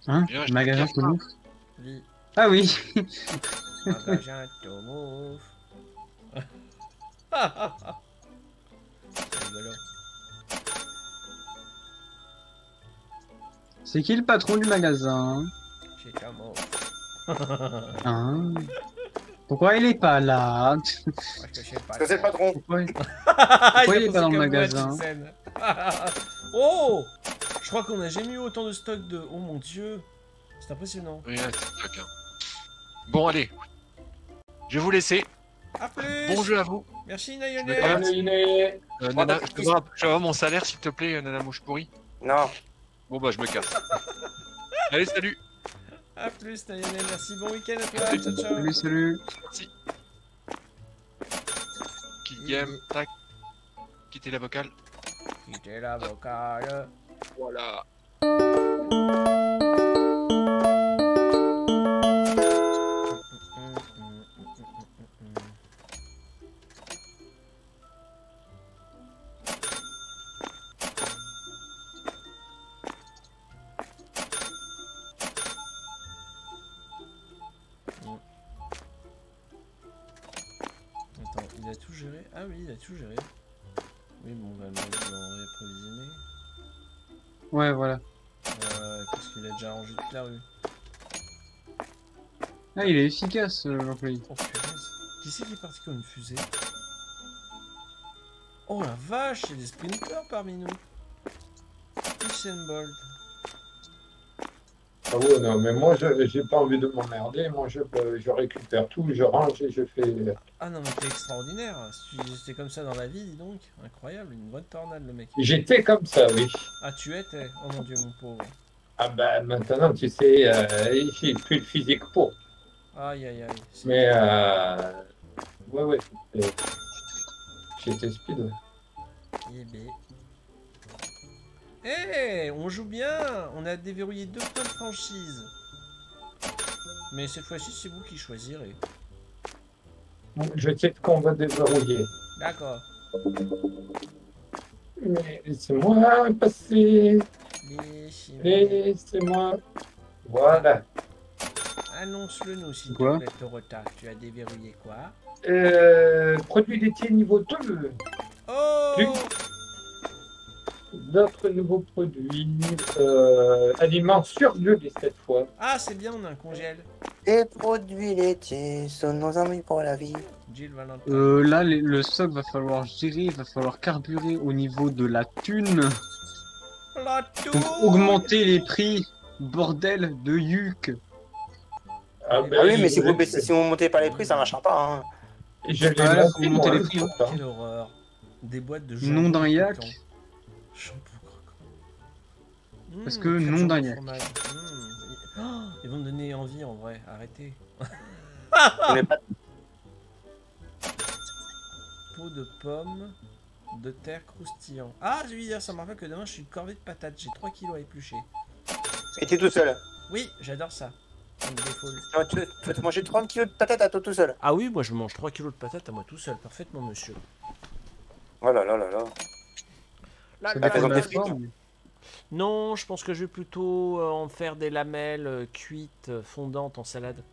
C: Hein
F: je
C: Magasin Toulouse.
A: Lis.
C: Ah oui. (laughs)
A: Magasin (laughs) c'est
C: qui le patron du magasin?
A: C'est.
C: Hein Pourquoi il est pas là?
A: Parce que c'est
B: le patron.
C: Pourquoi il- (laughs)
A: Pourquoi
C: il est pas dans le magasin?
A: Oh Je crois qu'on n'a jamais eu autant de stock de... Oh mon dieu C'est impressionnant.
F: Oui, là, c'est très bien. Bon, allez. Je vais vous laisser.
A: A plus
F: Bon jeu à vous.
A: Merci
E: nuit.
F: Euh, Nana, je peux avoir mon salaire, s'il te plaît, euh, Nana Mouche Pourrie
B: Non.
F: Bon, bah, je me casse. (laughs) allez, salut.
A: A plus Nayonnet, merci, bon week-end à toi, ciao ciao
C: Salut, salut
F: Kill game, tac. Quitter la vocale.
A: Quittez la vocale.
F: Voilà.
A: Attends, il a tout géré Ah oui, il a tout géré. Oui, bon, on le réapprovisionner.
C: Ouais, voilà.
A: Euh, parce qu'il a déjà rangé toute la rue.
C: Ah, il est efficace, euh, l'employé.
A: Oh. Qui c'est qui est parti comme une fusée Oh la vache, il y a des sprinters parmi nous. Usain Bolt.
E: Ah ouais, non, mais moi, je j'ai pas envie de m'emmerder. Moi, je, je récupère tout, je range et je fais.
A: Ah non, mais t'es extraordinaire. Si c'était comme ça dans la vie, dis donc. Incroyable, une bonne tornade, le mec.
E: J'étais comme ça, oui.
A: Ah, tu étais Oh mon dieu, mon pauvre.
E: Ah ben maintenant, tu sais, euh, j'ai plus de physique pour.
A: Aïe, aïe, aïe.
E: Mais euh, ouais, ouais. J'étais speed. ouais.
A: Eh Eh, on joue bien On a déverrouillé deux points de franchise. Mais cette fois-ci, c'est vous qui choisirez.
E: Je sais de quoi on va déverrouiller.
A: D'accord.
E: Mais laissez-moi passer.
A: Laissez-moi-.
E: Voilà.
A: Annonce-le nous, s'il te plaît, Torota. Tu as déverrouillé quoi?
E: Euh, produit laitier niveau 2.
A: Oh.
E: D'autres nouveaux produits. Euh, aliments surgelés cette fois.
A: Ah, c'est bien, on a un congèle.
B: Les produits laitiers sont nos amis pour la vie.
A: Jill Valentin.
C: Euh, là, les- le stock va falloir gérer, il va falloir carburer au niveau de la thune.
A: La
C: Donc
A: tour
C: augmenter les prix, bordel de Yuk.
E: Ah,
B: Ah oui, mais si vous, baissez, si vous montez pas les prix, ça marchera pas. Hein.
E: Je l'ai
C: Ah, là,
E: monté,
C: faut monter
E: moi,
C: les prix, hein.
E: pourtant.
A: Quelle horreur. Des boîtes de
C: Nom d'un yak.
A: Jambon croquant.
C: Parce
A: Mmh,
C: que yak.
A: fromage. Mmh. Oh, ils vont me donner envie en vrai, arrêtez.
B: Pas- (laughs)
A: Pot de pommes de terre croustillant. Ah, je vais dire, ça me rappelle que demain je suis une corvée de patates, j'ai 3 kilos à éplucher.
B: Et t'es tout seul.
A: Oui, j'adore ça.
B: Te, tu vas te manger 30 kilos de patates à toi tout seul.
A: Ah oui, moi je mange 3 kilos de patates à moi tout seul, parfaitement monsieur.
B: Oh là là là là.
A: Là,
C: Ça
A: là,
B: dépend
A: là.
B: des frites.
A: Non, je pense que je vais plutôt euh, en faire des lamelles euh, cuites, euh, fondantes en salade.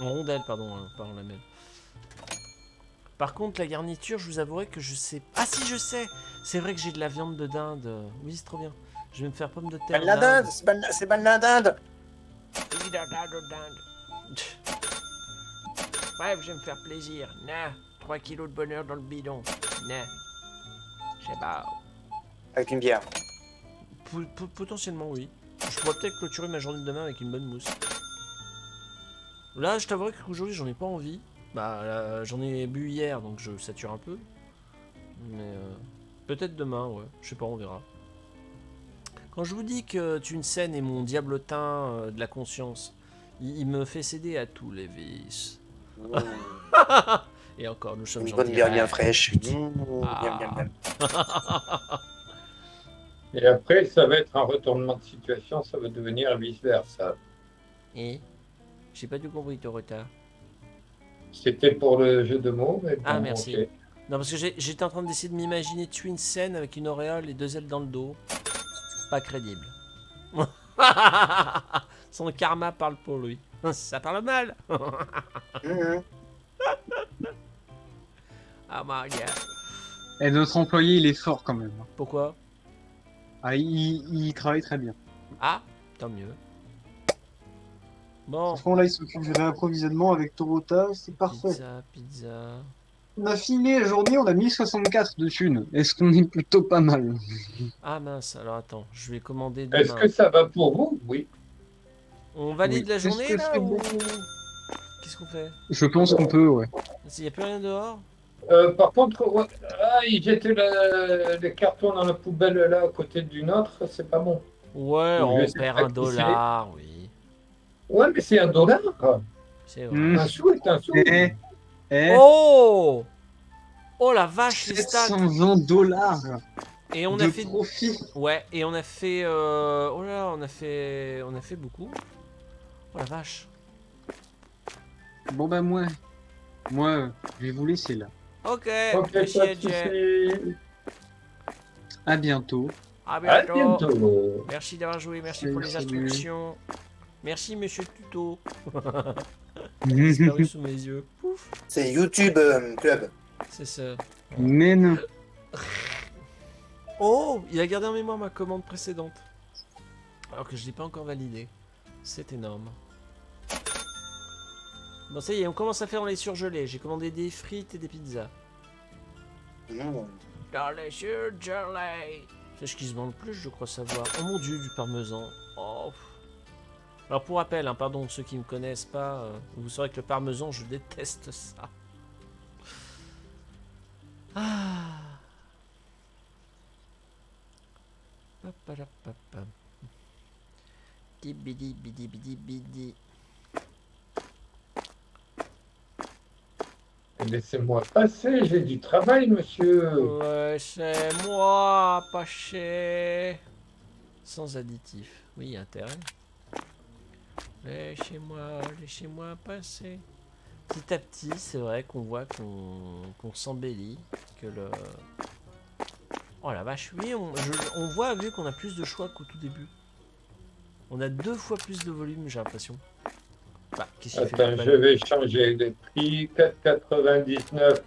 A: En rondelles, pardon, hein, pas en lamelles. Par contre, la garniture, je vous avouerai que je sais... Ah si, je sais C'est vrai que j'ai de la viande de dinde. Oui, c'est trop bien. Je vais me faire pommes de terre.
B: La dinde, c'est pas, la-.
A: Oui, la dinde. (laughs) Bref, je vais me faire plaisir. Nah, 3 kilos de bonheur dans le bidon. Nah. Je sais pas.
B: Avec une bière.
A: Potentiellement, oui. Je pourrais peut-être clôturer ma journée de demain avec une bonne mousse. Là, je t'avouerai qu'aujourd'hui, j'en ai pas envie. Bah, j'en ai bu hier, donc je sature un peu. Mais euh, peut-être demain, ouais. Je sais pas, on verra. Quand je vous dis que une scène est mon diablotin euh, de la conscience, il, il me fait céder à tous les vices. (laughs) Et encore, nous sommes
B: Une bonne bière bien fraîche. Mmh,
A: Ah.
B: bien, bien, bien.
E: Et après, ça va être un retournement de situation, ça va devenir vice-versa.
A: Et J'ai pas tout compris, ton retard.
E: C'était pour le jeu de mots, mais bon,
A: Ah, merci. Non, parce que j'ai- j'étais en train d'essayer de m'imaginer tuer une scène avec une auréole et deux ailes dans le dos. Pas crédible. (laughs) Son karma parle pour lui. (laughs) Ça parle mal.
B: Mmh. (laughs)
A: Ah my god.
C: Et notre employé, il est fort quand même.
A: Pourquoi?
C: Ah, il, il travaille très bien.
A: Ah, tant mieux. Bon,
C: Franchement, là, il s'occupe du réapprovisionnement avec Torota, c'est parfait.
A: pizza, pizza.
C: On a filé la journée, on a 1064 de thunes. Est-ce qu'on est plutôt pas mal?
A: Ah mince, alors attends, je vais commander
E: Est-ce que ça va pour vous? Oui.
A: On valide
C: Oui.
A: la journée là ou...
C: bon?
A: Qu'est-ce qu'on fait?
C: Je pense qu'on peut, ouais.
A: Il n'y a plus rien dehors?
E: Euh, par contre, ouais, ah, ils jetaient la- les cartons dans la poubelle là à côté d'une autre, c'est pas bon.
A: Ouais, on perd un dollar, oui.
E: Ouais, mais c'est un dollar.
A: C'est vrai.
C: Hmm.
E: Un sou est un sou.
C: Eh, eh,
A: Oh Oh la vache, stats
C: 720 dollars
A: Et on
C: de
A: a fait...
C: profit.
A: Ouais, et on a fait... euh, Oh là, on a fait... On a fait beaucoup. Oh la vache.
C: Bon bah moi, moi, je vais vous laisser là.
A: Ok,
E: pas de
A: AJ.
E: soucis.
C: À bientôt.
A: À
E: À
A: bientôt.
E: bientôt.
A: Merci d'avoir joué, merci pour les instructions. Merci monsieur Tuto. (laughs) Disparu sous mes yeux. Pouf,
B: C'est YouTube euh, Club.
A: c'est ça.
C: Mais non. (laughs)
A: Oh, il a gardé en mémoire ma commande précédente. Alors que je l'ai pas encore validée. C'est énorme. Bon, ça y est, on commence à faire les surgelés. J'ai commandé des frites et des pizzas.
B: Mmh.
A: Dans les surgelés. C'est ce qui se vend le plus, je crois savoir. Oh mon dieu, du parmesan. Oh. Alors pour rappel, hein, pardon, ceux qui ne me connaissent pas, euh, vous saurez que le parmesan, je déteste ça. Ah. Bidi bidi bidi.
E: Laissez-moi passer, j'ai du travail, monsieur.
A: Ouais, c'est moi, pas cher. Sans additif. Oui, intérêt. Laissez-moi, laissez-moi passer. Petit à petit, c'est vrai qu'on voit qu'on s'embellit, que le... Oh la vache, oui, on, on voit vu qu'on a plus de choix qu'au tout début. On a deux fois plus de volume, j'ai l'impression. Bah,
E: Attends, je vais changer les prix. 4,99.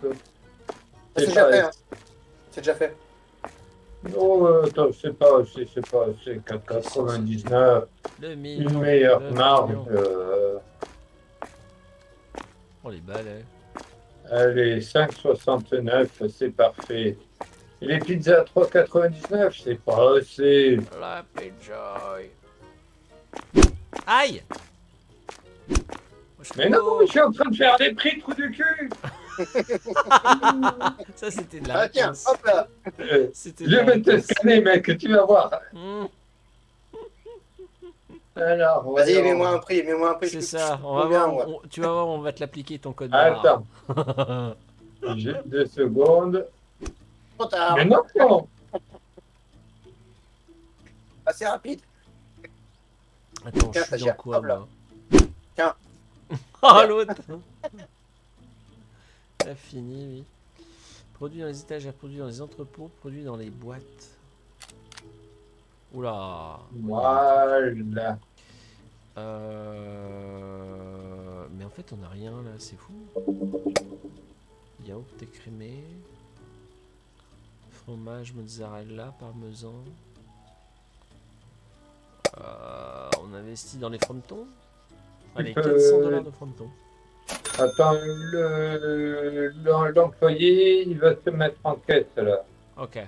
B: C'est déjà fait. hein. C'est déjà fait.
E: Non, euh, attends, c'est pas, c'est c'est pas, c'est 4,99.
A: Le million,
E: Une meilleure
A: le
E: marge. euh,
A: Oh les balais.
E: allez, 5,69, c'est parfait. Et les pizzas à 3,99, c'est pas assez.
A: La Joy. Aïe
E: Mais non, je suis en train de faire des prix, trou du cul. (laughs)
A: Ça c'était de la
B: Ah tiens, hop là.
E: Euh, (laughs)
A: C'était
E: Je
A: de la
E: vais te scanner, mec, tu vas voir.
A: Hmm,
E: Alors,
B: Vas-y,
E: voyons.
B: mets-moi un prix, mets-moi un prix.
A: C'est
B: je-
A: ça,
B: je-
A: on va voir, on- tu vas voir, on va te l'appliquer ton code barre.
E: Attends, (laughs) j'ai deux secondes.
B: Trop tard.
E: Mais non, non.
B: Assez rapide.
A: Attends, je
B: Tiens,
A: suis dans quoi
B: là. Tiens. (laughs)
A: Oh l'autre T'as fini, oui. Produit dans les étagères, produit dans les entrepôts, produit dans les boîtes. Oula
E: Voilà.
A: Euh... Mais en fait, on n'a rien là, c'est fou. Yaourt écrémé. Fromage, mozzarella, parmesan. Euh, on investit dans les frontons. Allez,
E: peux-
A: 400 dollars de.
E: Attends, le- le- l'employé, il va se mettre en caisse là.
A: Ok.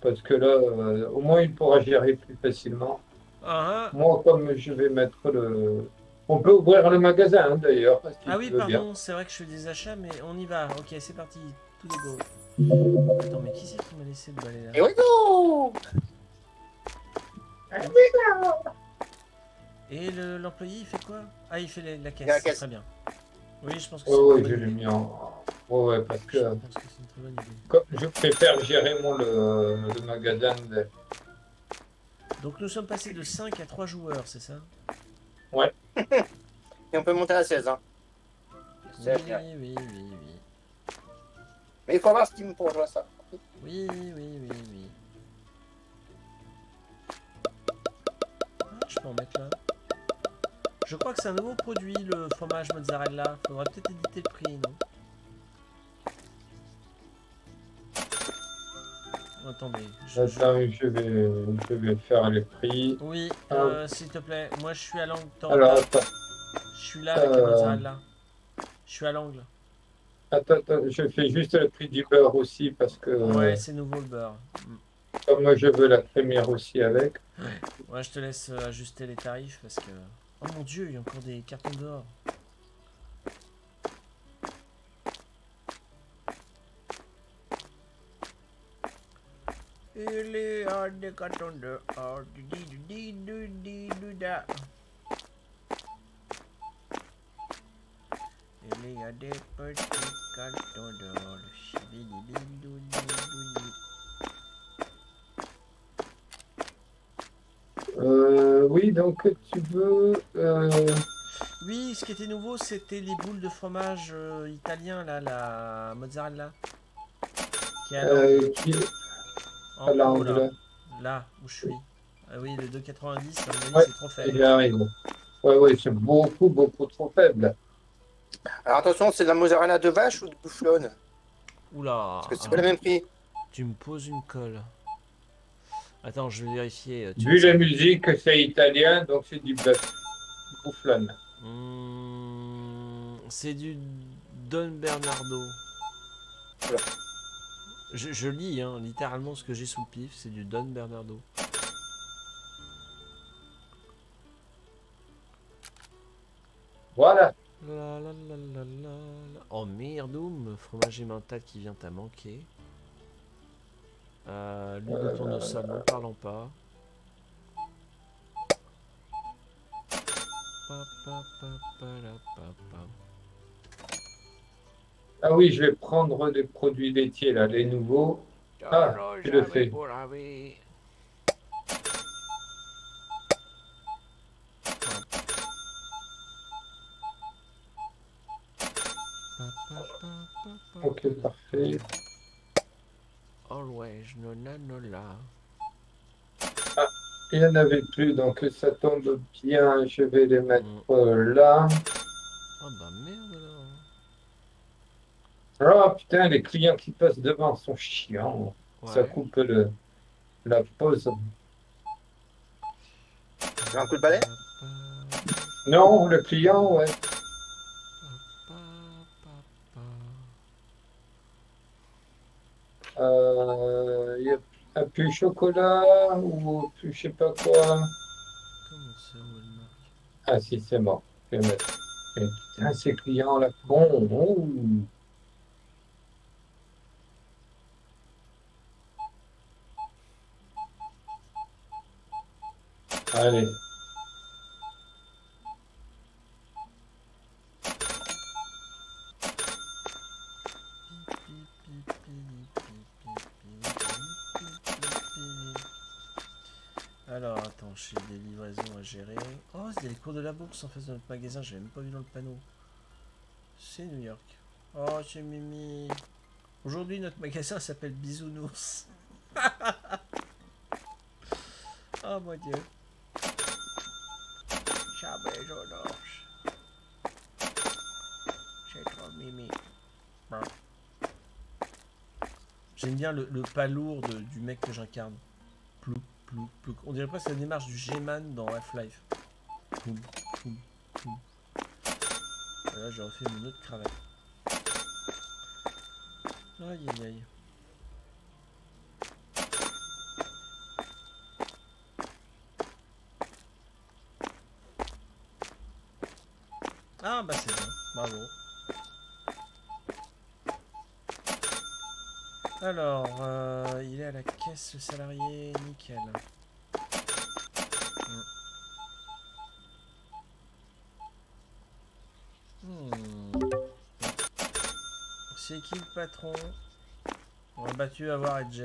E: Parce que là, euh, au moins, il pourra gérer plus facilement.
A: Ah, ah.
E: Moi, comme je vais mettre le. On peut ouvrir le magasin hein, d'ailleurs. si
A: Ah oui, pardon, c'est vrai que je fais des achats, mais on y va. Ok, c'est parti. Tout est go. Attends, mais qui c'est qui m'a laissé le balai là?
B: Et oui, go
A: Et le- l'employé, il fait quoi? Ah, il fait la, la caisse.
B: La caisse.
A: Très bien. Oui, je pense que
E: Ouais,
A: c'est
E: ouais,
A: une
E: je l'ai mis en. Ouais, ouais, parce
A: Je
E: que
A: pense que c'est une très bonne idée.
E: comme je préfère gérer mon le, le magasin. de-
A: Donc nous sommes passés de 5 à 3 joueurs, c'est ça? (laughs)
B: Et on peut monter à 16. Hein.
A: Oui, oui, oui, oui.
B: Mais il faut avoir Steam pour jouer à ça.
A: Oui, oui, oui, oui. Ah, je peux en mettre là. Je crois que c'est un nouveau produit, le fromage mozzarella. Faudrait peut-être éditer le prix, non? Attendez. je- je-
E: Attends, je vais, je vais faire les prix.
A: Oui,
E: Ah.
A: euh, s'il te plaît. Moi, je suis à l'angle. T'en-
E: Alors, attends,
A: Je suis là avec la
E: euh,
A: mozzarella. Je suis à l'angle.
E: attends, attends, je fais juste le prix du beurre aussi parce que
A: Ouais, c'est nouveau le beurre.
E: Comme moi je veux la crémière aussi avec.
A: Ouais, je te laisse euh, ajuster les tarifs parce que. Oh mon dieu, il y a encore des cartons dehors. Il y a des cartons da. Il y a des petits cartons dehors.
E: Euh, oui, donc tu veux. euh,
A: Oui, ce qui était nouveau, c'était les boules de fromage euh, italien, là, la mozzarella. Qui est à
E: euh,
A: l'angle.
E: qui
A: En
E: à
A: haut,
E: l'angle
A: là.
E: là.
A: Là, où je suis. Ah oui, le 2,90, à mon avis,
E: Ouais,
A: c'est trop
E: Il
A: faible.
E: arrive. Ouais, ouais, c'est beaucoup, beaucoup trop faible.
B: Alors attention, c'est de la mozzarella de vache ou de bufflone
A: Oula,
B: Parce que c'est pas le même prix.
A: tu me poses une colle. Attends, je vais vérifier. euh, tu
E: Vu la musique, c'est italien, donc c'est du bœuf. Bouflone.
A: Hmm, c'est du Don Bernardo. Je, je lis hein, littéralement ce que j'ai sous le pif, c'est du Don Bernardo.
E: Voilà.
A: La, la, la. Oh merdoum, fromage mental qui vient à manquer. Euh, l'huile de tournesol, n'en parlons pas.
E: Ah oui, je vais prendre des produits laitiers, là, les nouveaux. Ah, tu le fais. Ok,
A: pa.
E: parfait.
A: Always, no, na, no, la.
E: Il n'y en avait plus, donc ça tombe bien. Je vais les mettre euh, là.
A: Oh bah merde alors.
E: Oh putain, les clients qui passent devant sont chiants. Ça coupe le, la pause.
B: Tu veux un coup de balai?
E: Non, le client, ouais.
A: pa, pa, pa.
E: Euh, Il y a un plus chocolat ou plus je sais pas quoi.
A: Comment ça, Walmart?
E: Ah si, c'est mort. Je vais mettre. Et putain, ces clients là. Bon, oh. Allez.
A: Oh, c'est les cours de la bourse en face de notre magasin, j'avais même pas vu dans le panneau. C'est New York. Oh, c'est Mimi. Aujourd'hui, notre magasin s'appelle Bisounours. (laughs) oh mon dieu. C'est trop Mimi. J'aime bien le, le pas lourd du mec que j'incarne. Plou, plou, plou. On dirait presque la démarche du G-Man dans Half-Life. Là, j'ai refait une autre cravate. Aïe aïe aïe. Ah bah c'est bien, bravo. Alors, euh, il est à la caisse, le salarié, nickel. Qui le patron On a battu à voir Edge.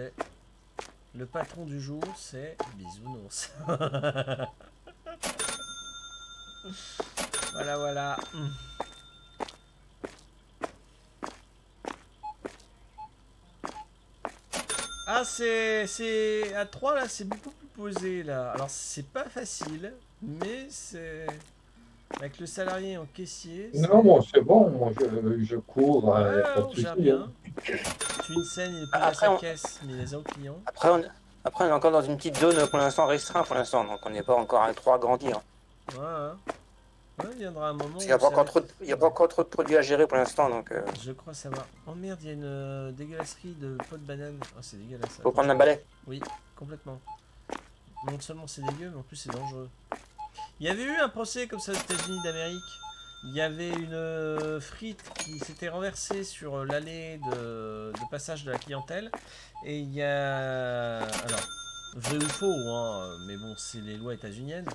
A: Le patron du jour, c'est Bisounours. (laughs) voilà, voilà. Ah. C'est. À 3 là, c'est beaucoup plus posé là. Alors, c'est pas facile, mais c'est. Avec le salarié en caissier. c'est-
E: Non, bon, c'est bon. Moi, je, je cours.
A: Ah,
E: euh, pas de
A: on gère bien.
E: hein.
A: Tu une scène, il est pas à
B: Après,
A: sa
B: on-
A: caisse, mais il les a au client.
B: Après on... Après, on est encore dans une petite zone pour l'instant restreinte pour l'instant, donc on n'est pas encore à trop agrandir.
A: Ouais, ouais. Ouais, il viendra un moment.
B: Parce qu'il n'y a, pas encore trop de... il y a pas encore trop de produits à gérer pour l'instant, donc euh,
A: Je crois savoir. Oh merde, il y a une euh, dégueulasserie de pot de banane. Oh, c'est dégueulasse.
B: faut prendre un balai.
A: Oui, complètement. Non seulement c'est dégueu, mais en plus c'est dangereux. Il y avait eu un procès comme ça aux États-Unis d'Amérique. Il y avait une euh, frite qui s'était renversée sur euh, l'allée de, passage de la clientèle. Et il y a. Alors, vrai ou faux, hein, mais bon, c'est les lois états-uniennes.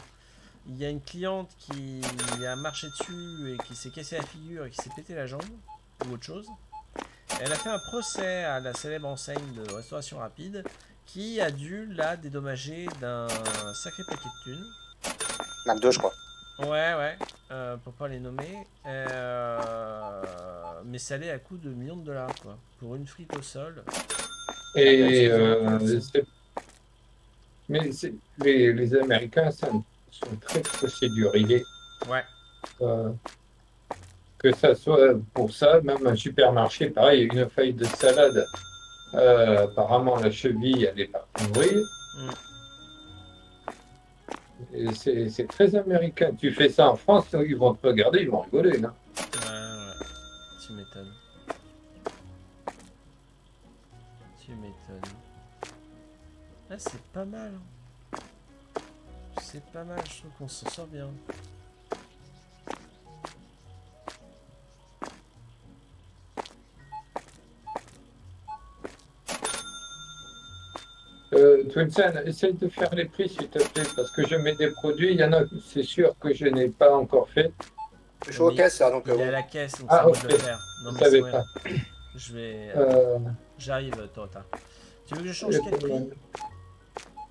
A: Il y a une cliente qui a marché dessus et qui s'est cassé la figure et qui s'est pété la jambe, ou autre chose. Elle a fait un procès à la célèbre enseigne de restauration rapide qui a dû la dédommager d'un sacré paquet de thunes.
B: McDo, je crois.
A: Ouais, ouais, euh, pour pas les nommer. Euh, mais ça allait à coût de millions de dollars, quoi. Pour une frite au sol.
E: Et
A: Ah,
E: euh, mais les, les Américains sont, sont très procéduriers.
A: Ouais.
E: Euh, que ça soit pour ça, même un supermarché, pareil, une feuille de salade. euh, apparemment, la cheville, elle est partie mourir.
A: Mm.
E: C'est très américain. Tu fais ça en France, ils vont te regarder, ils vont rigoler.
A: ouais. Tu m'étonnes. Tu m'étonnes. Ah, c'est pas mal. hein. C'est pas mal, je trouve qu'on s'en sort bien.
E: Euh, Twinsen, essaye de faire les prix s'il te plaît, parce que je mets des produits, il y en a, c'est sûr que je n'ai pas encore fait.
B: Je suis aux
A: Oui.
B: caisses, là, donc.
A: Il
B: euh,
A: est à
B: bon.
A: la caisse, donc
E: Ah,
A: c'est à moi de
E: ok.
A: le faire. Non,
E: Je
A: mais
E: savais pas.
A: vrai. Je vais. euh,
E: Euh,
A: J'arrive, Torta. Tu veux que je change quel prix?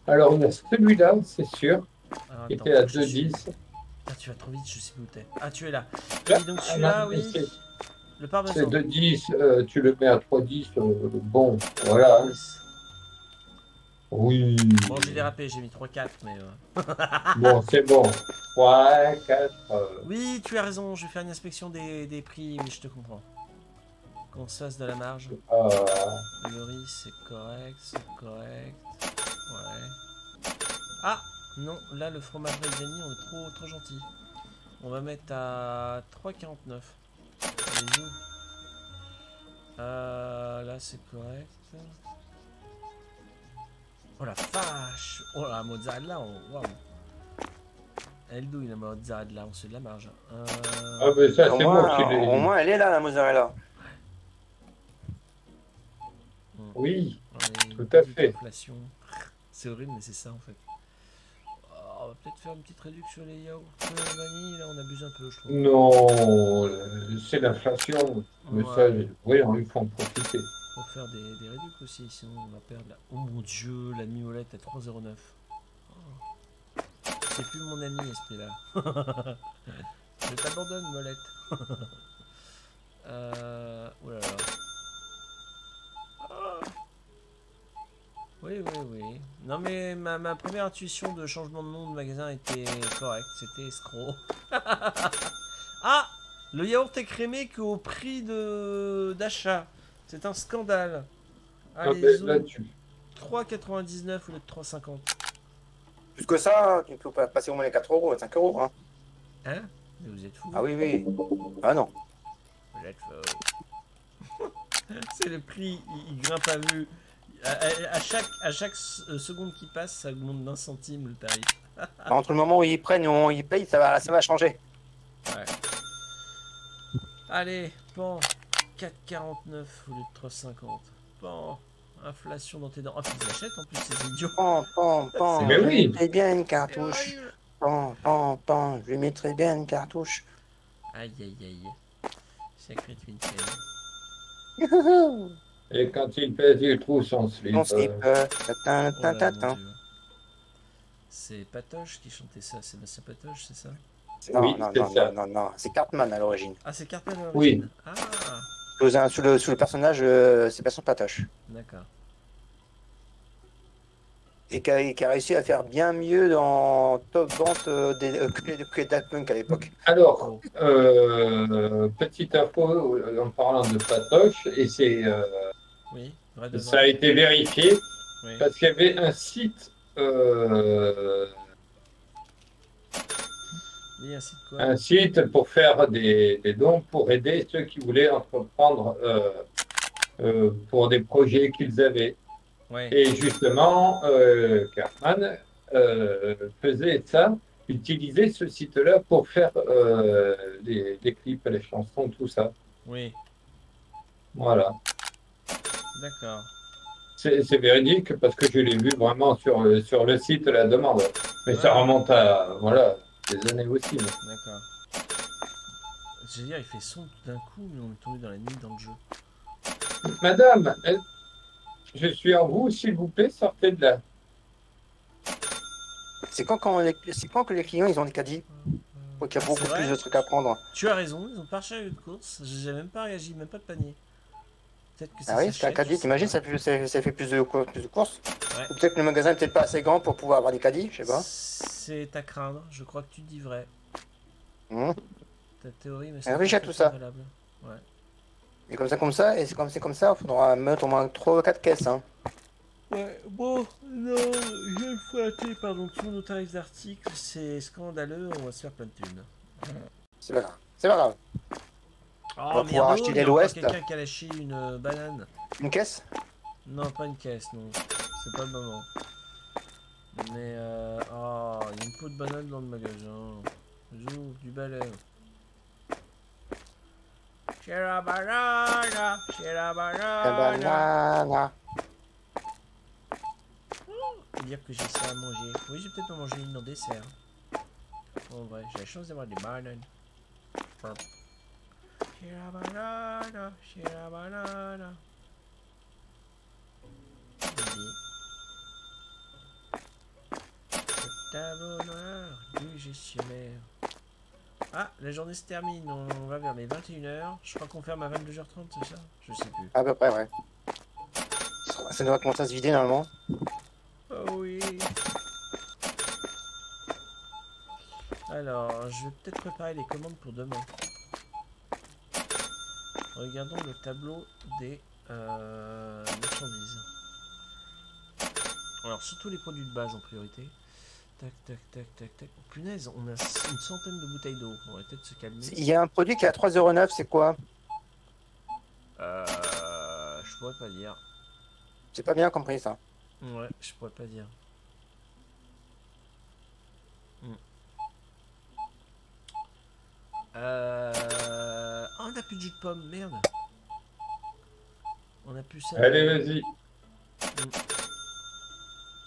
E: Alors, il y a celui-là, c'est sûr,
A: Alors,
E: qui était à
A: je suis-
E: 2,10.
A: Ah, tu vas trop vite, je sais plus où t'es. Ah, tu es là.
E: Là,
A: Oui, donc
E: ah,
A: celui-là, oui.
E: c'est-
A: Le
E: C'est
A: parmesan.
E: 2,10, euh, tu le mets à 3,10, euh, bon, voilà. Oui.
A: Bon, j'ai dérapé, j'ai mis 3-4, mais. euh, (laughs)
E: Bon, c'est bon. 3, 4. euh,
A: Oui, tu as raison, je vais faire une inspection des, des prix, mais je te comprends. Qu'on se fasse de la marge.
E: euh,
A: Le riz, c'est correct, c'est correct. Ouais. Ah Non, là, le fromage Reggiani, on est trop, trop gentil. On va mettre à 3,49. Allez-y. Euh, là, c'est correct. Oh la vache Oh la mozzarella, on... waouh Elle douille la mozzarella, on se de la marge. Euh...
E: Ah, mais ça,
B: Au
E: c'est moi
B: moins,
E: qui l'ai.
B: au moins, elle est là, la mozzarella.
E: Oui.
A: Ouais,
E: Tout à fait.
A: inflation. C'est horrible, mais c'est ça en fait. Oh, on va peut-être faire une petite réduction sur les yaourts euh, vanille. Là, on abuse un peu, je trouve.
E: Non, euh, c'est l'inflation. Mais
A: Ouais.
E: ça, oui, il faut en profiter.
A: Faut faire des, des aussi, sinon on va perdre la. Oh mon dieu, la demi-molette à 3,09. Oh. C'est plus mon ami, esprit là. (laughs) Je t'abandonne, molette. (laughs) euh. Oh. Ah. Oui, oui, oui. Non, mais ma, première intuition de changement de nom de magasin était correcte. C'était escroc. (laughs) ah Le yaourt écrémé qu'au prix de d'achat. C'est un scandale.
E: Ah,
A: Allez,
E: ben,
A: zoom.
E: là, tu...
A: 3,99 au lieu de 3,50.
B: Plus que ça, tu peux pas passer au moins les 4 euros, 5 euros. Hein.
A: Hein? Mais vous êtes fous.
B: Ah oui, oui. Ah non.
A: Vous êtes fous. (laughs) C'est le prix, il, il grimpe à vue. À, à- à chaque, à chaque s- euh, seconde qui passe, ça augmente d'un centime le tarif. (laughs)
B: Entre le moment où ils prennent et où ils payent, ça va, ça va changer.
A: Ouais. Allez, bon. 4,49 au lieu de 3,50. Bon. Inflation dans tes dents. Ah, puis ils achètent en plus, ces idiots.
B: Pan, pan, pan.
E: Mais
B: je
E: oui.
B: mettrai bien une
A: C'est
B: cartouche. Pan, pan, pan. Je lui mettrai bien une cartouche.
A: Aïe, aïe, aïe. Sacré Twinsen. (laughs)
E: Et quand il pèse, il trouve son slip. Euh,
B: slip. euh, tatin,
A: Oh. C'est Patoche qui chantait ça, Sébastien Patoche, c'est ça?
B: Non,
E: Oui,
B: non,
E: c'est
B: non,
E: ça.
B: non, non, non. C'est Cartman à l'origine.
A: Ah, c'est Cartman à
E: Oui.
A: l'origine. Ah,
B: Sous, un- sous le, sous le personnage, euh, c'est personne patoche.
A: d'accord.
B: Et qui a, et qui a réussi à faire bien mieux dans Top Vente euh, des- euh, que, que Daft Punk à l'époque.
E: Alors, euh, petite info euh, en parlant de Patoche, et c'est, euh,
A: Oui,
E: ça a été vérifié
A: Oui.
E: parce qu'il y avait un site, euh,
A: un site quoi
E: un site pour faire des, des dons pour aider ceux qui voulaient entreprendre euh, euh, pour des projets qu'ils avaient.
A: Ouais.
E: Et justement, euh, Cartman euh, faisait ça, utilisait ce site-là pour faire les, les clips, les chansons, tout ça.
A: Oui,
E: Voilà.
A: d'accord.
E: C'est véridique parce que je l'ai vu vraiment sur, le- sur le site la demande. Mais ça remonte à voilà, des années aussi. mais-
A: D'accord. Je veux dire, il fait son tout d'un coup, mais on est tombé dans la nuit dans le jeu.
E: Madame, je suis en vous, s'il vous plaît, sortez de là.
B: C'est quand, quand les- c'est quand que les clients ils ont des caddies Faut qu'il y a beaucoup
A: C'est
B: plus de trucs à prendre.
A: Tu as raison, ils ont pas recherché de course. J'ai même pas réagi, même pas de panier. Peut-être que ça
B: Ah oui, c'est un caddie, t'imagines, ça, fait- ça, ça fait plus de, cour- plus de courses
A: Ouais.
B: Ou peut-être que le magasin est peut-être pas assez grand pour pouvoir avoir des caddies, je sais pas.
A: C'est à craindre, je crois que tu dis vrai.
B: Hum.
A: Ta théorie, mais
B: Réfléchis à tout ça.
A: valable. Ouais.
B: Et comme ça, comme ça, et c'est comme c'est comme ça, il faudra mettre au moins 3 ou 4 caisses. Hein.
A: Ouais, bon, non, je vais fouetter, pardon, tous nos tarifs d'articles, c'est scandaleux, on va se faire plein de thunes.
B: C'est pas grave. C'est pas grave.
A: Oh,
B: va pouvoir acheter l'Ouest.
A: quelqu'un qui a lâché une euh, banane.
B: Une caisse?
A: Non, pas une caisse, non. C'est pas le moment. Mais euh... Oh, il y a une peau de banane dans le magasin. Zou, du balai. Chez la banane, chez la
B: La
A: banane.
B: banane.
A: Dire que j'ai ça à manger. Oui, j'ai peut-être pas manger une en dessert. En vrai, j'ai la chance d'avoir des bananes. La banane. Bébé. Le tableau noir du gestionnaire. Ah, la journée se termine, on, va vers les 21h. Je crois qu'on ferme à 22h30, c'est ça? Je sais plus.
B: À peu près, ouais. Ça devrait commencer à se vider normalement.
A: Oh oui. Alors, je vais peut-être préparer les commandes pour demain. Regardons le tableau des euh, marchandises. Alors, surtout les produits de base en priorité. Tac, tac, tac, tac, tac. Oh, punaise, on a une centaine de bouteilles d'eau. On va peut-être se calmer.
B: Il y a un produit qui est à 3,09€, c'est quoi?
A: Euh, je pourrais pas dire.
B: J'ai pas bien compris ça.
A: Ouais, je pourrais pas dire. Hmm. Euh... oh, on a plus de jus de pomme, merde. On a plus ça.
E: Allez, vas-y.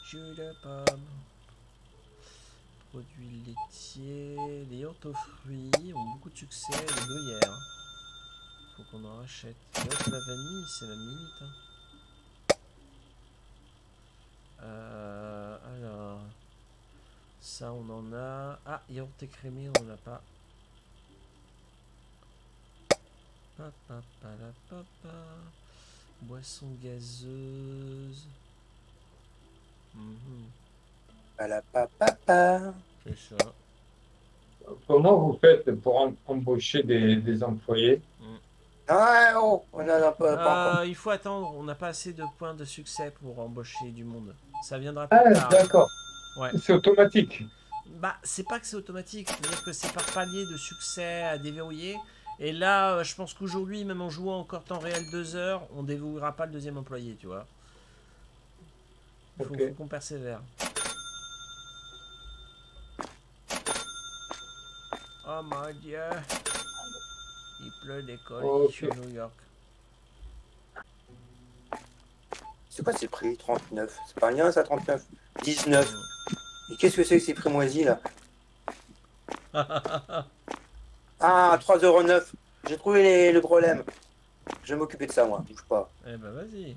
A: Jus de pomme. Produits laitiers. Les yaourts aux fruits ont beaucoup de succès. Les gruyères. Faut qu'on en rachète. La vanille, c'est même limite. hein. Euh, alors. Ça, on en a. Ah, yaourt écrémé, on en a pas. Boisson gazeuse. Mhm,
B: Palapapapa.
A: C'est ça.
E: Comment vous faites pour em- embaucher des, des employés
B: Ah, oh, on en a pas, pas encore.
A: Euh, il faut attendre, on n'a pas assez de points de succès pour embaucher du monde. Ça viendra plus
E: Ah,
A: tard.
E: d'accord.
A: Ouais.
E: C'est automatique.
A: Bah, c'est pas que c'est automatique, c'est-à-dire que c'est par palier de succès à déverrouiller. Et là, euh, je pense qu'aujourd'hui, même en jouant encore temps réel 2 heures, on déverrouillera pas le deuxième employé, tu vois. Il faut, qu'on persévère. Oh mon dieu. Il pleut des colis
E: Ok.
A: sur New York.
B: C'est quoi ces prix 39 C'est pas rien ça, 39 19. Et qu'est-ce que c'est que ces prix moisis là? (laughs) Ah, 3,09€. J'ai trouvé les- le problème. Je vais m'occuper de ça, moi. Bouge pas.
A: eh ben vas-y.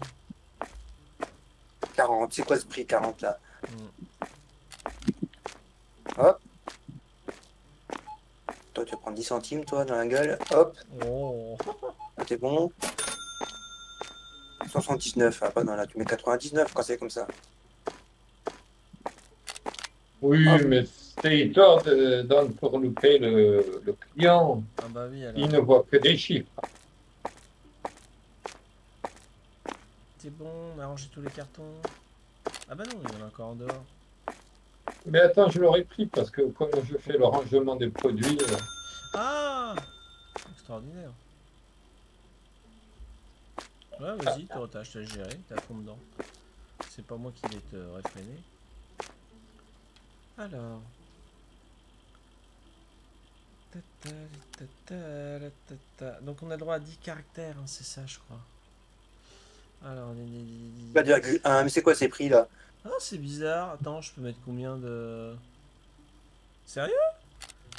B: 40. C'est quoi ce prix 40 là
A: Mm.
B: Hop. Toi, tu vas prendre 10 centimes, toi, dans la gueule. Hop.
A: Oh.
B: Ah, T'es bon 79. Ah, pas non, là, tu mets 99 quand c'est comme ça.
E: Oui, mais c'est histoire de- d'entourlouper le, le client.
A: Ah bah oui, alors.
E: Il ne voit que des chiffres.
A: C'est bon, on a rangé tous les cartons. Ah bah non, il y en a encore en dehors.
E: Mais attends, je l'aurais pris parce que comme je fais le rangement des produits, euh,
A: Ah Extraordinaire. Ouais, vas-y, t'as te laisse gérer, t'as fond dedans. C'est pas moi qui vais te réfréner. Alors. Ta ta ta ta la ta ta. Donc on a le droit à 10 caractères, hein, c'est ça, je crois. Alors, on est...
B: 4,1. Mais c'est quoi ces prix là?
A: Ah, c'est bizarre. Attends, je peux mettre combien de... Sérieux?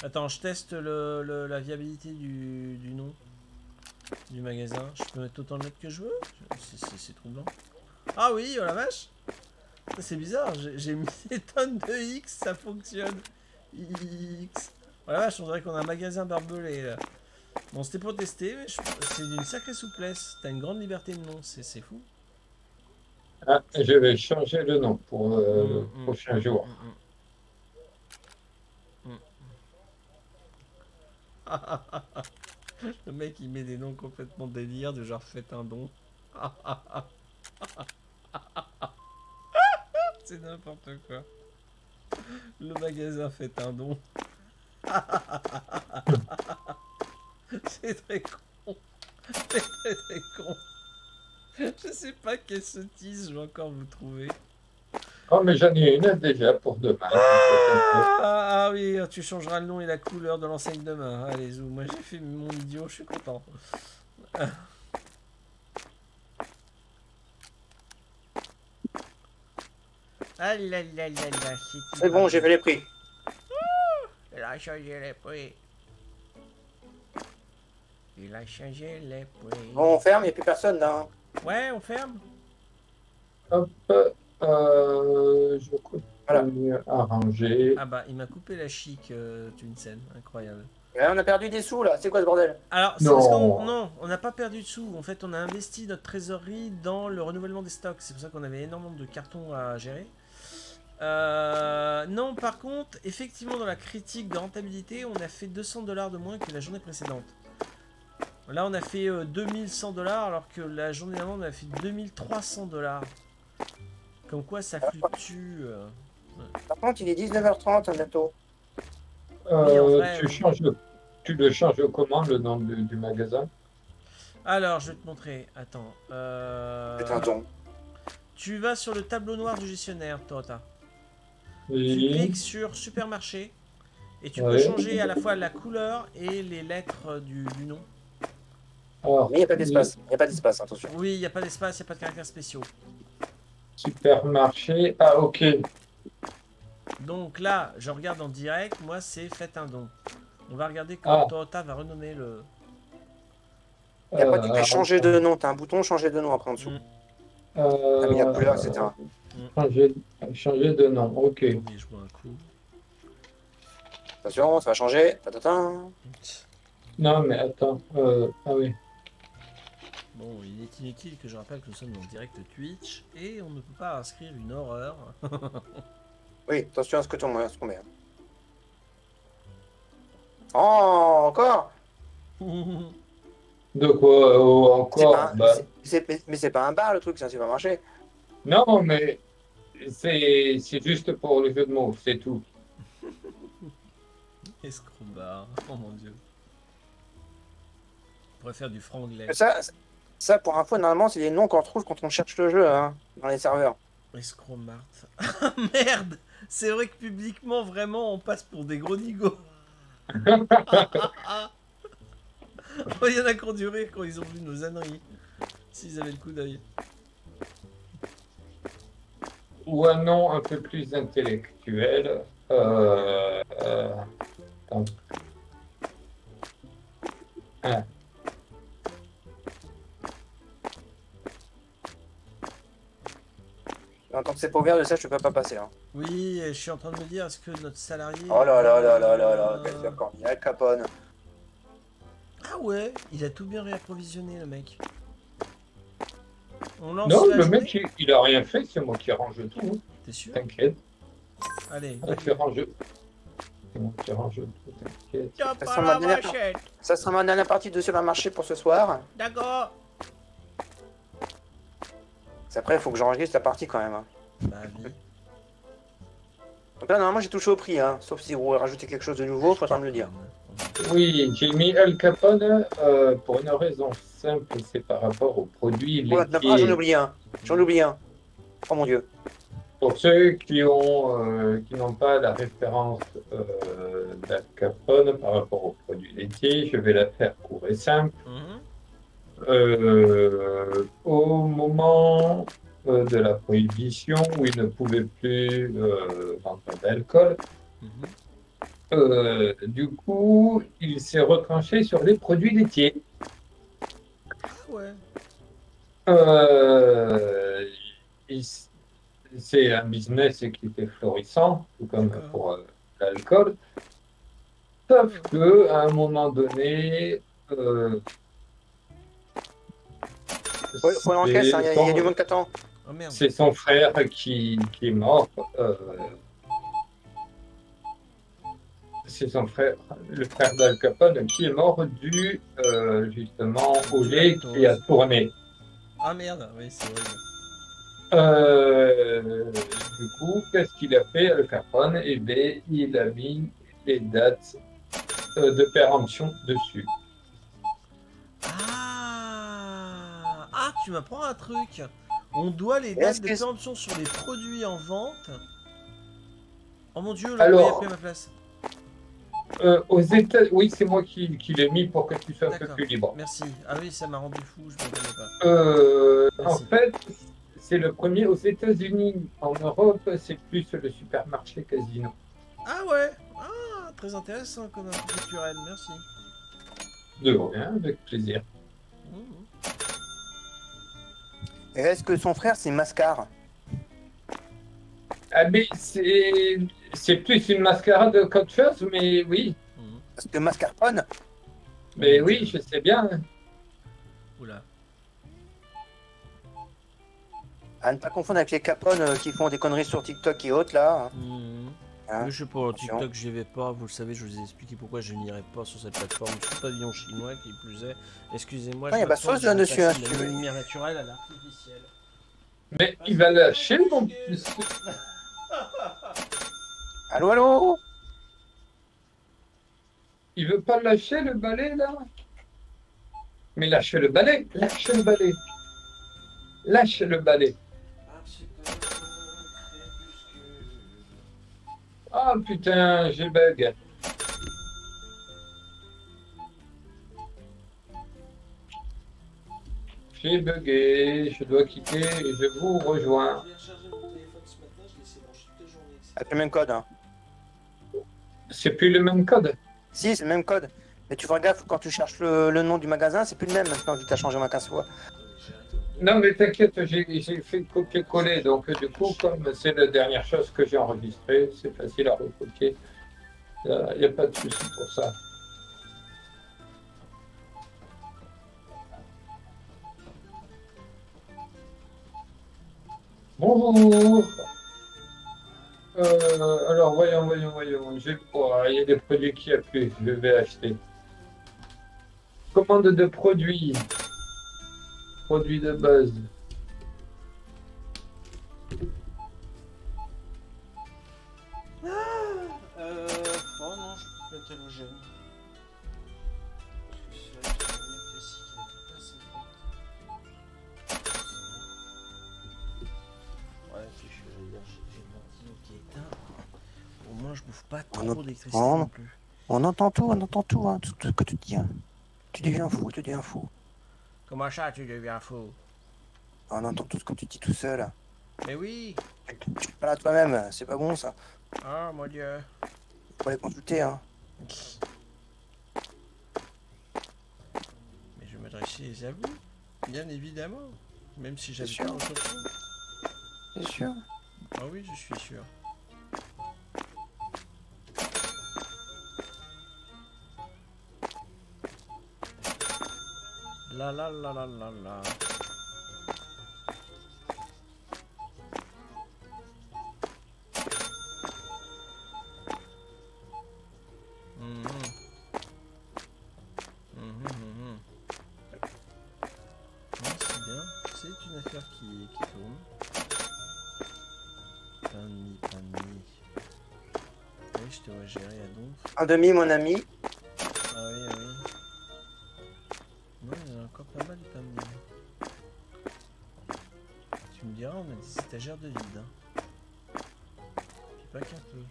A: Attends, je teste le, le- la viabilité du, du nom du magasin. Je peux mettre autant de lettres que je veux? C'est- troublant. Ah oui, oh la vache C'est bizarre, j'ai j'ai mis (laughs) des tonnes de X, ça fonctionne. X. Oh la vache, on dirait qu'on a un magasin barbelé là. Bon, c'était pour tester, mais je- c'est d'une sacrée souplesse. T'as une grande liberté de nom, c'est fou.
E: ah, je vais changer le nom pour euh,
A: Mm,
E: le
A: mm.
E: prochain jour.
A: Mm, mm. (laughs) Le mec il met des noms complètement délire de genre faites un don. (laughs) C'est n'importe quoi. Le magasin fait un don. C'est très con. C'est très très con. Je sais pas quelle sottise je vais encore vous trouver.
E: Oh, mais j'en ai une déjà pour demain.
A: Ah, ah oui, tu changeras le nom et la couleur de l'enseigne demain. Allez, zou, moi j'ai fait mon idiot, je suis content. Ah là là là là,
B: C'est bon, j'ai fait les prix.
A: Il a changé les prix. Il a changé les prix.
B: Bon, on ferme, il n'y a plus personne là. hein.
A: Ouais, on ferme
E: Hop, euh, je
B: Voilà.
E: continue à ranger.
A: Ah bah, il m'a coupé la chic, euh. Incroyable.
B: Ouais, on a perdu des sous là, c'est quoi ce bordel?
A: Alors, c'est
E: Non.
A: parce qu'on non, on n'a pas perdu de sous. En fait, on a investi notre trésorerie dans le renouvellement des stocks. C'est pour ça qu'on avait énormément de cartons à gérer. Euh, non, par contre, effectivement, dans la critique de rentabilité, on a fait 200 dollars de moins que la journée précédente. Là, on a fait euh, 2100 dollars, alors que la journée d'avant, on a fait 2300 dollars. Comme quoi, ça fluctue. euh.
B: Par contre, il est 19h30 bientôt.
E: Euh,
A: vrai,
E: tu, changes le, tu le changes comment, le nom du, du magasin?
A: Alors, je vais te montrer. Attends. euh,
B: C'est un don.
A: Tu vas sur le tableau noir du gestionnaire, Tota. Tu cliques sur supermarché et tu peux changer à la fois la couleur et les lettres du, du nom.
E: Alors,
B: Mais il n'y a pas d'espace. Il n'y a pas d'espace, attention.
A: Oui, il n'y a pas d'espace, il n'y a pas de caractères spéciaux.
E: Supermarché. Ah, ok.
A: Donc là, je regarde en direct, moi c'est faites un don. On va regarder quand
E: Ah.
A: Toyota va renommer le.
B: Il n'y a pas
E: Euh,
B: d'écrit changer de nom. T'as un bouton changer de nom après en dessous.
A: Mm.
E: euh,
B: T'as mis la couleur, etc.
E: changer, changer de nom, ok.
A: Je vois un coup.
B: Attention, ça va changer. Tatatin.
E: Non, mais attends. euh, ah oui.
A: Bon, il est inutile que je rappelle que nous sommes en direct Twitch et on ne peut pas inscrire une horreur. (laughs)
B: Oui, attention à ce que à ce qu'on met. hein. Oh, encore
E: De quoi oh,
B: C'est
E: encore
B: pas un-
E: Bah,
B: Mais c'est pas un bar le truc, c'est un supermarché.
E: Non, mais c'est c'est juste pour le jeu de mots, c'est tout. (laughs)
A: Escrobar, oh mon dieu. On pourrait faire du franglais.
B: Ça, ça, pour info, normalement, c'est les noms qu'on retrouve quand on cherche le jeu hein, dans les serveurs.
A: Escromart. (laughs) Ah merde C'est vrai que publiquement, vraiment, on passe pour des gros nigauds. (laughs) Oh, Il y en a qui ont dû rire quand ils ont vu nos âneries. S'ils avaient le coup d'œil.
E: Ou un nom un peu plus intellectuel. Euh, euh, attends. Ah,
B: En tant que c'est pas ouvert de ça, je peux pas passer. Hein.
A: Oui, je suis en train de me dire, est-ce que notre salarié...
B: Oh là là là là là là,
A: Euh,
B: qu'est-ce qu'il y a encore mis Al Capone.
A: Ah ouais, il a tout bien réapprovisionné, le mec. On lance
E: Non,
A: la
E: le mec, il, il a rien fait, c'est moi qui range tout.
A: T'es sûr
E: T'inquiète.
A: Allez.
E: Ah. C'est moi qui range tout, t'inquiète.
B: Ça sera ma dernière-
A: vachette.
B: Ça sera ma dernière partie de supermarché pour ce soir.
A: D'accord.
B: C'est Après, il faut que j'enregistre la partie quand même. hein.
A: Bah oui. (laughs)
B: Donc là, normalement, j'ai touché au prix. Hein. Sauf si vous rajoutez quelque chose de nouveau, faudra me le dire.
E: Oui, j'ai mis Al Capone euh, pour une raison simple, c'est par rapport aux produits
B: Oh, ah, j'en oublié un. J'en ai oublié un. Oh mon dieu.
E: Pour ceux qui ont euh, qui n'ont pas la référence euh, d'Al Capone par rapport aux produits laitiers, je vais la faire court et simple.
A: Mhm.
E: Euh, au moment euh, de la prohibition, où il ne pouvait plus euh, vendre d'alcool,
A: Mhm.
E: euh, du coup, il s'est retranché sur les produits laitiers.
A: Ouais.
E: Euh, c'est un business qui était florissant, tout comme pour euh, l'alcool. Sauf que à un moment donné, euh,
B: hein. il y, a-
E: c'est
B: du
E: son-
B: monde qui attend.
A: Oh merde.
E: c'est son frère qui, qui est mort. euh, c'est son frère, le frère d'Al Capone, qui est mort dû euh, justement au lait qui a tourné.
A: Ah merde, oui, c'est vrai.
E: Euh, du coup, qu'est-ce qu'il a fait, Al Capone? Eh bien, il a mis les dates euh, de péremption dessus.
A: Ah Ah, tu m'apprends un truc. On doit les dates de péremption sur les produits en vente. Oh mon dieu, là,
E: Alors-
A: il a pris ma place.
E: Euh, aux États, oui, c'est moi qui, qui l'ai mis pour que tu sois un peu plus libre.
A: Merci. Ah oui, ça m'a rendu fou, je ne connais pas.
E: Euh, en fait, c'est le premier aux États-Unis. En Europe, c'est plus le supermarché casino.
A: Ah ouais Ah, très intéressant comme info culturelle, merci.
E: De rien, avec plaisir.
B: Et est-ce que son frère, c'est Mascar?
E: Ah, mais c'est c'est plus une mascarade qu'autre chose, mais oui.
A: Mhm.
B: Parce que Mascarpone,
E: Mais oui, je sais bien.
A: Oula.
B: à ne pas confondre avec les Capone euh, qui font des conneries sur TikTok et autres, là.
A: Mhm.
B: Hein,
A: Mais je sais pas,
B: attention.
A: TikTok, j'y vais pas. Vous le savez, je vous ai expliqué pourquoi je n'irai pas sur cette plateforme. Je suis pavillon chinois qui plus est. Excusez-moi,
B: Ouais,
A: je
B: y a pas sauce là-dessus,
A: je
B: hein,
A: la
B: veux.
A: lumière naturelle à l'artificielle.
E: Mais il va lâcher, mon. (laughs)
B: Allô, allô?
E: Il veut pas lâcher le balai, là? Mais lâche le balai Lâche le balai Lâche le balai Ah putain, j'ai bug. J'ai bugué, je dois quitter et je vous rejoins.
B: Avec le même code. Hein.
E: C'est plus le même code.
B: Si, c'est le même code. Mais tu feras gaffe, quand tu cherches le, le nom du magasin, c'est plus le même maintenant vu que tu as changé ma 15 fois.
E: Non mais t'inquiète, j'ai fait copier-coller, donc euh, du coup, comme c'est la dernière chose que j'ai enregistrée, c'est facile à recopier. Il n'y a pas de souci pour ça. Bonjour Euh, Alors voyons, voyons, voyons. J'ai quoi Il y a des produits qui a plu, je vais acheter. Commande de produits. Produits de base.
A: Pas trop d'électricité
B: on-
A: non plus.
B: On entend tout, on entend tout, hein, tout ce que tu dis. hein. Tu deviens fou, tu deviens fou.
A: Comment ça, tu deviens fou?
B: On entend tout ce que tu dis tout seul.
A: Mais oui
B: Tu, te parles à toi-même, c'est pas bon ça.
A: Oh mon dieu
B: Faut aller consulter, hein.
A: Mais je m'adressais à vous, bien évidemment. Même si j'avais pas.
B: C'est sûr.
A: Ah oui, je suis sûr. Je te vois gérer à donf.
B: Un demi, mon ami.
A: De vide. Hein. Pas qu'un peu.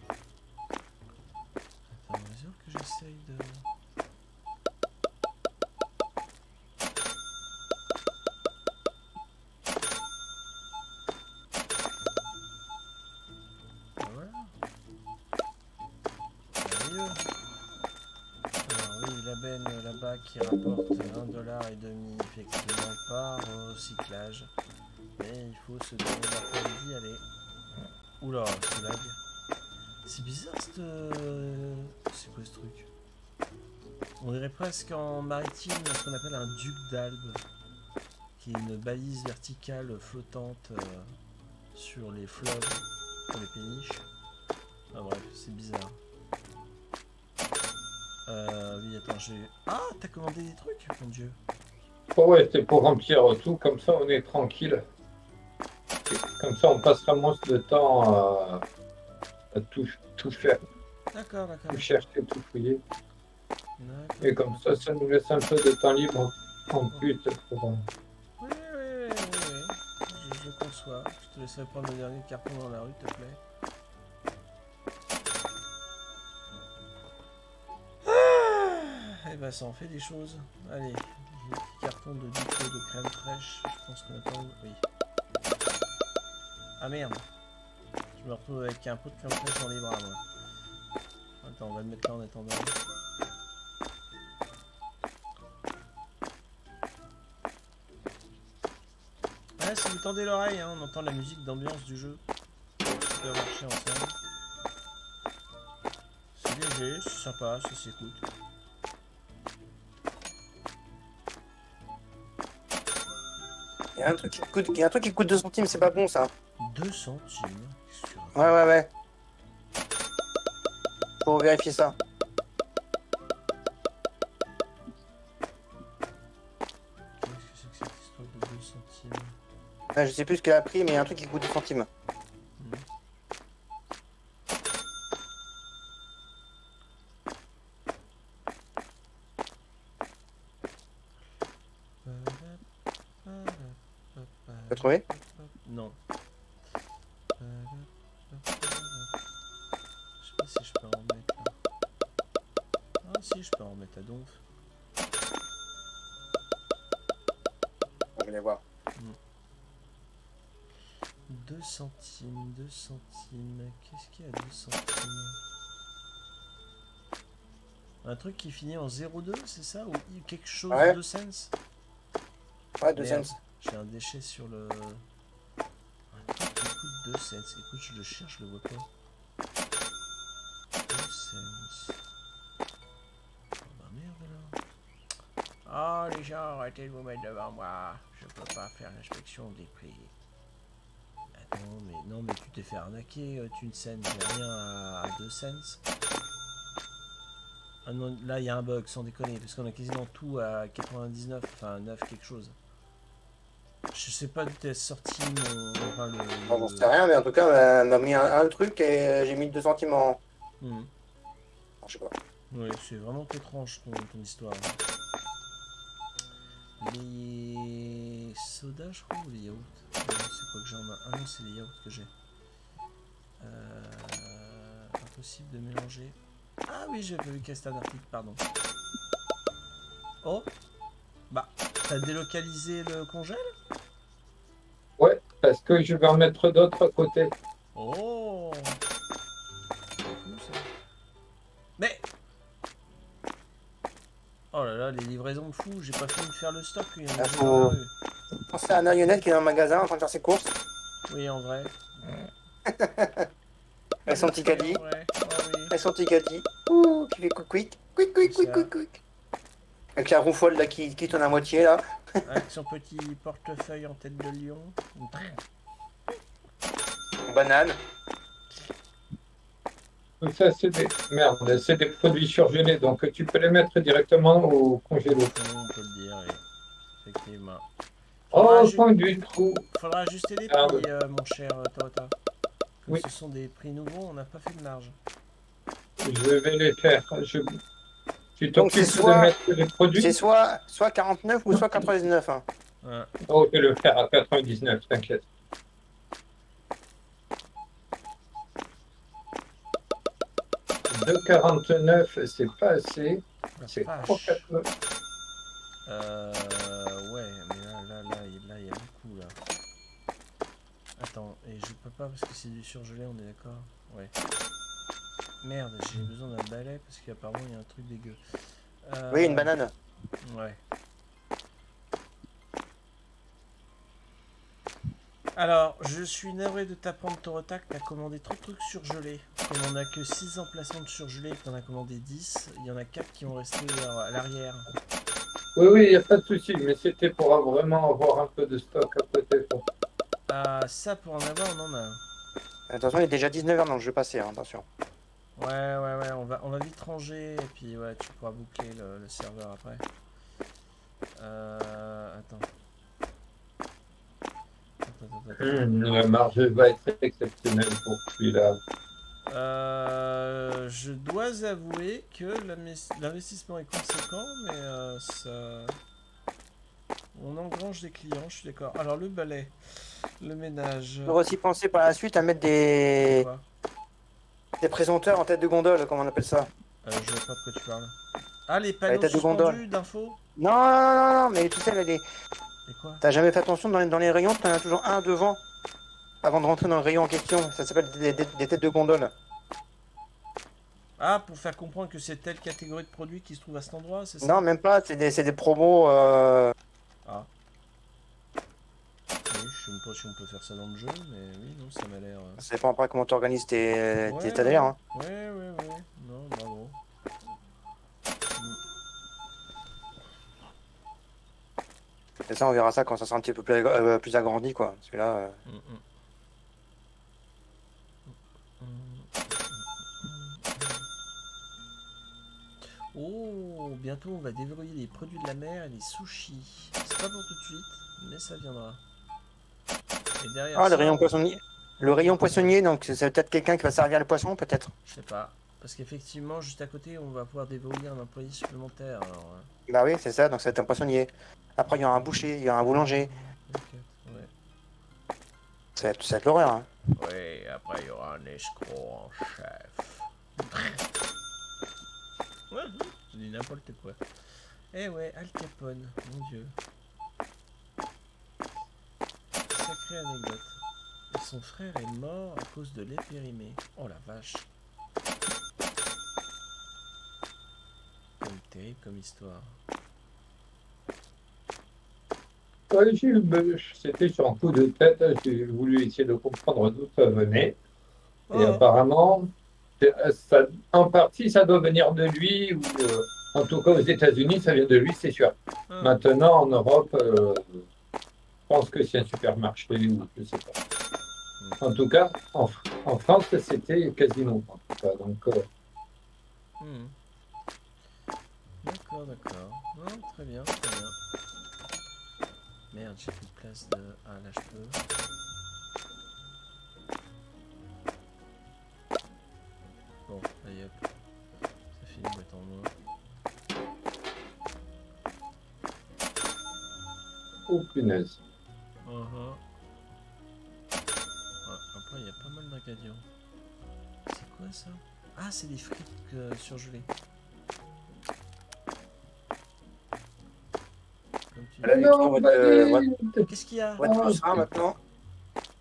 A: Attends, mesure que j'essaye de... La benne là-bas qui rapporte un dollar et demi effectivement par recyclage. Mais il faut se donner la peine d'y aller. Oula, c'est lag. C'est bizarre euh, quoi ce truc? On dirait presque en maritime ce qu'on appelle un duc d'Albe. Qui est une balise verticale flottante euh, sur les fleuves, sur les péniches. Ah bref, c'est bizarre. Euh, oui, attends, j'ai... Ah, t'as commandé des trucs? Mon dieu.
E: Oh ouais, c'est pour remplir tout, comme ça on est tranquille. Comme ça on passera moins de temps à, à tout, tout faire,
A: D'accord, d'accord.
E: tout chercher, tout fouiller.
A: D'accord.
E: Et comme ça, ça nous laisse un peu de temps libre en plus pour... euh,
A: Oui, oui, oui. François. Je te laisserai prendre le dernier carton dans la rue, s'il te plaît. Ah Eh ben, ça en fait des choses. Allez, petits cartons de dépôt de crème fraîche. Je pense qu'on attend. Oui. Ah merde. Je me retrouve avec un pot de fraîche dans les bras, moi. Attends, on va le mettre là en attendant. Ouais, si vous tendez l'oreille, hein, on entend la musique d'ambiance du jeu. Ça peut marcher ensemble. C'est léger, c'est sympa, ça s'écoute.
B: Il y a un truc qui coûte, il y a un truc qui coûte 2 centimes, c'est pas bon ça.
A: 2 centimes.
B: Ouais, ouais, ouais. Faut vérifier ça.
A: Qu'est-ce que c'est que cette histoire de 2 centimes
B: Ouais, je sais plus ce qu'elle a pris, mais il y a un truc qui coûte 2 centimes. T'as trouvé
A: Non. Je sais pas si je peux en mettre là. Ah si, je peux en mettre à donf.
B: Je vais aller voir.
A: 2 centimes, 2 centimes. Qu'est-ce qu'il y a 2 centimes? Un truc qui finit en 0,2, c'est ça? Ou quelque chose
B: Ouais.
A: de cents
B: Ouais, 2
A: Merde,
B: cents.
A: J'ai un déchet sur le. Un truc qui coûte 2 cents. Écoute, je le cherche, je le vois pas. 2 cents. Oh bah merde là. Ah les gens, arrêtez de vous mettre devant moi. Je peux pas faire l'inspection des prix. Attends, mais non, mais tu t'es fait arnaquer, euh, tu ne cents. J'ai rien à, 2 cents. Ah non, là il y a un bug, sans déconner, parce qu'on a quasiment tout à 99, enfin 9 quelque chose. Je sais pas d'où t'es sorti mon. Enfin, le.
B: Bon, j'en sais rien, mais en tout cas, elle m'a mis un, un truc et j'ai mis 2 centimes en.
A: Hmm.
B: Je sais pas.
A: Ouais, c'est vraiment étrange ton, ton histoire. Les sodas, je crois, ou les yaourts? Non, quoi que j'ai en main Ah non, c'est les yaourts que j'ai. Euh... Impossible de mélanger. Ah oui, j'ai vu un article, pardon. Oh Bah, t'as délocalisé le congèle?
E: Parce que je vais en mettre d'autres côté.
A: Oh ça. Mais Oh là là, les livraisons de fou, j'ai pas fini de faire le stock. Il y en a
B: Ah, Pensez à Marionnette qui est dans le magasin en train de faire ses courses.
A: Oui, en vrai.
B: Avec son petit caddie. Avec son petit caddie. Ouh, qui fait quick quick. Quick quick quick quick quick. Avec la roue folle là qui, qui tourne à moitié là.
A: Avec (laughs) son petit portefeuille en tête de lion.
B: Banane.
E: Ça, c'est des... Merde, c'est des produits surgelés, donc tu peux les mettre directement au congélo.
A: On peut le dire. Effectivement.
E: Oh,
A: ju-
E: point du trou.
A: faudra ajuster les
E: Ah,
A: prix, euh, mon cher euh, Tota. Comme
E: Oui.
A: ce sont des prix nouveaux, on n'a pas fait de marge.
E: Je vais les faire. Je... Tu t'occupes
B: soit-
E: de mettre les produits
B: C'est soit, soit 49 ou soit 99. Hein.
A: Ouais.
E: Oh, je vais le faire à 99, t'inquiète. De 49, c'est pas assez. C'est
A: vache.
E: trop quatre-
A: Euh, ouais, mais là, là, là, il là, il y a beaucoup là. Attends, et je peux pas parce que c'est du surgelé, on est d'accord? Ouais. Merde, j'ai besoin d'un balai parce qu'apparemment il y a un truc dégueu. Euh,
B: Oui, une banane.
A: Ouais. Alors, je suis navré de t'apprendre Torota que t'as commandé trop de trucs surgelés. Comme on a que 6 emplacements de surgelés et que t'en as commandé 10, il y en a 4 qui vont rester euh, à l'arrière.
E: Oui, oui, il n'y a pas de souci, mais c'était pour vraiment avoir un peu de stock à côté. quoi.
A: Ah, ça pour en avoir, on en a.
B: Attention, il est déjà 19h dans le jeu passé, hein, attention.
A: Ouais, ouais, ouais, on va, on va vite ranger et puis ouais, tu pourras boucler le, le serveur après. Euh, attends. Attends, attends, attends.
E: Hum, la marge va être exceptionnelle pour celui-là.
A: Euh, je dois avouer que l'inves- l'investissement est conséquent, mais euh, ça. On engrange des clients, je suis d'accord. Alors le balai, le ménage.
B: On aussi penser par la suite à mettre des, des présompteurs en tête de gondole, comme on appelle ça.
A: Euh, je vois pas de quoi tu parles. Ah, les panneaux
B: de gondole.
A: suspendus d'infos
B: Non, non, non, non, mais tu sais, là, les... T'as jamais fait attention dans les, dans les rayons, t'en as toujours un devant avant de rentrer dans le rayon en question. Ça s'appelle des, des- des têtes de gondole.
A: Ah, pour faire comprendre que c'est telle catégorie de produits qui se trouve à cet endroit, c'est ça?
B: Non, même pas, c'est des, c'est des promos. Euh...
A: Oui, je sais même pas si on peut faire ça dans le jeu, mais oui, non, ça m'a l'air. euh,
B: Ça dépend après comment tu organises tes,
A: Ouais,
B: tes états d'air. Hein.
A: Ouais, ouais, ouais. Non, bravo.
B: Et ça, on verra ça quand ça sera un petit peu plus, euh, plus agrandi, quoi. Parce que là, euh,
A: Mm, mm. Oh, bientôt on va déverrouiller les produits de la mer et les sushis. C'est pas pour tout de suite, mais ça viendra. Et derrière
B: Ah, le rayon poissonnier. Le rayon poissonnier, donc c'est peut-être quelqu'un qui va servir les poissons, peut-être.
A: Je sais pas. Parce qu'effectivement, juste à côté, on va pouvoir déverrouiller un employé supplémentaire. Alors, euh,
B: Bah oui, c'est ça, donc c'est un poissonnier. Après, il y aura un boucher, il y aura un boulanger.
A: ouais.
B: Ça va être, ça va être l'horreur. Hein.
A: Oui, après il y aura un escroc en chef. Ouais, je dis n'importe quoi. Eh ouais, Al Capone, mon dieu. Sacrée anecdote. Et son frère est mort à cause de lait périmé. Oh la vache. Comme terrible comme histoire.
E: C'était sur un coup de tête, j'ai voulu essayer de comprendre d'où ça venait. Et
A: Oh.
E: apparemment, ça, en partie, ça doit venir de lui, ou euh, en tout cas aux États-Unis, ça vient de lui, c'est sûr.
A: Ah.
E: Maintenant, en Europe, euh, je pense que c'est un supermarché, ou je sais pas. En tout cas, en, en France, c'était casino. En tout cas, donc, euh,
A: Hmm. D'accord, d'accord. Non, très bien, très bien. Merde, j'ai plus de place de. Ah, là, je peux. Allez hop. En
E: oh punaise.
A: Uh-huh. Ah, après, il y a pas mal d'ingrédients. C'est quoi ça? Ah, c'est des frites euh, surgelées.
B: Euh.
A: Qu'est-ce qu'il y a?
B: On va serein maintenant?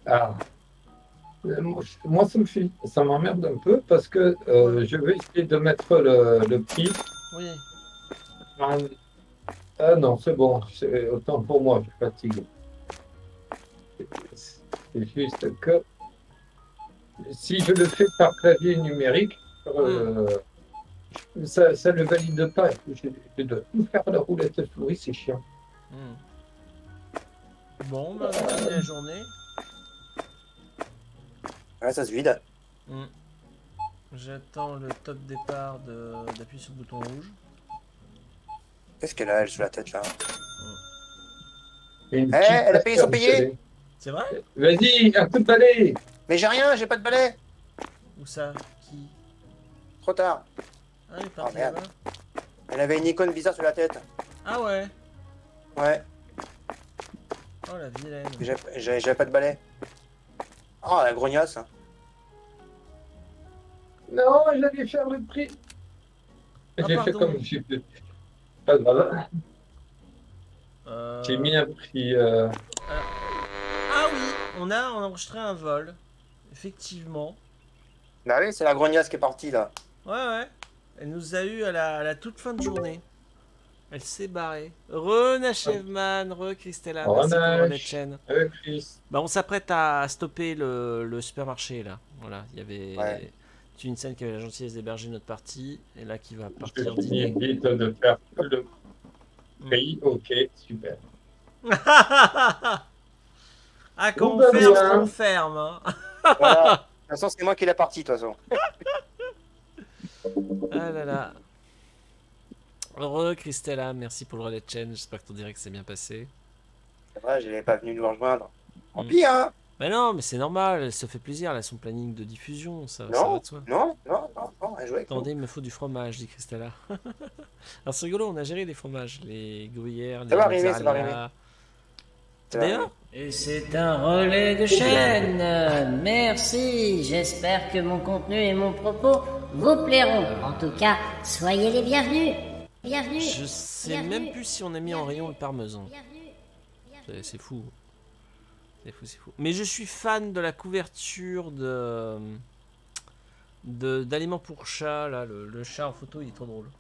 E: Ah. Euh, Moi, ça me fait, ça m'emmerde un peu parce que euh, je veux essayer de mettre le, le prix.
A: Oui.
E: Ah non, c'est bon, c'est autant pour moi, je fatigue. C'est juste que si je le fais par clavier numérique, euh, ça, ça ne valide pas. Je, je dois tout faire la roulette souris, c'est chiant.
A: Hmm. Bon, bah, fini la journée.
B: Ouais, ça se vide.
A: Hmm. J'attends le top départ de- d'appuyer sur le bouton rouge.
B: Qu'est-ce qu'elle a, elle, sur la tête, là Eh, elle a payé son
E: salée.
A: C'est vrai?
E: Vas-y, un coup de balai
B: Mais j'ai rien, j'ai pas de balai.
A: Où ça? Qui?
B: Trop tard.
A: Ah, il est parti
B: Oh, merde.
A: là-bas
B: Elle avait une icône bizarre sur la tête.
A: Ah ouais
B: Ouais,
A: Oh la vilaine.
B: j'ai- j'ai- j'avais pas de balai. Oh, la grognasse.
E: Non, j'allais faire le prix.
A: Ah,
E: J'ai fait
A: pardon.
E: comme je suis. Pas grave.
A: Euh,
E: J'ai mis un prix. euh,
A: Ah oui, on a enregistré un vol. Effectivement.
B: Bah oui, c'est la grognasse qui est partie, là.
A: Ouais, ouais. Elle nous a eu à la, à la toute fin de journée. Elle s'est barrée. Re Nachevman, re Christella,
E: Re
A: merci pour de chaîne. Bah, on s'apprête à stopper le, le supermarché là. Voilà, il y avait
B: Ouais.
A: Tunisen qui avait la gentillesse d'héberger notre partie et là qui va
E: Je
A: partir dîner.
E: vite de faire le prix. Ok, super. (laughs)
A: ah, quand on
E: bah,
A: ferme, on ferme. hein.
B: Voilà. (laughs) De toute façon, c'est moi qui l'ai partie, de toute façon.
A: Ah là là. Heureux Christella, merci pour le relais de chaîne. J'espère que ton direct s'est bien passé.
B: C'est vrai, je n'ai pas venu nous rejoindre. Tant
A: Mm.
B: pis, hein.
A: Mais non, mais c'est normal, elle se fait plaisir, elle a son planning de diffusion, ça, ça
B: Non.
A: va de soi.
B: Non, non, non, non, elle nous.
A: Attendez, il me faut du fromage, dit Christella. (laughs) Alors c'est rigolo, on a géré les fromages, les gruyères, les
B: Ça va arriver, ça va
A: mozzarella, D'ailleurs,
G: Et c'est un relais de chaîne. Merci. J'espère que mon contenu et mon propos vous plairont. En tout cas, soyez les bienvenus. Bienvenue.
A: je sais
G: Bienvenue.
A: même plus si on a mis en rayon le parmesan.
G: Bienvenue.
A: C'est- C'est fou. C'est fou, c'est fou. Mais je suis fan de la couverture de d'aliments pour chat là, le, le chat en photo, il est trop drôle.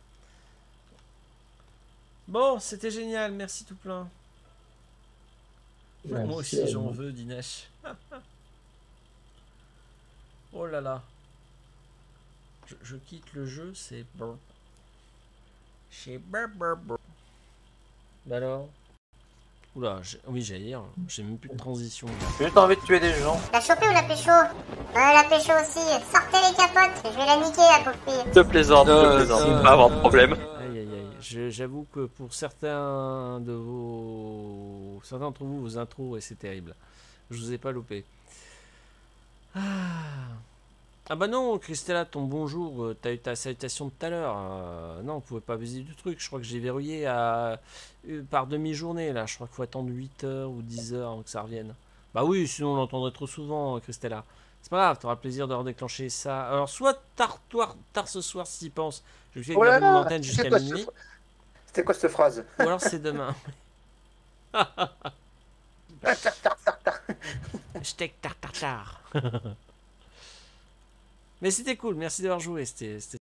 A: Bon, c'était génial, merci tout plein. Moi aussi j'en veux, Dinesh. oh là là. Je, je quitte le jeu, c'est bon. Brr, brr. Bah alors? Oula, j'ai- oui j'allais dire, j'ai même plus de transition.
B: J'ai juste envie de tuer des gens.
H: La choper ou la pécho? Ouais, la pécho aussi. Sortez les capotes, je vais la niquer, la pauvre fille.
I: Je plaisante, je plaisante. Pas avoir de problème.
A: Aïe aïe aïe, Je- j'avoue que pour certains de vos... Certains d'entre vous, vos intros, et c'est terrible. Je vous ai pas loupé. Ah. Ah bah non, Christella, ton bonjour, euh, t'as eu ta salutation de tout à l'heure. euh, non, on pouvait pas visiter du truc. Je crois que j'ai verrouillé à, euh, par demi-journée là. Je crois qu'il faut attendre 8 heures ou 10 heures avant que ça revienne. Bah oui, sinon on l'entendrait trop souvent, euh, Christella. C'est pas grave, t'auras le plaisir de redéclencher ça. Alors, soit tard, tard, tard ce soir si tu penses. Je vais
B: Oh
A: garder mon antenne jusqu'à (laughs) minuit.
B: C'était quoi cette phrase?
A: Ou alors c'est demain. Steak tar tar tar. Mais c'était cool, merci d'avoir joué,